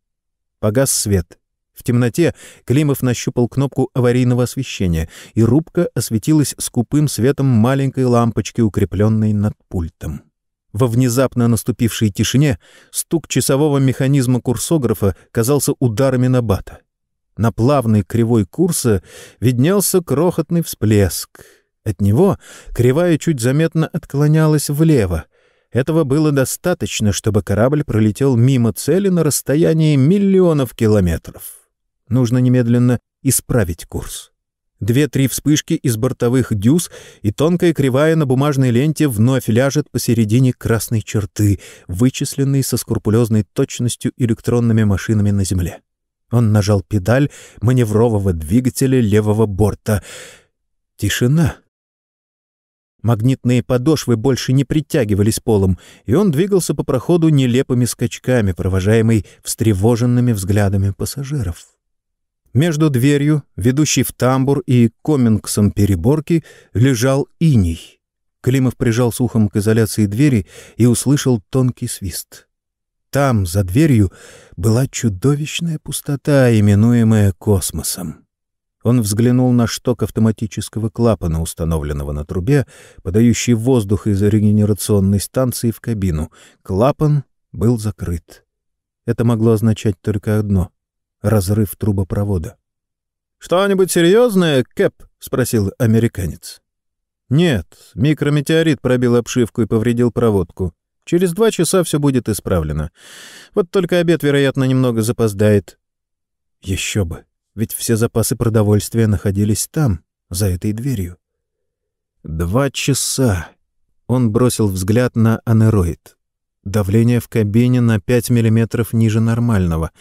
Погас свет. В темноте Климов нащупал кнопку аварийного освещения, и рубка осветилась скупым светом маленькой лампочки, укрепленной над пультом. Во внезапно наступившей тишине стук часового механизма курсографа казался ударами на бата. На плавной кривой курса виднелся крохотный всплеск. От него кривая чуть заметно отклонялась влево. Этого было достаточно, чтобы корабль пролетел мимо цели на расстоянии миллионов километров. Нужно немедленно исправить курс. Две-три вспышки из бортовых дюз, и тонкая кривая на бумажной ленте вновь ляжет посередине красной черты, вычисленной со скрупулезной точностью электронными машинами на Земле. Он нажал педаль маневрового двигателя левого борта. Тишина. Магнитные подошвы больше не притягивались полом, и он двигался по проходу нелепыми скачками, провожаемый встревоженными взглядами пассажиров. Между дверью, ведущей в тамбур и комингсом переборки, лежал иней. Климов прижал ухом к изоляции двери и услышал тонкий свист. Там, за дверью, была чудовищная пустота, именуемая космосом. Он взглянул на шток автоматического клапана, установленного на трубе, подающий воздух из регенерационной станции в кабину. Клапан был закрыт. Это могло означать только одно — разрыв трубопровода. «Что-нибудь серьезное, Кэп?» — спросил американец. «Нет, микрометеорит пробил обшивку и повредил проводку. Через два часа все будет исправлено. Вот только обед, вероятно, немного запоздает. Еще бы, ведь все запасы продовольствия находились там, за этой дверью. Два часа. Он бросил взгляд на анероид. Давление в кабине на 5 миллиметров ниже нормального.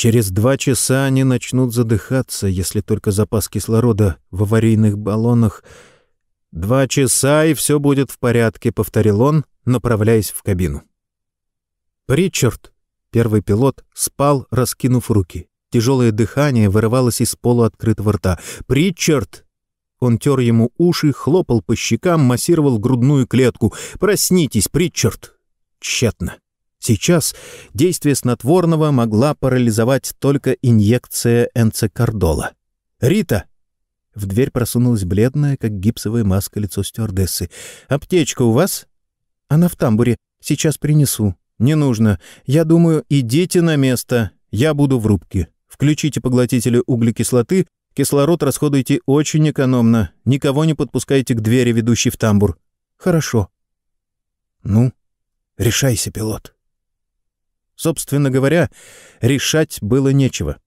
Через два часа они начнут задыхаться, если только запас кислорода в аварийных баллонах... «Два часа, и все будет в порядке», — повторил он, направляясь в кабину. «Причард!» — первый пилот спал, раскинув руки. Тяжелое дыхание вырывалось из полуоткрытого рта. «Причард!» Он тер ему уши, хлопал по щекам, массировал грудную клетку. «Проснитесь, Причард!» Тщетно. Сейчас действие снотворного могла парализовать только инъекция энцекардола. «Рита!» В дверь просунулась бледная, как гипсовая маска, лицо стюардессы. «Аптечка у вас?» «Она в тамбуре. Сейчас принесу». «Не нужно. Я думаю, идите на место. Я буду в рубке. Включите поглотители углекислоты. Кислород расходуйте очень экономно. Никого не подпускайте к двери, ведущей в тамбур». «Хорошо». «Ну, решайся, пилот». Собственно говоря, решать было нечего.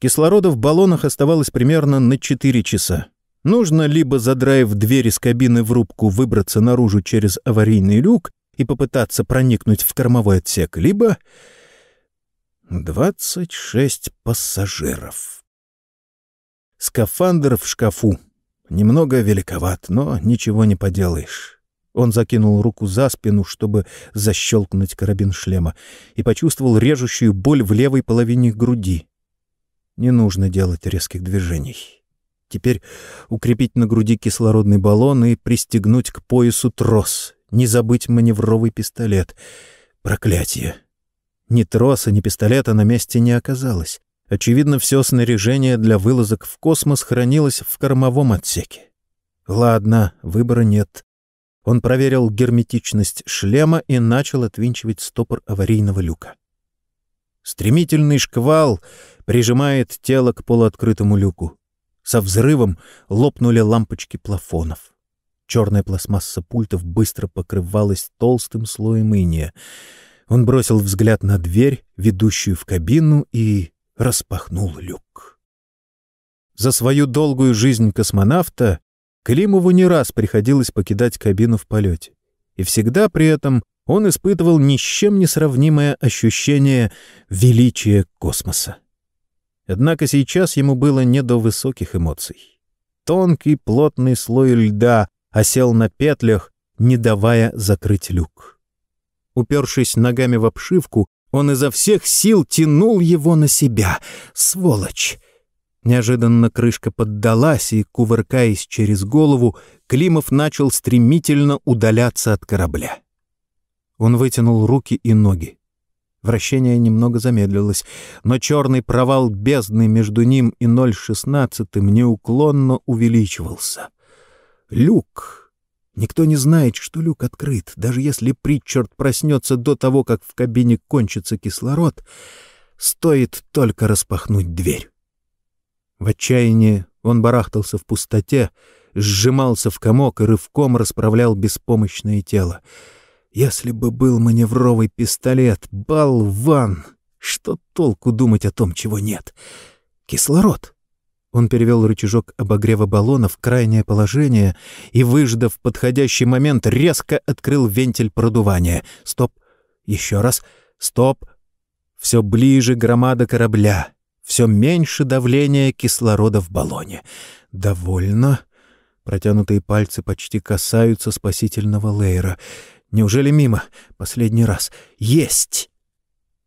Кислорода в баллонах оставалось примерно на 4 часа. Нужно либо, задраив дверь из кабины в рубку, выбраться наружу через аварийный люк и попытаться проникнуть в кормовой отсек, либо... 26 пассажиров. Скафандр в шкафу. Немного великоват, но ничего не поделаешь. Он закинул руку за спину, чтобы защелкнуть карабин шлема, и почувствовал режущую боль в левой половине груди. Не нужно делать резких движений. Теперь укрепить на груди кислородный баллон и пристегнуть к поясу трос. Не забыть маневровый пистолет. Проклятие. Ни троса, ни пистолета на месте не оказалось. Очевидно, все снаряжение для вылазок в космос хранилось в кормовом отсеке. Ладно, выбора нет. Он проверил герметичность шлема и начал отвинчивать стопор аварийного люка. Стремительный шквал прижимает тело к полуоткрытому люку. Со взрывом лопнули лампочки плафонов. Черная пластмасса пультов быстро покрывалась толстым слоем иния. Он бросил взгляд на дверь, ведущую в кабину, и распахнул люк. За свою долгую жизнь космонавта Климову не раз приходилось покидать кабину в полете. И всегда при этом он испытывал ни с чем не сравнимое ощущение величия космоса. Однако сейчас ему было не до высоких эмоций. Тонкий плотный слой льда осел на петлях, не давая закрыть люк. Упершись ногами в обшивку, он изо всех сил тянул его на себя. Сволочь! Неожиданно крышка поддалась, и, кувыркаясь через голову, Климов начал стремительно удаляться от корабля. Он вытянул руки и ноги. Вращение немного замедлилось, но черный провал бездны между ним и 0,16 неуклонно увеличивался. Люк. Никто не знает, что люк открыт. Даже если Притчард проснется до того, как в кабине кончится кислород, стоит только распахнуть дверь. В отчаянии он барахтался в пустоте, сжимался в комок и рывком расправлял беспомощное тело. Если бы был маневровый пистолет, болван! Что толку думать о том, чего нет? Кислород. Он перевел рычажок обогрева баллона в крайнее положение и, выждав подходящий момент, резко открыл вентиль продувания. Стоп. Еще раз. Стоп. Все ближе громада корабля. Все меньше давления кислорода в баллоне. Довольно. Протянутые пальцы почти касаются спасительного лейера. Неужели мимо? Последний раз. Есть!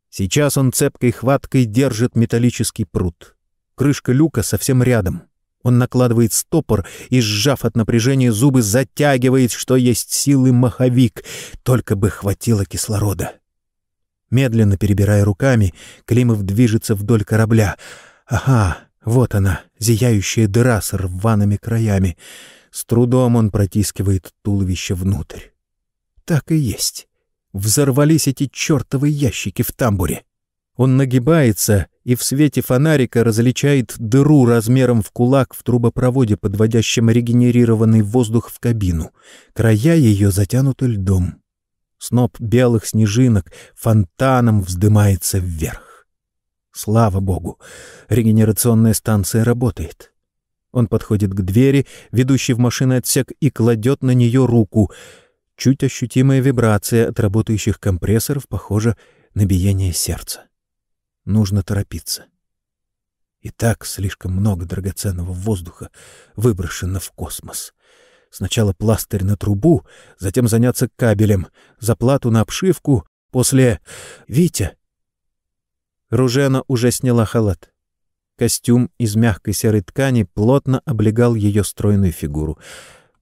Сейчас он цепкой хваткой держит металлический пруд. Крышка люка совсем рядом. Он накладывает стопор и, сжав от напряжения зубы, затягивает, что есть силы маховик. Только бы хватило кислорода. Медленно перебирая руками, Климов движется вдоль корабля. Ага, вот она, зияющая дыра с рваными краями. С трудом он протискивает туловище внутрь. Так и есть. Взорвались эти чертовы ящики в тамбуре. Он нагибается и в свете фонарика различает дыру размером в кулак в трубопроводе, подводящем регенерированный воздух в кабину. Края ее затянуты льдом. Сноп белых снежинок фонтаном вздымается вверх. Слава богу, регенерационная станция работает. Он подходит к двери, ведущей в машинный отсек, и кладет на нее руку. Чуть ощутимая вибрация от работающих компрессоров похожа на биение сердца. Нужно торопиться. И так слишком много драгоценного воздуха выброшено в космос. Сначала пластырь на трубу, затем заняться кабелем, заплату на обшивку, после... Витя! Ружена уже сняла халат. Костюм из мягкой серой ткани плотно облегал ее стройную фигуру.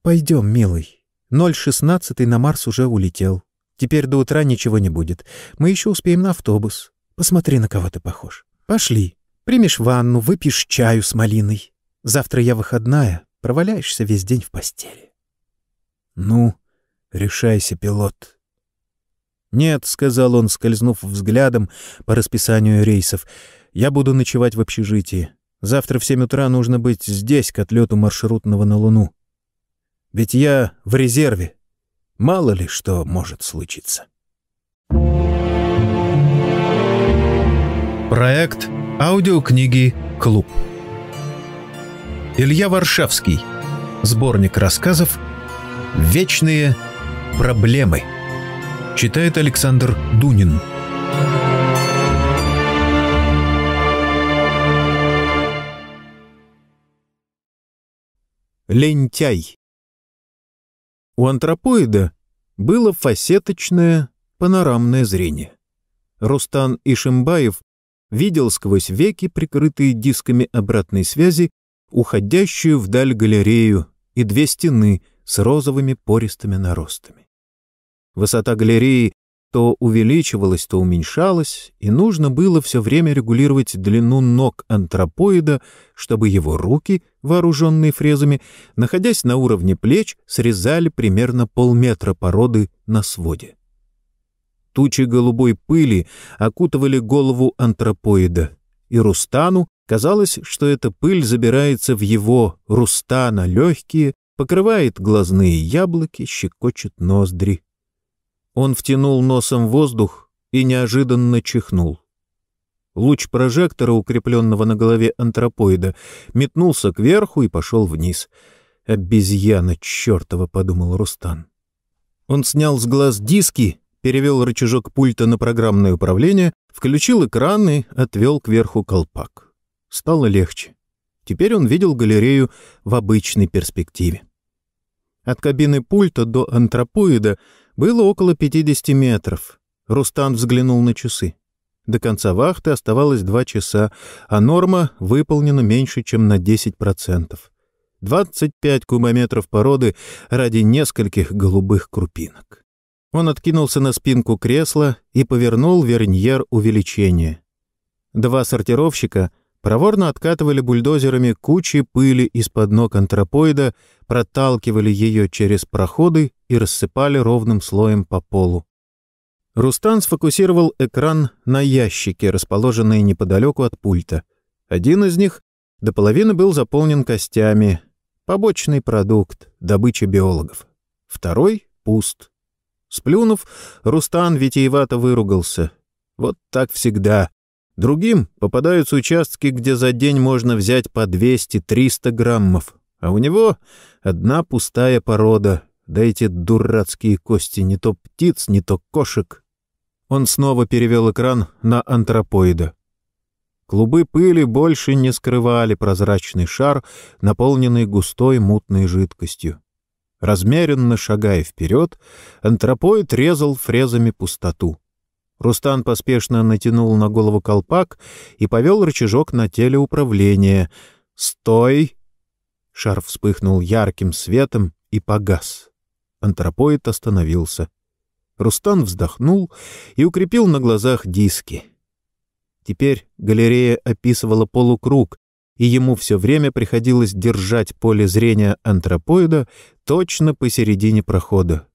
«Пойдем, милый. 0.16 на Марс уже улетел. Теперь до утра ничего не будет. Мы еще успеем на автобус. Посмотри, на кого ты похож. Пошли. Примешь ванну, выпьешь чаю с малиной. Завтра я выходная, проваляешься весь день в постели». «Ну, решайся, пилот». «Нет», — сказал он, скользнув взглядом по расписанию рейсов, — я буду ночевать в общежитии. Завтра в семь утра нужно быть здесь к отлету маршрутного на Луну. Ведь я в резерве. Мало ли что может случиться. Проект аудиокниги «Клуб». Илья Варшавский. Сборник рассказов «Вечные проблемы». Читает Александр Дунин. Лентяй. У антропоида было фасеточное панорамное зрение. Рустан Ишимбаев видел сквозь веки, прикрытые дисками обратной связи, уходящую вдаль галерею и две стены с розовыми пористыми наростами. Высота галереи то увеличивалась, то уменьшалась, и нужно было все время регулировать длину ног антропоида, чтобы его руки, вооруженные фрезами, находясь на уровне плеч, срезали примерно полметра породы на своде. Тучи голубой пыли окутывали голову антропоида, и Рустану казалось, что эта пыль забирается в его, Рустана, легкие, покрывает глазные яблоки, щекочет ноздри. Он втянул носом воздух и неожиданно чихнул. Луч прожектора, укрепленного на голове антропоида, метнулся кверху и пошел вниз. «Обезьяна чертова!» — подумал Рустан. Он снял с глаз диски, перевел рычажок пульта на программное управление, включил экран и отвел кверху колпак. Стало легче. Теперь он видел галерею в обычной перспективе. От кабины пульта до антропоида было около 50 метров. Рустан взглянул на часы. До конца вахты оставалось два часа, а норма выполнена меньше, чем на 10%. 25 кубометров породы ради нескольких голубых крупинок. Он откинулся на спинку кресла и повернул верньер увеличения. Два сортировщика проворно откатывали бульдозерами кучи пыли из-под ног антропоида, проталкивали ее через проходы и рассыпали ровным слоем по полу. Рустан сфокусировал экран на ящике, расположенной неподалеку от пульта. Один из них до половины был заполнен костями. Побочный продукт, добыча биологов. Второй — пуст. Сплюнув, Рустан витиевато выругался. Вот так всегда. Другим попадаются участки, где за день можно взять по 200-300 граммов, а у него одна пустая порода, да эти дурацкие кости не то птиц, не то кошек. Он снова перевел экран на антропоида. Клубы пыли больше не скрывали прозрачный шар, наполненный густой мутной жидкостью. Размеренно шагая вперед, антропоид резал фрезами пустоту. Рустан поспешно натянул на голову колпак и повел рычажок на теле управления. «Стой!» Шар вспыхнул ярким светом и погас. Антропоид остановился. Рустан вздохнул и укрепил на глазах диски. Теперь галерея описывала полукруг, и ему все время приходилось держать поле зрения антропоида точно посередине прохода.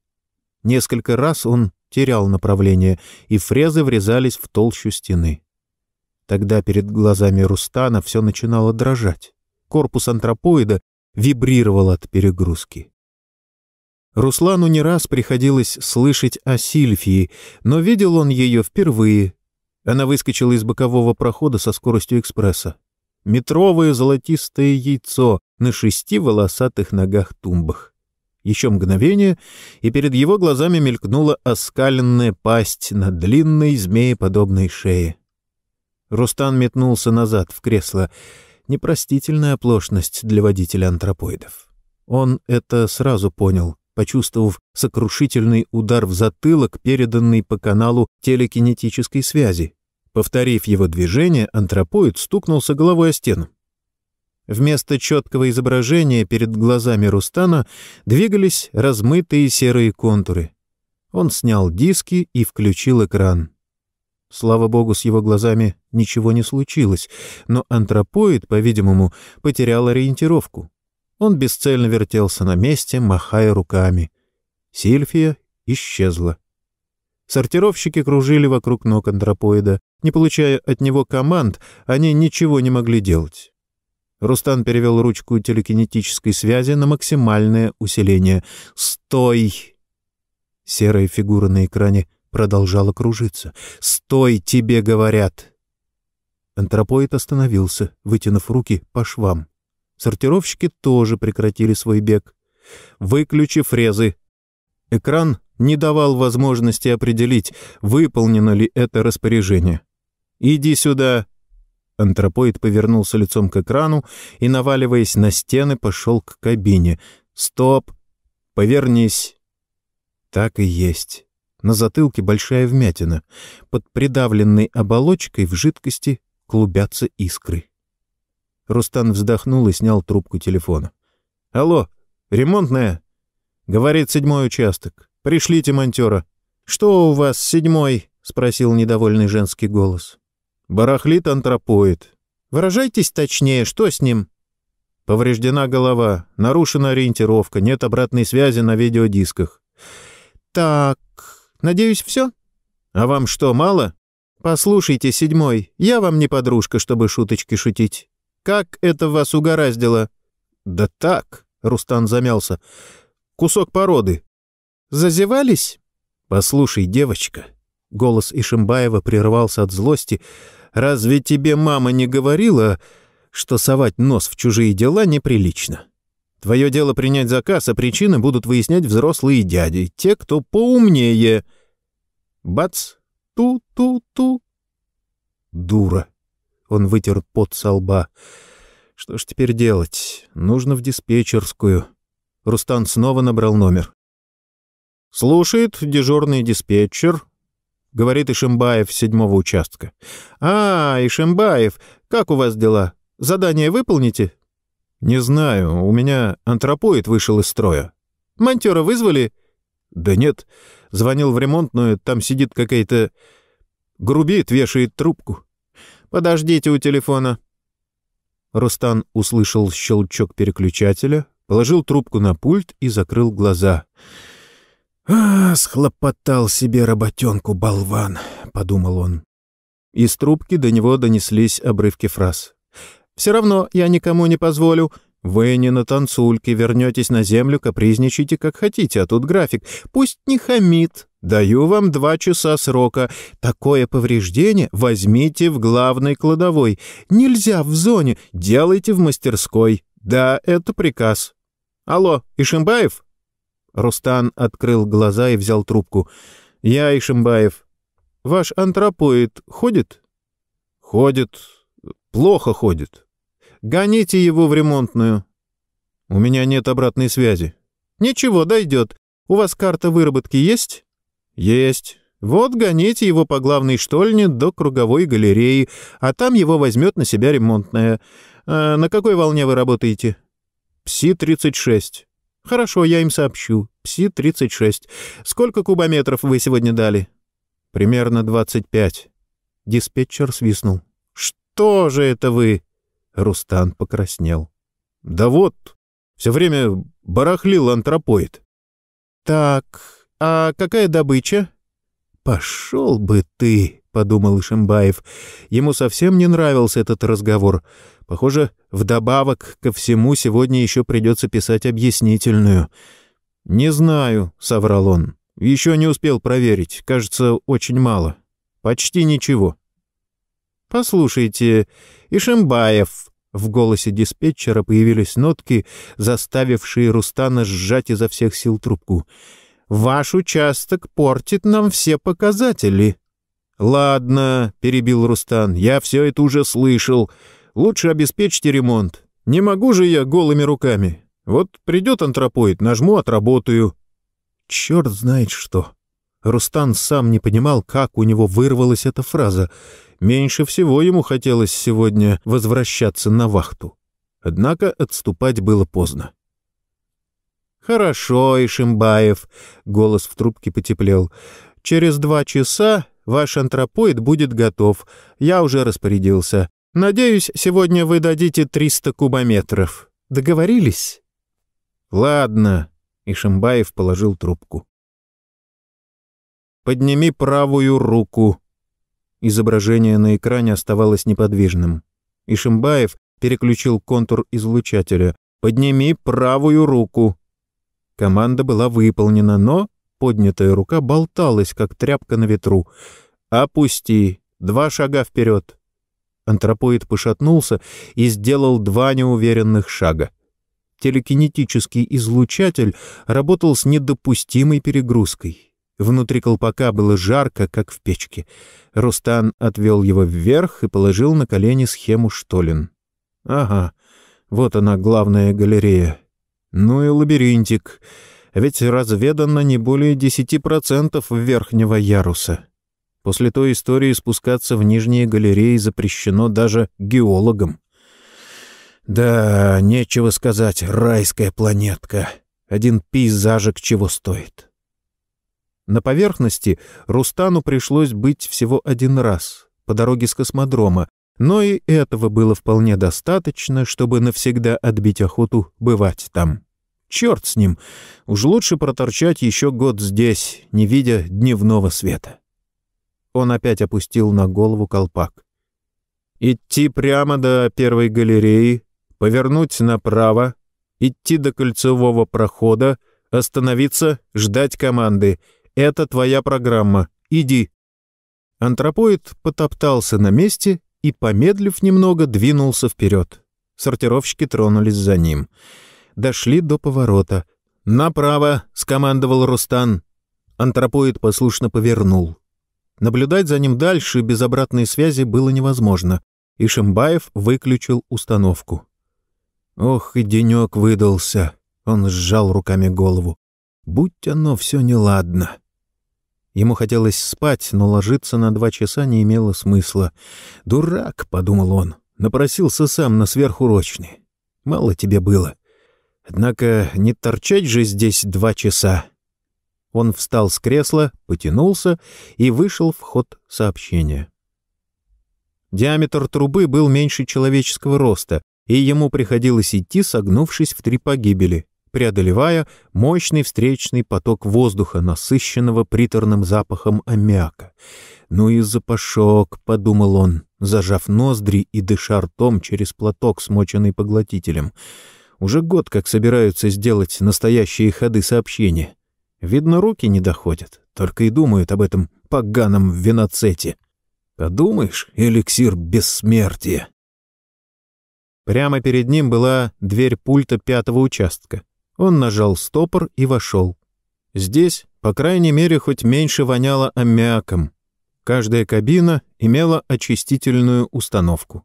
Несколько раз он терял направление, и фрезы врезались в толщу стены. Тогда перед глазами Рустана все начинало дрожать. Корпус антропоида вибрировал от перегрузки. Руслану не раз приходилось слышать о Сильфии, но видел он ее впервые. Она выскочила из бокового прохода со скоростью экспресса. Метровое золотистое яйцо на шести волосатых ногах-тумбах. Еще мгновение, и перед его глазами мелькнула оскаленная пасть на длинной змееподобной шее. Рустан метнулся назад в кресло. Непростительная оплошность для водителя антропоидов. Он это сразу понял, почувствовав сокрушительный удар в затылок, переданный по каналу телекинетической связи. Повторив его движение, антропоид стукнулся головой о стену. Вместо четкого изображения перед глазами Рустана двигались размытые серые контуры. Он снял диски и включил экран. Слава богу, с его глазами ничего не случилось, но антропоид, по-видимому, потерял ориентировку. Он бесцельно вертелся на месте, махая руками. Сильфия исчезла. Сортировщики кружили вокруг ног антропоида. Не получая от него команд, они ничего не могли делать. Рустан перевел ручку телекинетической связи на максимальное усиление. «Стой!» Серая фигура на экране продолжала кружиться. «Стой, тебе говорят!» Антропоид остановился, вытянув руки по швам. Сортировщики тоже прекратили свой бег. «Выключи фрезы!» Экран не давал возможности определить, выполнено ли это распоряжение. «Иди сюда!» Антропоид повернулся лицом к экрану и, наваливаясь на стены, пошел к кабине. «Стоп! Повернись!» Так и есть. На затылке большая вмятина. Под придавленной оболочкой в жидкости клубятся искры. Рустан вздохнул и снял трубку телефона. «Алло, ремонтная?» «Говорит седьмой участок. Пришлите монтера». «Что у вас, седьмой?» — спросил недовольный женский голос. «Барахлит антропоид. Выражайтесь точнее, что с ним?» Повреждена голова, нарушена ориентировка, нет обратной связи на видеодисках. «Так, Надеюсь, все? А вам что, мало? Послушайте, седьмой, я вам не подружка, чтобы шуточки шутить. Как это вас угораздило? Да так, Рустан замялся. Кусок породы. Зазевались? Послушай, девочка. Голос Ишимбаева прервался от злости. Разве тебе мама не говорила, что совать нос в чужие дела неприлично? Твое дело принять заказ, а причины будут выяснять взрослые дяди, те, кто поумнее. Бац! Ту-ту-ту! Дура! Он вытер пот со лба. Что ж теперь делать? Нужно в диспетчерскую. Рустан снова набрал номер. «Слушает дежурный диспетчер», — говорит Ишимбаев седьмого участка. «А, Ишимбаев, как у вас дела? Задание выполните?» «Не знаю, у меня антропоид вышел из строя». «Монтера вызвали?» «Да нет, звонил в ремонтную, там сидит какая-то... Грубит, вешает трубку». «Подождите у телефона». Рустан услышал щелчок переключателя, положил трубку на пульт и закрыл глаза. «А, схлопотал себе работенку, болван», — подумал он. Из трубки до него донеслись обрывки фраз. Все равно я никому не позволю. Вы не на танцульке, вернетесь на землю, капризничайте как хотите, а тут график. Пусть не хамит. Даю вам два часа срока. Такое повреждение возьмите в главной кладовой. Нельзя в зоне, делайте в мастерской. Да, это приказ. Алло, Ишимбаев? Рустан открыл глаза и взял трубку. Я Ишимбаев. Ваш антропоид ходит? Ходит. Плохо ходит. Гоните его в ремонтную». «У меня нет обратной связи». «Ничего, дойдет. У вас карта выработки есть?» «Есть. Вот гоните его по главной штольне до круговой галереи, а там его возьмет на себя ремонтная. А на какой волне вы работаете?» «Пси-36». «Хорошо, я им сообщу. Пси-36. Сколько кубометров вы сегодня дали?» «Примерно 25». Диспетчер свистнул. «Что же это вы?» Рустан покраснел. «Да вот, все время барахлил антропоид». «Так, а какая добыча?» «Пошел бы ты», — подумал Ишимбаев. Ему совсем не нравился этот разговор. Похоже, вдобавок ко всему сегодня еще придется писать объяснительную. «Не знаю», — соврал он. «Еще не успел проверить. Кажется, очень мало. Почти ничего. «Послушайте, Ишимбаев!» В голосе диспетчера появились нотки, заставившие Рустана сжать изо всех сил трубку. «Ваш участок портит нам все показатели». «Ладно», — перебил Рустан, — «я все это уже слышал. Лучше обеспечьте ремонт. Не могу же я голыми руками. Вот придет антропоид, нажму, отработаю». Черт знает что. Рустан сам не понимал, как у него вырвалась эта фраза. Меньше всего ему хотелось сегодня возвращаться на вахту. Однако отступать было поздно. «Хорошо, Ишимбаев», — голос в трубке потеплел. «Через два часа ваш антропоид будет готов. Я уже распорядился. Надеюсь, сегодня вы дадите 300 кубометров. Договорились?» «Ладно», — Ишимбаев положил трубку. «Подними правую руку», Изображение на экране оставалось неподвижным. Ишимбаев переключил контур излучателя. «Подними правую руку!» Команда была выполнена, но поднятая рука болталась, как тряпка на ветру. «Опусти! Два шага вперед!» Антропоид пошатнулся и сделал два неуверенных шага. Телекинетический излучатель работал с недопустимой перегрузкой. Внутри колпака было жарко, как в печке. Рустан отвел его вверх и положил на колени схему Штолин. «Ага, вот она, главная галерея. Ну и лабиринтик. Ведь разведано не более десяти процентов верхнего яруса. После той истории спускаться в нижние галереи запрещено даже геологам. Да, нечего сказать, райская планетка. Один пейзажик чего стоит». На поверхности Рустану пришлось быть всего один раз, по дороге с космодрома, но и этого было вполне достаточно, чтобы навсегда отбить охоту бывать там. Черт с ним, уж лучше проторчать еще год здесь, не видя дневного света. Он опять опустил на голову колпак. Идти прямо до первой галереи, повернуть направо, идти до кольцевого прохода, остановиться, ждать команды — это твоя программа. Иди». Антропоид потоптался на месте и, помедлив немного, двинулся вперед. Сортировщики тронулись за ним. Дошли до поворота. «Направо!» — скомандовал Рустан. Антропоид послушно повернул. Наблюдать за ним дальше без обратной связи было невозможно, и Шимбаев выключил установку. Ох, и денек выдался. Он сжал руками голову. Будь оно все неладно. Ему хотелось спать, но ложиться на два часа не имело смысла. «Дурак», — подумал он, — напросился сам на сверхурочный. «Мало тебе было. Однако не торчать же здесь два часа». Он встал с кресла, потянулся и вышел в ход сообщения. Диаметр трубы был меньше человеческого роста, и ему приходилось идти, согнувшись в три погибели преодолевая мощный встречный поток воздуха, насыщенного приторным запахом аммиака. «Ну и запашок», — подумал он, зажав ноздри и дыша ртом через платок, смоченный поглотителем. «Уже год как собираются сделать настоящие ходы сообщения. Видно, руки не доходят, только и думают об этом поганом виноцете. Подумаешь, эликсир бессмертия». Прямо перед ним была дверь пульта пятого участка. Он нажал стопор и вошел. Здесь, по крайней мере, хоть меньше воняло аммиаком. Каждая кабина имела очистительную установку.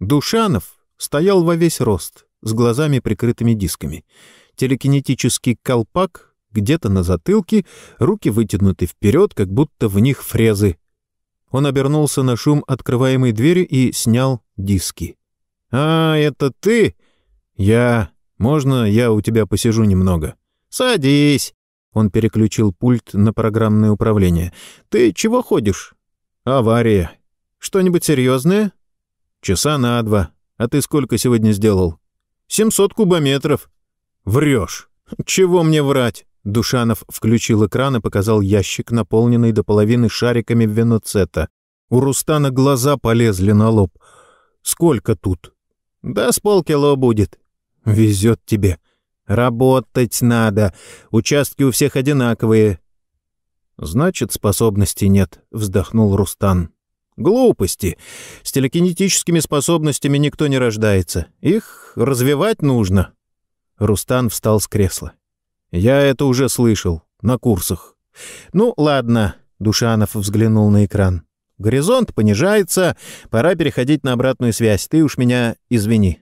Душанов стоял во весь рост, с глазами прикрытыми дисками. Телекинетический колпак где-то на затылке, руки вытянуты вперед, как будто в них фрезы. Он обернулся на шум открываемой двери и снял диски. «А, это ты?» «Я...» Можно я у тебя посижу немного?» «Садись!» Он переключил пульт на программное управление. «Ты чего ходишь?» «Авария. Что-нибудь серьезное?» «Часа на два. А ты сколько сегодня сделал?» «Семьсот кубометров». «Врешь!» «Чего мне врать?» Душанов включил экран и показал ящик, наполненный до половины шариками веноцета. У Рустана глаза полезли на лоб. «Сколько тут?» «Да с полкило будет. «Везет тебе. Работать надо. Участки у всех одинаковые». «Значит, способностей нет», — вздохнул Рустан. Глупости. С телекинетическими способностями никто не рождается. Их развивать нужно. Рустан встал с кресла. Я это уже слышал. На курсах. Ну, ладно. Душанов взглянул на экран. Горизонт понижается. Пора переходить на обратную связь. Ты уж меня извини.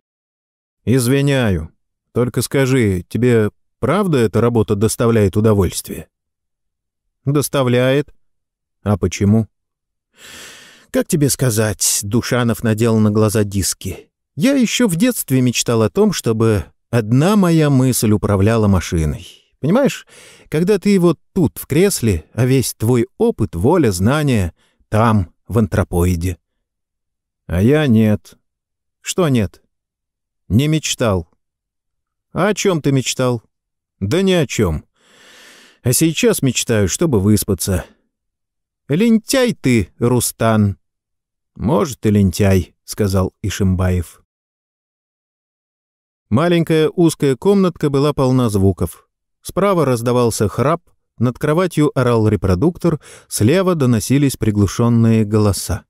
Извиняю. Только скажи, тебе правда эта работа доставляет удовольствие? Доставляет. А почему? Как тебе сказать, Душанов надел на глаза диски. Я еще в детстве мечтал о том, чтобы одна моя мысль управляла машиной. Понимаешь, когда ты вот тут, в кресле, а весь твой опыт, воля, знания там, в антропоиде. А я нет. Что нет? Не мечтал. А о чем ты мечтал? Да ни о чем. А сейчас мечтаю, чтобы выспаться. Лентяй ты, Рустан. Может, и лентяй, сказал Ишимбаев. Маленькая узкая комнатка была полна звуков. Справа раздавался храп, над кроватью орал репродуктор, слева доносились приглушенные голоса.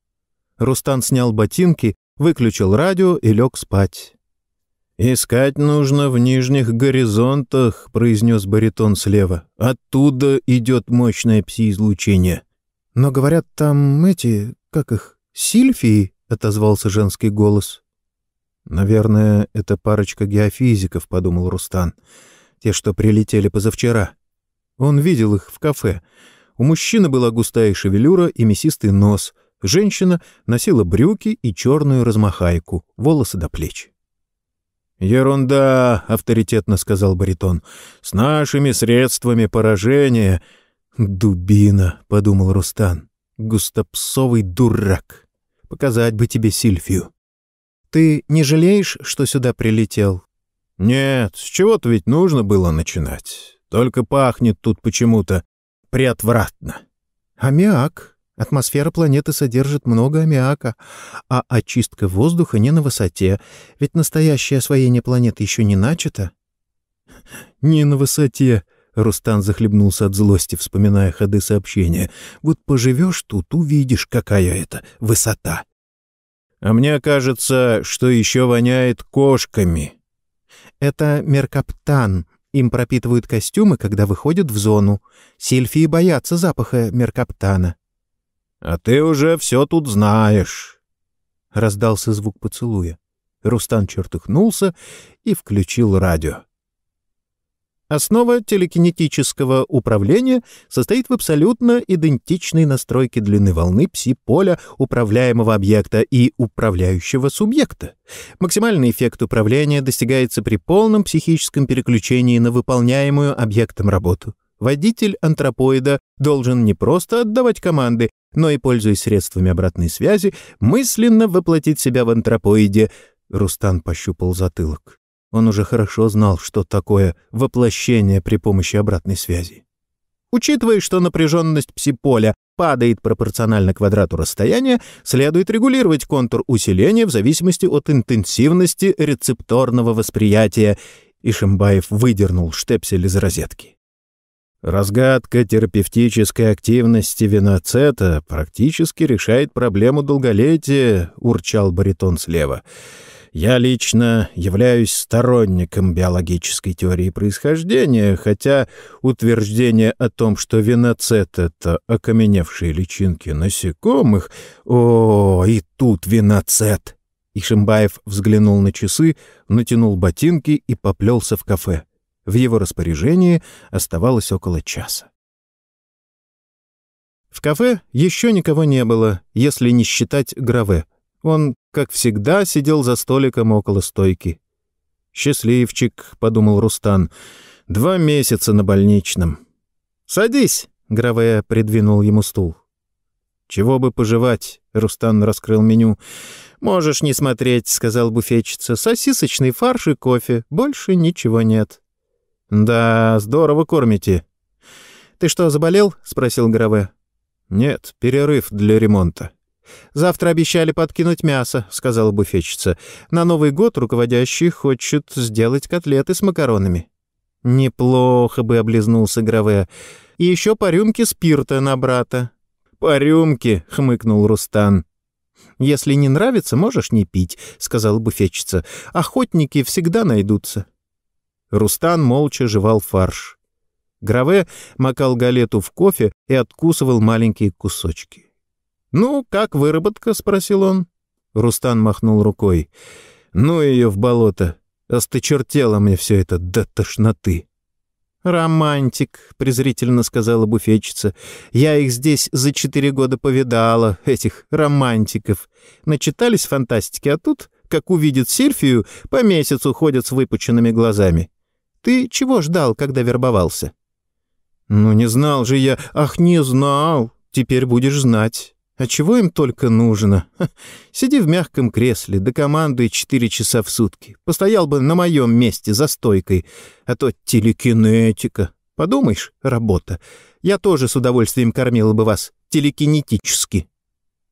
Рустан снял ботинки, выключил радио и лег спать. «Искать нужно в нижних горизонтах», — произнес баритон слева. «Оттуда идет мощное пси-излучение». «Но, говорят, там эти, как их, сильфии?» — отозвался женский голос. «Наверное, это парочка геофизиков», — подумал Рустан. «Те, что прилетели позавчера». Он видел их в кафе. У мужчины была густая шевелюра и мясистый нос. Женщина носила брюки и черную размахайку, волосы до плеч. «Ерунда», — авторитетно сказал баритон. «С нашими средствами поражения...» «Дубина», — подумал Рустан. «Густопсовый дурак. Показать бы тебе Сильфию». «Ты не жалеешь, что сюда прилетел?» «Нет, с чего-то ведь нужно было начинать. Только пахнет тут почему-то приотвратно». «Аммиак. Атмосфера планеты содержит много аммиака, а очистка воздуха не на высоте, ведь настоящее освоение планеты еще не начато». «Не на высоте», — Рустан захлебнулся от злости, вспоминая ходы сообщения. «Вот поживешь тут, увидишь, какая это высота». «А мне кажется, что еще воняет кошками». «Это меркаптан. Им пропитывают костюмы, когда выходят в зону. Сильфии боятся запаха меркаптана». «А ты уже все тут знаешь!» Раздался звук поцелуя. Рустан чертыхнулся и включил радио. Основа телекинетического управления состоит в абсолютно идентичной настройке длины волны пси-поля управляемого объекта и управляющего субъекта. Максимальный эффект управления достигается при полном психическом переключении на выполняемую объектом работу. Водитель антропоида должен не просто отдавать команды, но и, пользуясь средствами обратной связи, мысленно воплотить себя в антропоиде. Рустан пощупал затылок. Он уже хорошо знал, что такое воплощение при помощи обратной связи. Учитывая, что напряженность пси-поля падает пропорционально квадрату расстояния, следует регулировать контур усиления в зависимости от интенсивности рецепторного восприятия. И Шимбаев выдернул штепсель из розетки. Разгадка терапевтической активности виноцета практически решает проблему долголетия, урчал баритон слева. Я лично являюсь сторонником биологической теории происхождения, хотя утверждение о том, что виноцет — это окаменевшие личинки насекомых... О, и тут виноцет! Ишимбаев взглянул на часы, натянул ботинки и поплелся в кафе. В его распоряжении оставалось около часа. В кафе еще никого не было, если не считать Граве. Он, как всегда, сидел за столиком около стойки. «Счастливчик», — подумал Рустан, — «два месяца на больничном». «Садись», — Граве придвинул ему стул. «Чего бы пожевать?» — Рустан раскрыл меню. «Можешь не смотреть», — сказал буфетчица. «Сосисочный фарш и кофе. Больше ничего нет». «Да, здорово кормите». «Ты что, заболел?» — спросил Граве. «Нет, перерыв для ремонта». «Завтра обещали подкинуть мясо», — сказала буфетчица. «На Новый год руководящий хочет сделать котлеты с макаронами». «Неплохо бы», — облизнулся Граве. «И еще по рюмке спирта на брата». «По рюмке», — хмыкнул Рустан. «Если не нравится, можешь не пить», — сказала буфетчица. «Охотники всегда найдутся». Рустан молча жевал фарш. Граве макал галету в кофе и откусывал маленькие кусочки. «Ну, как выработка?» — спросил он. Рустан махнул рукой. «Ну ее в болото. Осточертело мне все это до тошноты». «Романтик», — презрительно сказала буфетчица. «Я их здесь за четыре года повидала, этих романтиков. Начитались фантастики, а тут, как увидят Сильфию, по месяцу ходят с выпученными глазами. Ты чего ждал, когда вербовался?» «Ну, не знал же я. Ах, не знал. Теперь будешь знать». А чего им только нужно? Ха, сиди в мягком кресле, да командуй четыре часа в сутки. Постоял бы на моем месте за стойкой. А то телекинетика. Подумаешь, работа. Я тоже с удовольствием кормила бы вас телекинетически.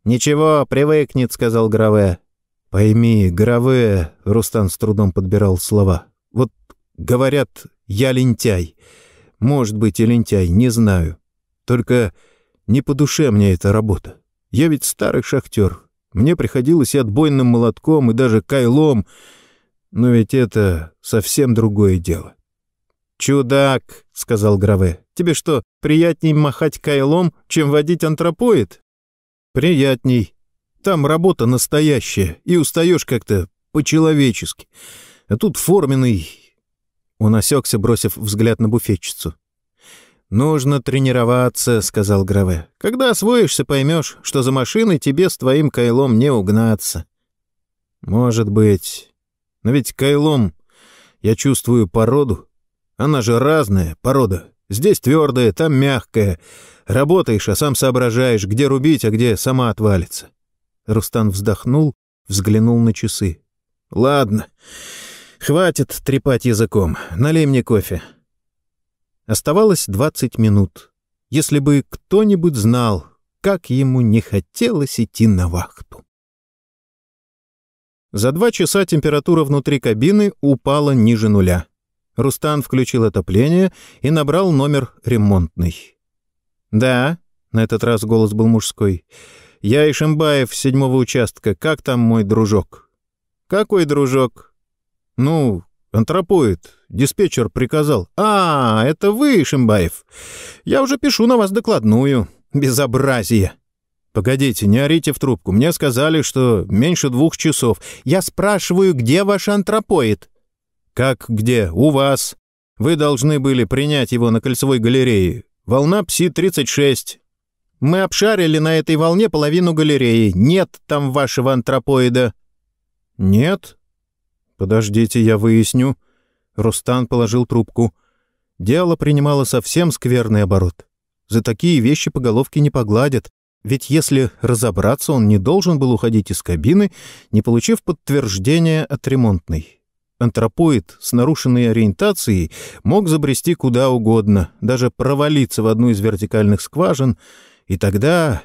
«Ничего, привыкнет», — сказал Граве. «Пойми, Граве», — Рустан с трудом подбирал слова. «Вот говорят, я лентяй. Может быть, и лентяй, не знаю. Только не по душе мне эта работа. Я ведь старый шахтер. Мне приходилось и отбойным молотком, и даже кайлом. Но ведь это совсем другое дело. «Чудак», — сказал Граве, — «тебе что, приятней махать кайлом, чем водить антропоид?» «Приятней. Там работа настоящая, и устаешь как-то по-человечески. А тут форменный...» Он осекся, бросив взгляд на буфетчицу. «Нужно тренироваться», — сказал Граве. «Когда освоишься, поймешь, что за машиной тебе с твоим кайлом не угнаться». «Может быть. Но ведь кайлом я чувствую породу. Она же разная, порода. Здесь твердая, там мягкая. Работаешь, а сам соображаешь, где рубить, а где сама отвалится». Рустан вздохнул, взглянул на часы. «Ладно, хватит трепать языком. Налей мне кофе». Оставалось 20 минут. Если бы кто-нибудь знал, как ему не хотелось идти на вахту. За два часа температура внутри кабины упала ниже нуля. Рустан включил отопление и набрал номер ремонтный. «Да», — на этот раз голос был мужской, — «я Ишимбаев с седьмого участка. Как там мой дружок?» «Какой дружок?» «Ну, Антропоид. Диспетчер приказал. «А, это вы, Шимбаев. Я уже пишу на вас докладную. Безобразие!» «Погодите, не орите в трубку. Мне сказали, что меньше двух часов. Я спрашиваю, где ваш антропоид?» «Как где? У вас. Вы должны были принять его на кольцевой галерее. Волна Пси-36». «Мы обшарили на этой волне половину галереи. Нет там вашего антропоида». «Нет? «Подождите, я выясню». Рустан положил трубку. Дело принимало совсем скверный оборот. За такие вещи по головке не погладят, ведь если разобраться, он не должен был уходить из кабины, не получив подтверждения от ремонтной. Антропоид с нарушенной ориентацией мог забрести куда угодно, даже провалиться в одну из вертикальных скважин, и тогда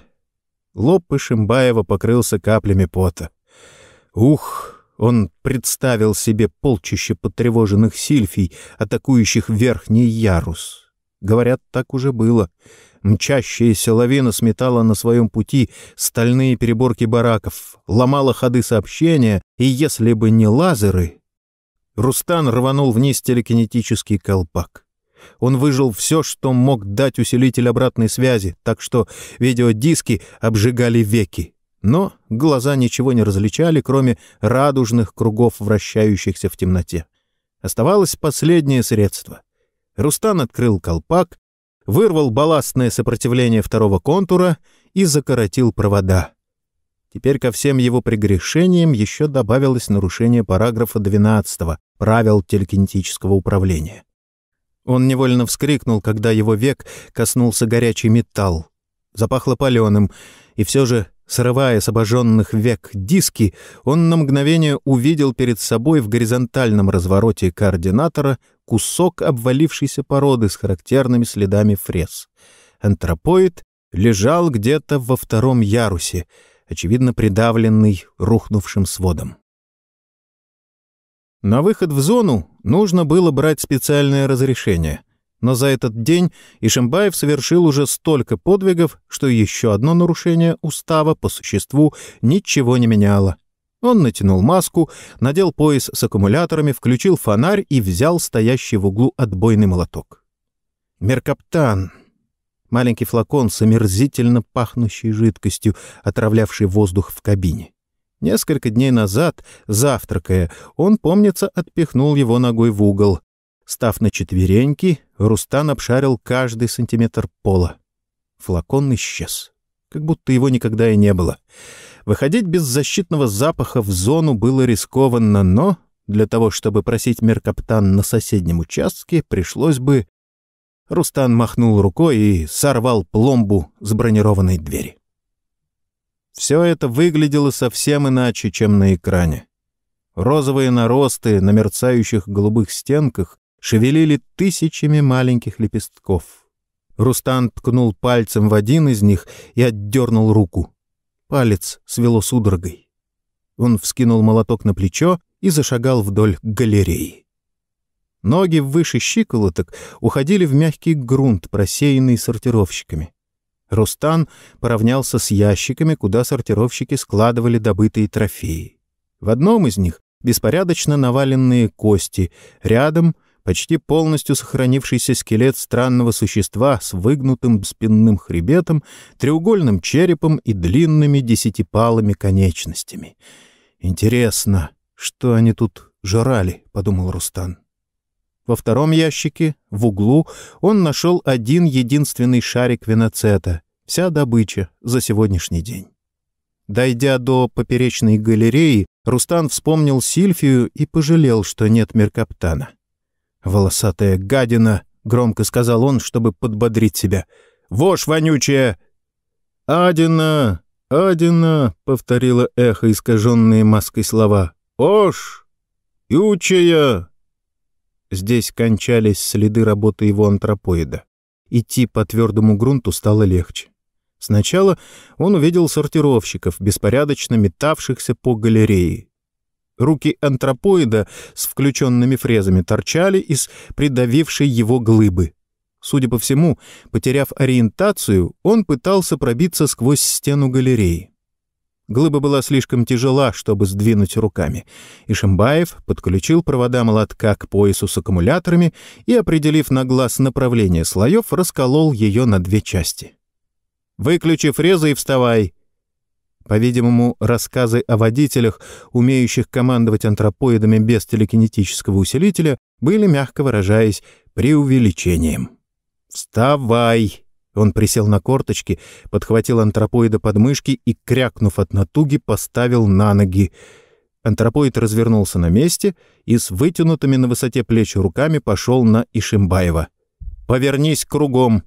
лоб Ишимбаева покрылся каплями пота. Ух! Он представил себе полчище потревоженных сильфий, атакующих верхний ярус. Говорят, так уже было. Мчащаяся лавина сметала на своем пути стальные переборки бараков, ломала ходы сообщения, и если бы не лазеры... Рустан рванул вниз телекинетический колпак. Он выжил все, что мог дать усилитель обратной связи, так что видеодиски обжигали веки но глаза ничего не различали, кроме радужных кругов, вращающихся в темноте. Оставалось последнее средство. Рустан открыл колпак, вырвал балластное сопротивление второго контура и закоротил провода. Теперь ко всем его прегрешениям еще добавилось нарушение параграфа 12 правил телекинетического управления. Он невольно вскрикнул, когда его век коснулся горячий металл. Запахло паленым, и все же Срывая с обожженных век диски, он на мгновение увидел перед собой в горизонтальном развороте координатора кусок обвалившейся породы с характерными следами фрез. Антропоид лежал где-то во втором ярусе, очевидно придавленный рухнувшим сводом. На выход в зону нужно было брать специальное разрешение, Но за этот день Ишимбаев совершил уже столько подвигов, что еще одно нарушение устава по существу ничего не меняло. Он натянул маску, надел пояс с аккумуляторами, включил фонарь и взял стоящий в углу отбойный молоток. Меркаптан. Маленький флакон с омерзительно пахнущей жидкостью, отравлявший воздух в кабине. Несколько дней назад, завтракая, он, помнится, отпихнул его ногой в угол. Став на четвереньки, Рустан обшарил каждый сантиметр пола. Флакон исчез, как будто его никогда и не было. Выходить без защитного запаха в зону было рискованно, но для того, чтобы просить меркаптан на соседнем участке, пришлось бы... Рустан махнул рукой и сорвал пломбу с бронированной двери. Все это выглядело совсем иначе, чем на экране. Розовые наросты на мерцающих голубых стенках шевелили тысячами маленьких лепестков. Рустан ткнул пальцем в один из них и отдернул руку. Палец свело судорогой. Он вскинул молоток на плечо и зашагал вдоль галереи. Ноги выше щиколоток уходили в мягкий грунт, просеянный сортировщиками. Рустан поравнялся с ящиками, куда сортировщики складывали добытые трофеи. В одном из них беспорядочно наваленные кости, рядом почти полностью сохранившийся скелет странного существа с выгнутым спинным хребетом, треугольным черепом и длинными десятипалыми конечностями. «Интересно, что они тут жрали?» — подумал Рустан. Во втором ящике, в углу, он нашел один единственный шарик виноцета, вся добыча за сегодняшний день. Дойдя до поперечной галереи, Рустан вспомнил Сильфию и пожалел, что нет Меркаптана. «Волосатая гадина!» — громко сказал он, чтобы подбодрить себя. «Вошь вонючая!» «Адина! Адина!» — повторила эхо, искаженные маской слова. «Ош! Ючая!» Здесь кончались следы работы его антропоида. Идти по твердому грунту стало легче. Сначала он увидел сортировщиков, беспорядочно метавшихся по галерее. Руки антропоида с включенными фрезами торчали из придавившей его глыбы. Судя по всему, потеряв ориентацию, он пытался пробиться сквозь стену галереи. Глыба была слишком тяжела, чтобы сдвинуть руками, и Шимбаев подключил провода молотка к поясу с аккумуляторами и, определив на глаз направление слоев, расколол ее на две части. «Выключи фрезы и вставай!» По-видимому, рассказы о водителях, умеющих командовать антропоидами без телекинетического усилителя, были, мягко выражаясь, преувеличением. «Вставай!» Он присел на корточки, подхватил антропоида под мышки и, крякнув от натуги, поставил на ноги. Антропоид развернулся на месте и с вытянутыми на высоте плеч руками пошел на Ишимбаева. «Повернись кругом!»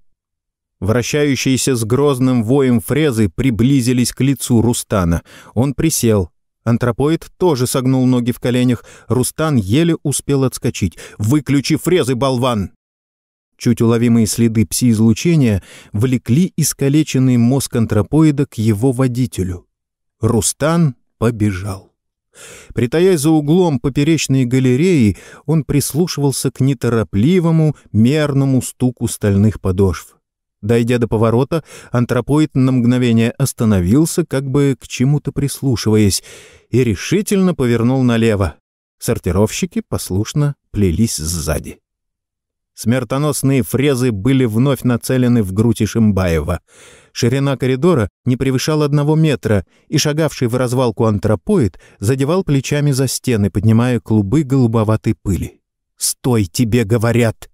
Вращающиеся с грозным воем фрезы приблизились к лицу Рустана. Он присел. Антропоид тоже согнул ноги в коленях. Рустан еле успел отскочить. «Выключи фрезы, болван!» Чуть уловимые следы пси-излучения влекли искалеченный мозг антропоида к его водителю. Рустан побежал. Притаясь за углом поперечной галереи, он прислушивался к неторопливому, мерному стуку стальных подошв. Дойдя до поворота, антропоид на мгновение остановился, как бы к чему-то прислушиваясь, и решительно повернул налево. Сортировщики послушно плелись сзади. Смертоносные фрезы были вновь нацелены в грудь Ишимбаева. Ширина коридора не превышала одного метра, и шагавший в развалку антропоид задевал плечами за стены, поднимая клубы голубоватой пыли. «Стой, тебе говорят!»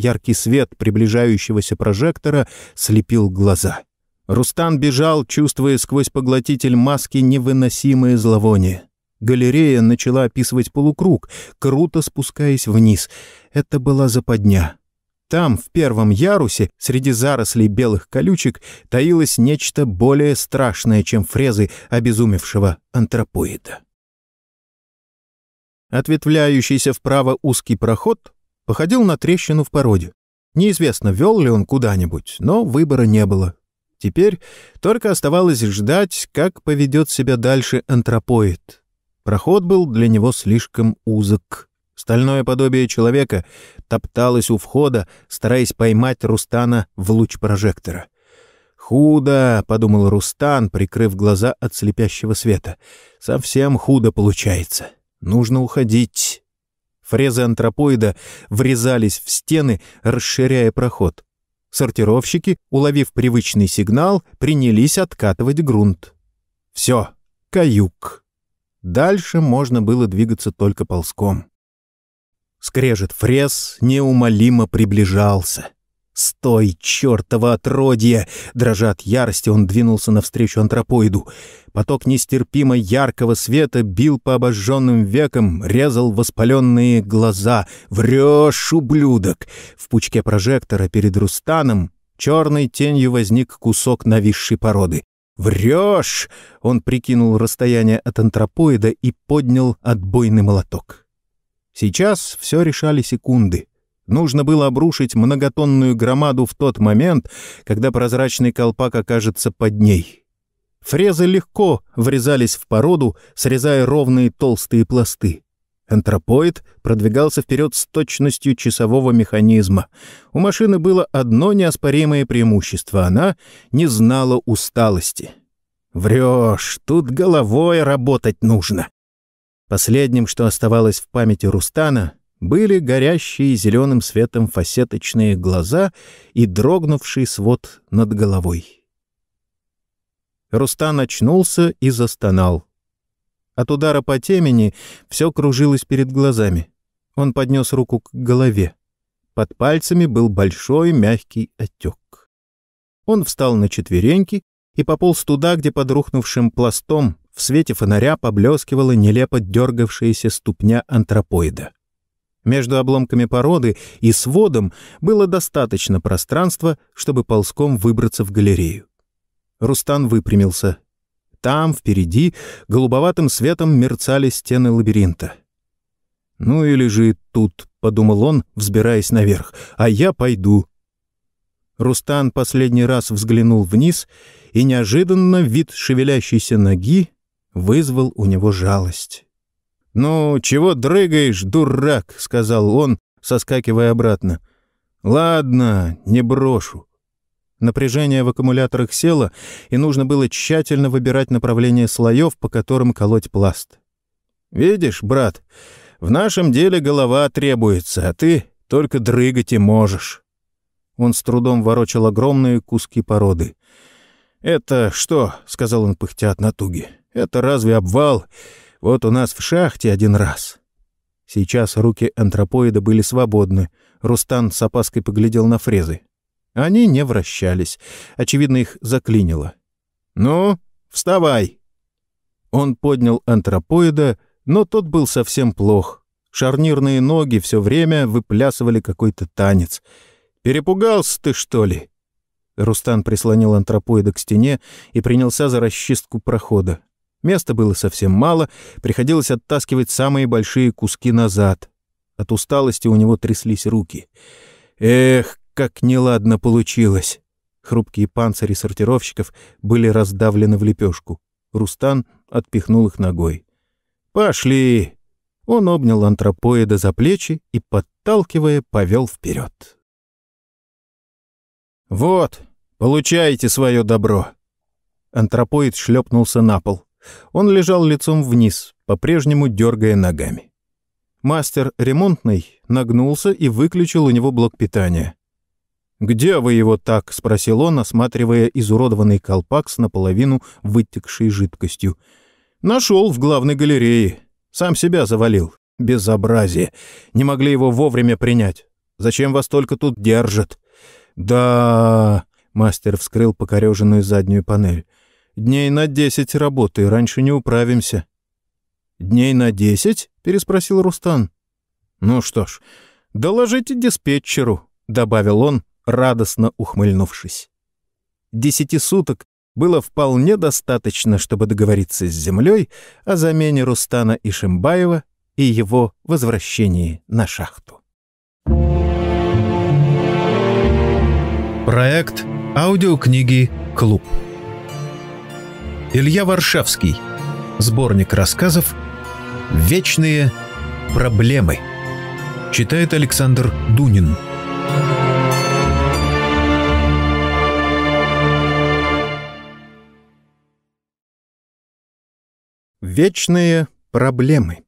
Яркий свет приближающегося прожектора слепил глаза. Рустан бежал, чувствуя сквозь поглотитель маски невыносимое зловоние. Галерея начала описывать полукруг, круто спускаясь вниз. Это была западня. Там, в первом ярусе, среди зарослей белых колючек, таилось нечто более страшное, чем фрезы обезумевшего антропоида. Ответвляющийся вправо узкий проход походил на трещину в породе. Неизвестно, вел ли он куда-нибудь, но выбора не было. Теперь только оставалось ждать, как поведет себя дальше антропоид. Проход был для него слишком узок, Стальное подобие человека топталось у входа, стараясь поймать Рустана в луч прожектора. «Худо», — подумал Рустан, прикрыв глаза от слепящего света. «Совсем худо получается. Нужно уходить». Фрезы антропоида врезались в стены, расширяя проход. Сортировщики, уловив привычный сигнал, принялись откатывать грунт. Все, каюк. Дальше можно было двигаться только ползком. Скрежет фрез неумолимо приближался. «Стой, чертово отродье!» Дрожа от ярости, он двинулся навстречу антропоиду. Поток нестерпимо яркого света бил по обожженным векам, резал воспаленные глаза. «Врешь, ублюдок!» В пучке прожектора перед Рустаном черной тенью возник кусок нависшей породы. «Врешь!» — он прикинул расстояние от антропоида и поднял отбойный молоток. Сейчас все решали секунды. Нужно было обрушить многотонную громаду в тот момент, когда прозрачный колпак окажется под ней. Фрезы легко врезались в породу, срезая ровные толстые пласты. Антропоид продвигался вперед с точностью часового механизма. У машины было одно неоспоримое преимущество — она не знала усталости. «Врешь, тут головой работать нужно». Последним, что оставалось в памяти Рустана, были горящие зеленым светом фасеточные глаза и дрогнувший свод над головой. Рустан очнулся и застонал. От удара по темени все кружилось перед глазами. Он поднес руку к голове. Под пальцами был большой мягкий отек. Он встал на четвереньки и пополз туда, где под рухнувшим пластом в свете фонаря поблескивала нелепо дергавшаяся ступня антропоида. Между обломками породы и сводом было достаточно пространства, чтобы ползком выбраться в галерею. Рустан выпрямился. Там, впереди, голубоватым светом мерцали стены лабиринта. «Ну и лежит тут», — подумал он, взбираясь наверх, — «а я пойду». Рустан последний раз взглянул вниз, и неожиданно вид шевелящейся ноги вызвал у него жалость. «Ну, чего дрыгаешь, дурак?» — сказал он, соскакивая обратно. «Ладно, не брошу». Напряжение в аккумуляторах село, и нужно было тщательно выбирать направление слоев, по которым колоть пласт. «Видишь, брат, в нашем деле голова требуется, а ты только дрыгать и можешь». Он с трудом ворочал огромные куски породы. «Это что?» — сказал он, пыхтя от натуги. «Это разве обвал? Вот у нас в шахте один раз». Сейчас руки антропоида были свободны. Рустан с опаской поглядел на фрезы. Они не вращались. Очевидно, их заклинило. «Ну, вставай!» Он поднял антропоида, но тот был совсем плох. Шарнирные ноги все время выплясывали какой-то танец. «Перепугался ты, что ли?» Рустан прислонил антропоида к стене и принялся за расчистку прохода. Места было совсем мало, приходилось оттаскивать самые большие куски назад. От усталости у него тряслись руки. Эх, как неладно получилось! Хрупкие панцири сортировщиков были раздавлены в лепешку. Рустан отпихнул их ногой. «Пошли!» Он обнял антропоида за плечи и, подталкивая, повел вперед. «Вот, получайте свое добро!» Антропоид шлепнулся на пол. Он лежал лицом вниз, по-прежнему дергая ногами. Мастер ремонтный нагнулся и выключил у него блок питания. «Где вы его так?» — спросил он, осматривая изуродованный колпак с наполовину вытекшей жидкостью. «Нашел в главной галерее. Сам себя завалил. Безобразие. Не могли его вовремя принять. Зачем вас только тут держат?» «Да...» — мастер вскрыл покореженную заднюю панель. Дней на десять работы, раньше не управимся». «Дней на десять?» — переспросил Рустан. «Ну что ж, доложите диспетчеру», — добавил он, радостно ухмыльнувшись. Десяти суток было вполне достаточно, чтобы договориться с землей о замене Рустана Ишимбаева и его возвращении на шахту. Проект аудиокниги «Клуб». Илья Варшавский. Сборник рассказов «Вечные проблемы». Читает Александр Дунин. Вечные проблемы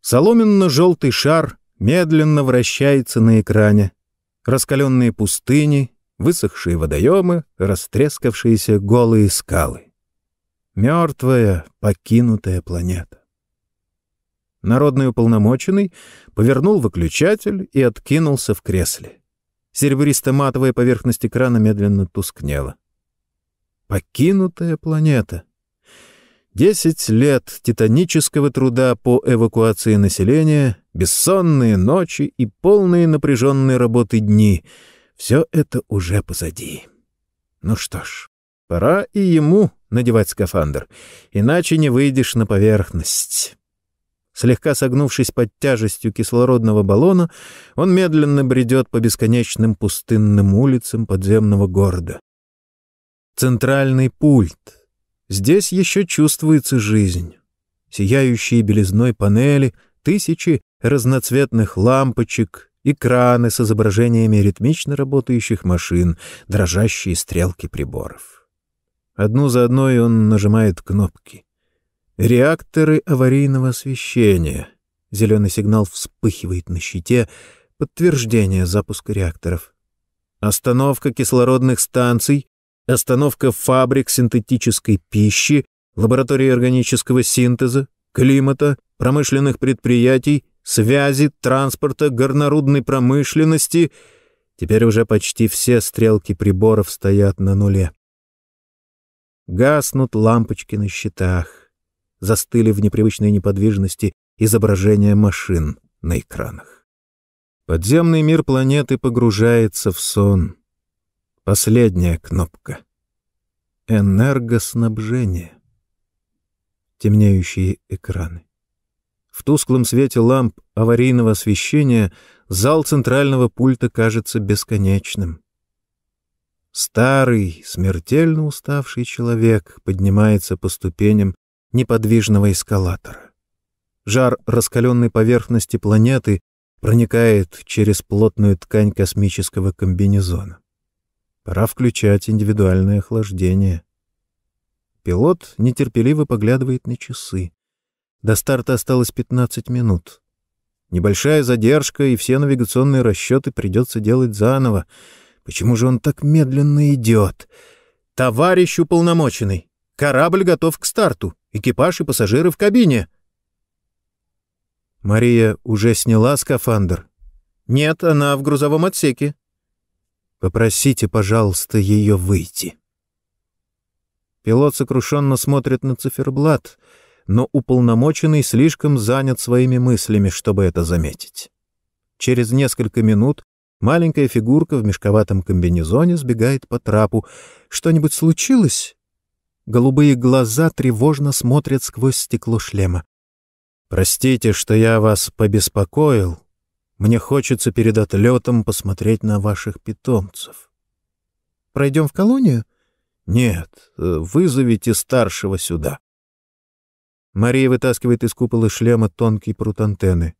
Соломенно-желтый шар медленно вращается на экране. Раскаленные пустыни, высохшие водоемы, растрескавшиеся голые скалы. Мертвая, покинутая планета. Народный уполномоченный повернул выключатель и откинулся в кресле. Серебристо-матовая поверхность экрана медленно тускнела. Покинутая планета. Десять лет титанического труда по эвакуации населения, бессонные ночи и полные напряженной работы дни — все это уже позади. Ну что ж, пора и ему надевать скафандр, иначе не выйдешь на поверхность. Слегка согнувшись под тяжестью кислородного баллона, он медленно бредет по бесконечным пустынным улицам подземного города. Центральный пульт. Здесь еще чувствуется жизнь. Сияющие белизной панели, тысячи разноцветных лампочек, экраны с изображениями ритмично работающих машин, дрожащие стрелки приборов. Одну за одной он нажимает кнопки. Реакторы аварийного освещения. Зеленый сигнал вспыхивает на щите. Подтверждение запуска реакторов. Остановка кислородных станций. Остановка фабрик синтетической пищи, лаборатории органического синтеза, климата, промышленных предприятий, связи, транспорта, горнорудной промышленности. Теперь уже почти все стрелки приборов стоят на нуле. Гаснут лампочки на щитах застыли в непривычной неподвижности изображения машин на экранах. Подземный мир планеты погружается в сон. Последняя кнопка. Энергоснабжение. Темнеющие экраны. В тусклом свете ламп аварийного освещения зал центрального пульта кажется бесконечным. Старый, смертельно уставший человек поднимается по ступеням неподвижного эскалатора. Жар раскаленной поверхности планеты проникает через плотную ткань космического комбинезона. Пора включать индивидуальное охлаждение. Пилот нетерпеливо поглядывает на часы. До старта осталось 15 минут. Небольшая задержка, и все навигационные расчеты придется делать заново. Почему же он так медленно идет? «Товарищ уполномоченный, корабль готов к старту!» Экипаж и пассажиры в кабине. Мария уже сняла скафандр? Нет, она в грузовом отсеке. Попросите, пожалуйста, ее выйти. Пилот сокрушенно смотрит на циферблат, но уполномоченный слишком занят своими мыслями, чтобы это заметить. Через несколько минут маленькая фигурка в мешковатом комбинезоне сбегает по трапу. «Что-нибудь случилось?» Голубые глаза тревожно смотрят сквозь стекло шлема. «Простите, что я вас побеспокоил. Мне хочется перед отлетом посмотреть на ваших питомцев». «Пройдем в колонию?» «Нет, вызовите старшего сюда». Мария вытаскивает из купола шлема тонкий прут антенны.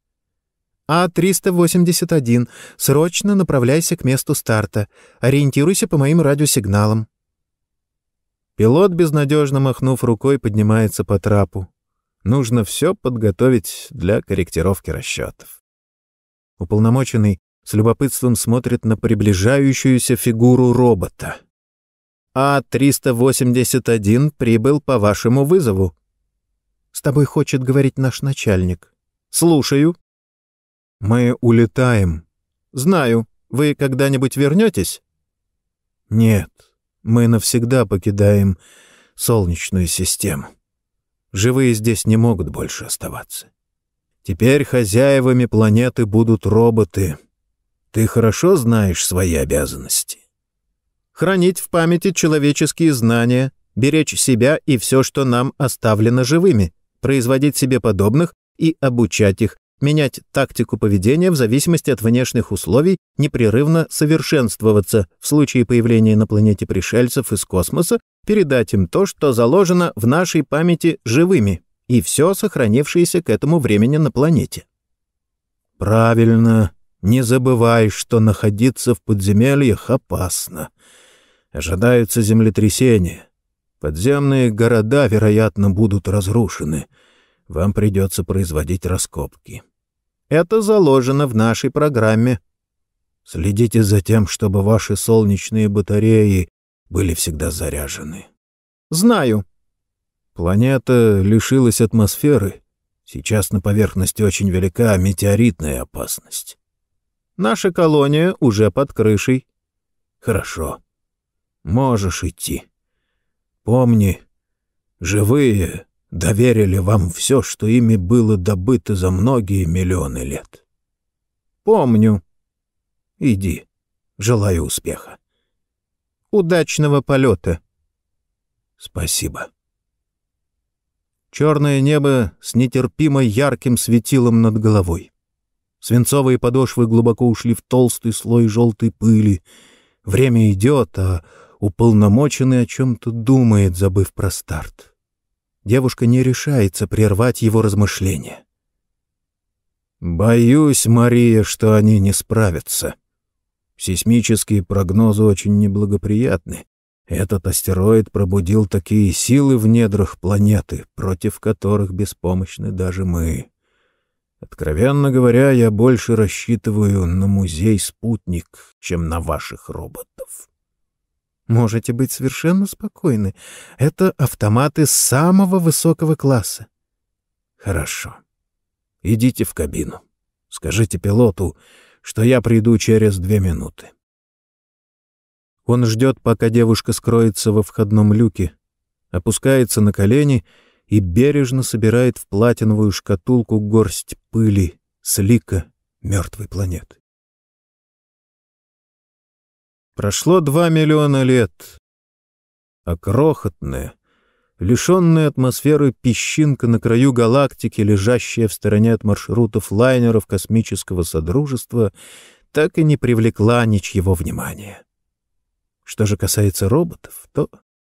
«А-381, срочно направляйся к месту старта. Ориентируйся по моим радиосигналам». Пилот, безнадежно махнув рукой, поднимается по трапу. Нужно все подготовить для корректировки расчетов. Уполномоченный с любопытством смотрит на приближающуюся фигуру робота. А-381 прибыл по вашему вызову. С тобой хочет говорить наш начальник. Слушаю. Мы улетаем. Знаю. Вы когда-нибудь вернетесь? Нет мы навсегда покидаем Солнечную систему. Живые здесь не могут больше оставаться. Теперь хозяевами планеты будут роботы. Ты хорошо знаешь свои обязанности. Хранить в памяти человеческие знания, беречь себя и все, что нам оставлено живыми, производить себе подобных и обучать их, менять тактику поведения в зависимости от внешних условий, непрерывно совершенствоваться в случае появления на планете пришельцев из космоса, передать им то, что заложено в нашей памяти живыми, и все сохранившееся к этому времени на планете. Правильно, не забывай, что находиться в подземельях опасно. Ожидаются землетрясения. Подземные города, вероятно, будут разрушены. Вам придется производить раскопки. Это заложено в нашей программе. Следите за тем, чтобы ваши солнечные батареи были всегда заряжены. Знаю. Планета лишилась атмосферы. Сейчас на поверхности очень велика метеоритная опасность. Наша колония уже под крышей. Хорошо. Можешь идти. Помни, живые доверили вам все, что ими было добыто за многие миллионы лет. Помню. Иди. Желаю успеха. Удачного полета. Спасибо. Черное небо с нетерпимо ярким светилом над головой. Свинцовые подошвы глубоко ушли в толстый слой желтой пыли. Время идет, а уполномоченный о чем-то думает, забыв про старт. Девушка не решается прервать его размышления. «Боюсь, Мария, что они не справятся. Сейсмические прогнозы очень неблагоприятны. Этот астероид пробудил такие силы в недрах планеты, против которых беспомощны даже мы. Откровенно говоря, я больше рассчитываю на музей-спутник, чем на ваших роботов. Можете быть совершенно спокойны. Это автоматы самого высокого класса. Хорошо. Идите в кабину. Скажите пилоту, что я приду через две минуты. Он ждет, пока девушка скроется во входном люке, опускается на колени и бережно собирает в платиновую шкатулку горсть пыли с лика мертвой планеты. Прошло два миллиона лет, а крохотная, лишенная атмосферы песчинка на краю галактики, лежащая в стороне от маршрутов лайнеров космического содружества, так и не привлекла ничьего внимания. Что же касается роботов, то...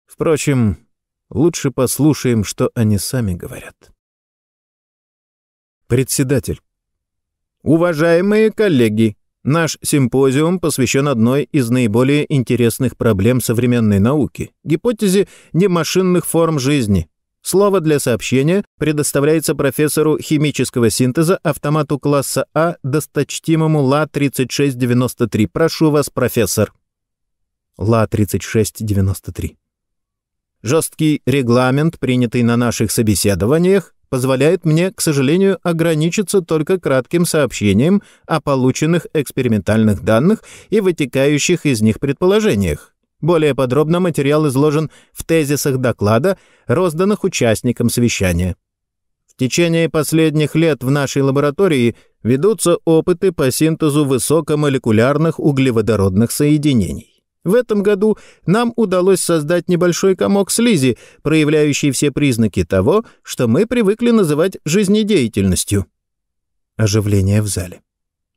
Впрочем, лучше послушаем, что они сами говорят. Председатель. Уважаемые коллеги, наш симпозиум посвящен одной из наиболее интересных проблем современной науки — гипотезе немашинных форм жизни. Слово для сообщения предоставляется профессору химического синтеза автомату класса А досточтимому ЛА-3693. Прошу вас, профессор. Ла-3693. Жесткий регламент, принятый на наших собеседованиях, позволяет мне, к сожалению, ограничиться только кратким сообщением о полученных экспериментальных данных и вытекающих из них предположениях. Более подробно материал изложен в тезисах доклада, розданных участникам совещания. В течение последних лет в нашей лаборатории ведутся опыты по синтезу высокомолекулярных углеводородных соединений. В этом году нам удалось создать небольшой комок слизи, проявляющий все признаки того, что мы привыкли называть жизнедеятельностью. Оживление в зале.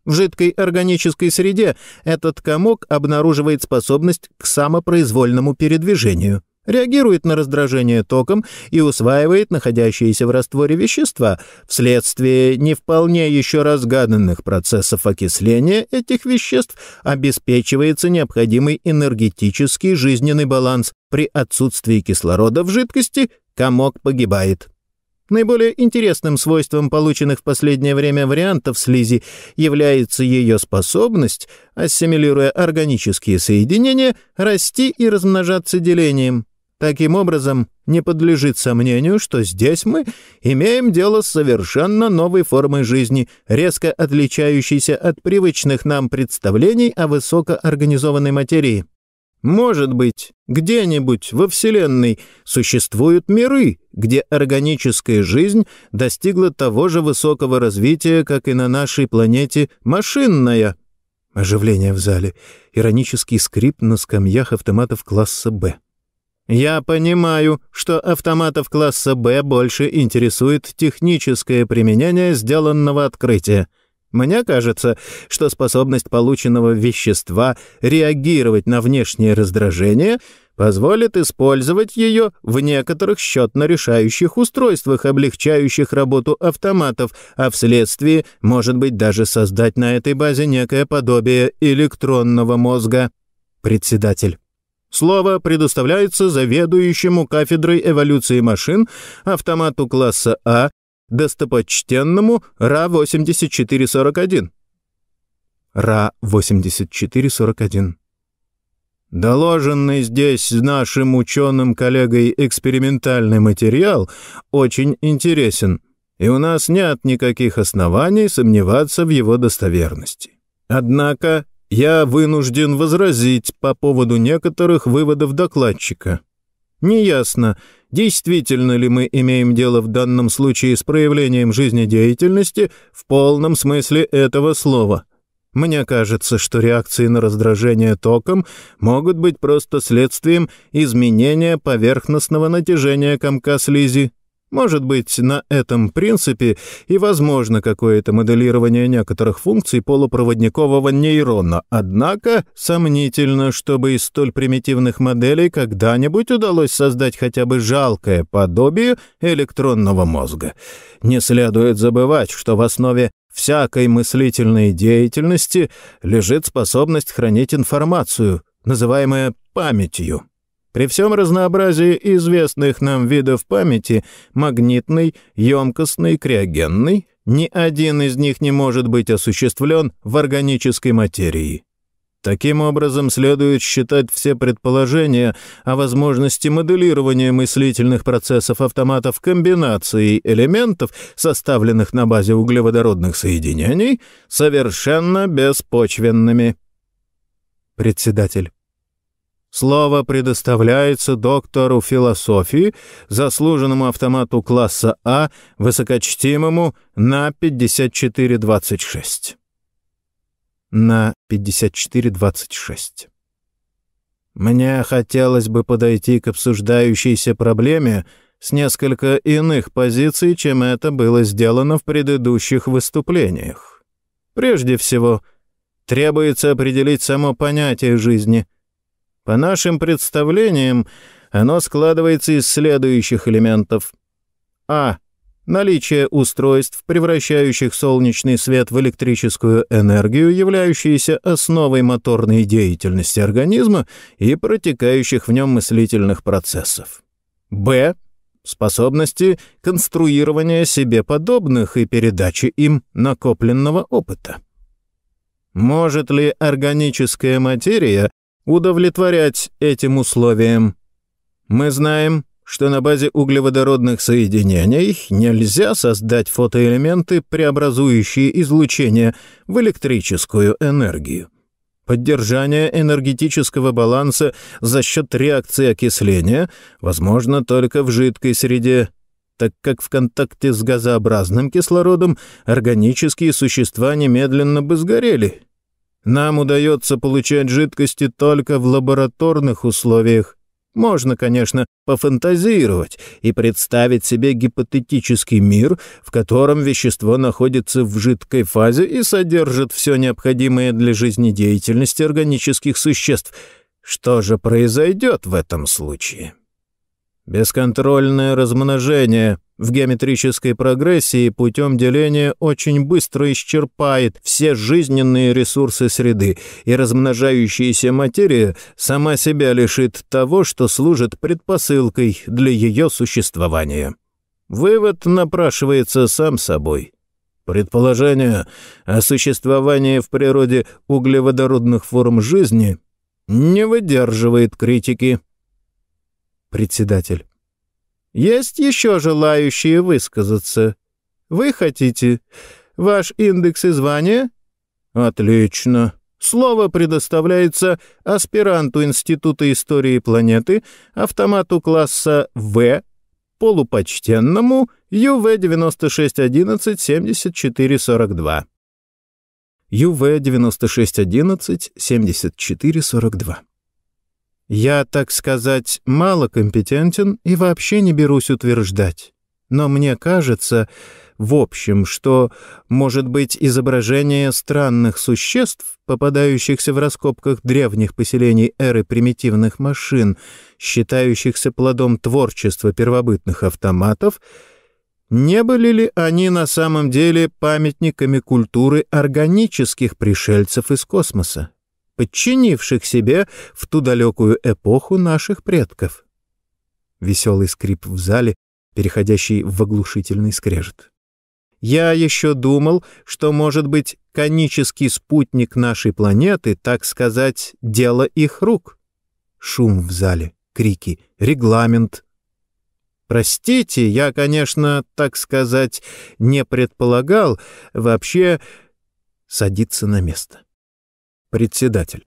В жидкой органической среде этот комок обнаруживает способность к самопроизвольному передвижению реагирует на раздражение током и усваивает находящиеся в растворе вещества вследствие не вполне еще разгаданных процессов окисления этих веществ обеспечивается необходимый энергетический жизненный баланс. При отсутствии кислорода в жидкости комок погибает. Наиболее интересным свойством полученных в последнее время вариантов слизи является ее способность, ассимилируя органические соединения, расти и размножаться делением. Таким образом, не подлежит сомнению, что здесь мы имеем дело с совершенно новой формой жизни, резко отличающейся от привычных нам представлений о высокоорганизованной материи. Может быть, где-нибудь во Вселенной существуют миры, где органическая жизнь достигла того же высокого развития, как и на нашей планете машинная. Оживление в зале. Иронический скрип на скамьях автоматов класса «Б». Я понимаю, что автоматов класса «Б» больше интересует техническое применение сделанного открытия. Мне кажется, что способность полученного вещества реагировать на внешнее раздражение позволит использовать ее в некоторых счетно-решающих устройствах, облегчающих работу автоматов, а вследствие, может быть, даже создать на этой базе некое подобие электронного мозга. Председатель. Слово предоставляется заведующему кафедрой эволюции машин автомату класса А, достопочтенному РА-8441. РА-8441. Доложенный здесь нашим ученым коллегой экспериментальный материал очень интересен, и у нас нет никаких оснований сомневаться в его достоверности. Однако я вынужден возразить по поводу некоторых выводов докладчика. Неясно, действительно ли мы имеем дело в данном случае с проявлением жизнедеятельности в полном смысле этого слова. Мне кажется, что реакции на раздражение током могут быть просто следствием изменения поверхностного натяжения комка слизи, может быть, на этом принципе и возможно какое-то моделирование некоторых функций полупроводникового нейрона, однако сомнительно, чтобы из столь примитивных моделей когда-нибудь удалось создать хотя бы жалкое подобие электронного мозга. Не следует забывать, что в основе всякой мыслительной деятельности лежит способность хранить информацию, называемая памятью. При всем разнообразии известных нам видов памяти — магнитной, емкостной, криогенной — ни один из них не может быть осуществлен в органической материи. Таким образом, следует считать все предположения о возможности моделирования мыслительных процессов автоматов комбинацией элементов, составленных на базе углеводородных соединений, совершенно беспочвенными. Председатель. Слово предоставляется доктору философии, заслуженному автомату класса А, высокочтимому на 5426. На 5426. Мне хотелось бы подойти к обсуждающейся проблеме с несколько иных позиций, чем это было сделано в предыдущих выступлениях. Прежде всего, требуется определить само понятие жизни — по нашим представлениям, оно складывается из следующих элементов. А. Наличие устройств, превращающих солнечный свет в электрическую энергию, являющуюся основой моторной деятельности организма и протекающих в нем мыслительных процессов. Б. Способности конструирования себе подобных и передачи им накопленного опыта. Может ли органическая материя удовлетворять этим условиям. Мы знаем, что на базе углеводородных соединений нельзя создать фотоэлементы, преобразующие излучение в электрическую энергию. Поддержание энергетического баланса за счет реакции окисления возможно только в жидкой среде, так как в контакте с газообразным кислородом органические существа немедленно бы сгорели, нам удается получать жидкости только в лабораторных условиях. Можно, конечно, пофантазировать и представить себе гипотетический мир, в котором вещество находится в жидкой фазе и содержит все необходимое для жизнедеятельности органических существ. Что же произойдет в этом случае? Бесконтрольное размножение в геометрической прогрессии путем деления очень быстро исчерпает все жизненные ресурсы среды, и размножающаяся материя сама себя лишит того, что служит предпосылкой для ее существования. Вывод напрашивается сам собой. Предположение о существовании в природе углеводородных форм жизни не выдерживает критики. Председатель. «Есть еще желающие высказаться? Вы хотите? Ваш индекс и звание?» «Отлично. Слово предоставляется аспиранту Института истории планеты, автомату класса В, полупочтенному ЮВ-9611-7442». ЮВ-9611-7442. Я, так сказать, мало компетентен и вообще не берусь утверждать. Но мне кажется, в общем, что, может быть, изображение странных существ, попадающихся в раскопках древних поселений эры примитивных машин, считающихся плодом творчества первобытных автоматов, не были ли они на самом деле памятниками культуры органических пришельцев из космоса, подчинивших себе в ту далекую эпоху наших предков? Веселый скрип в зале, переходящий в оглушительный скрежет. Я еще думал, что, может быть, конический спутник нашей планеты, так сказать, дело их рук. Шум в зале, крики, регламент. Простите, я, конечно, так сказать, не предполагал вообще садиться на место. Председатель.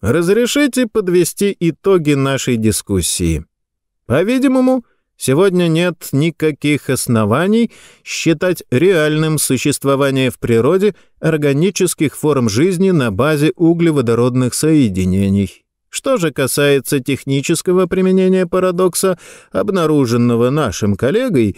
Разрешите подвести итоги нашей дискуссии. По-видимому, Сегодня нет никаких оснований считать реальным существование в природе органических форм жизни на базе углеводородных соединений. Что же касается технического применения парадокса, обнаруженного нашим коллегой,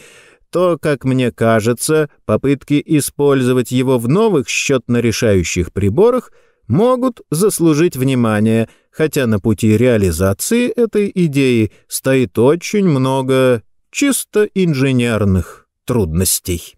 то, как мне кажется, попытки использовать его в новых счетно-решающих приборах могут заслужить внимание – хотя на пути реализации этой идеи стоит очень много чисто инженерных трудностей.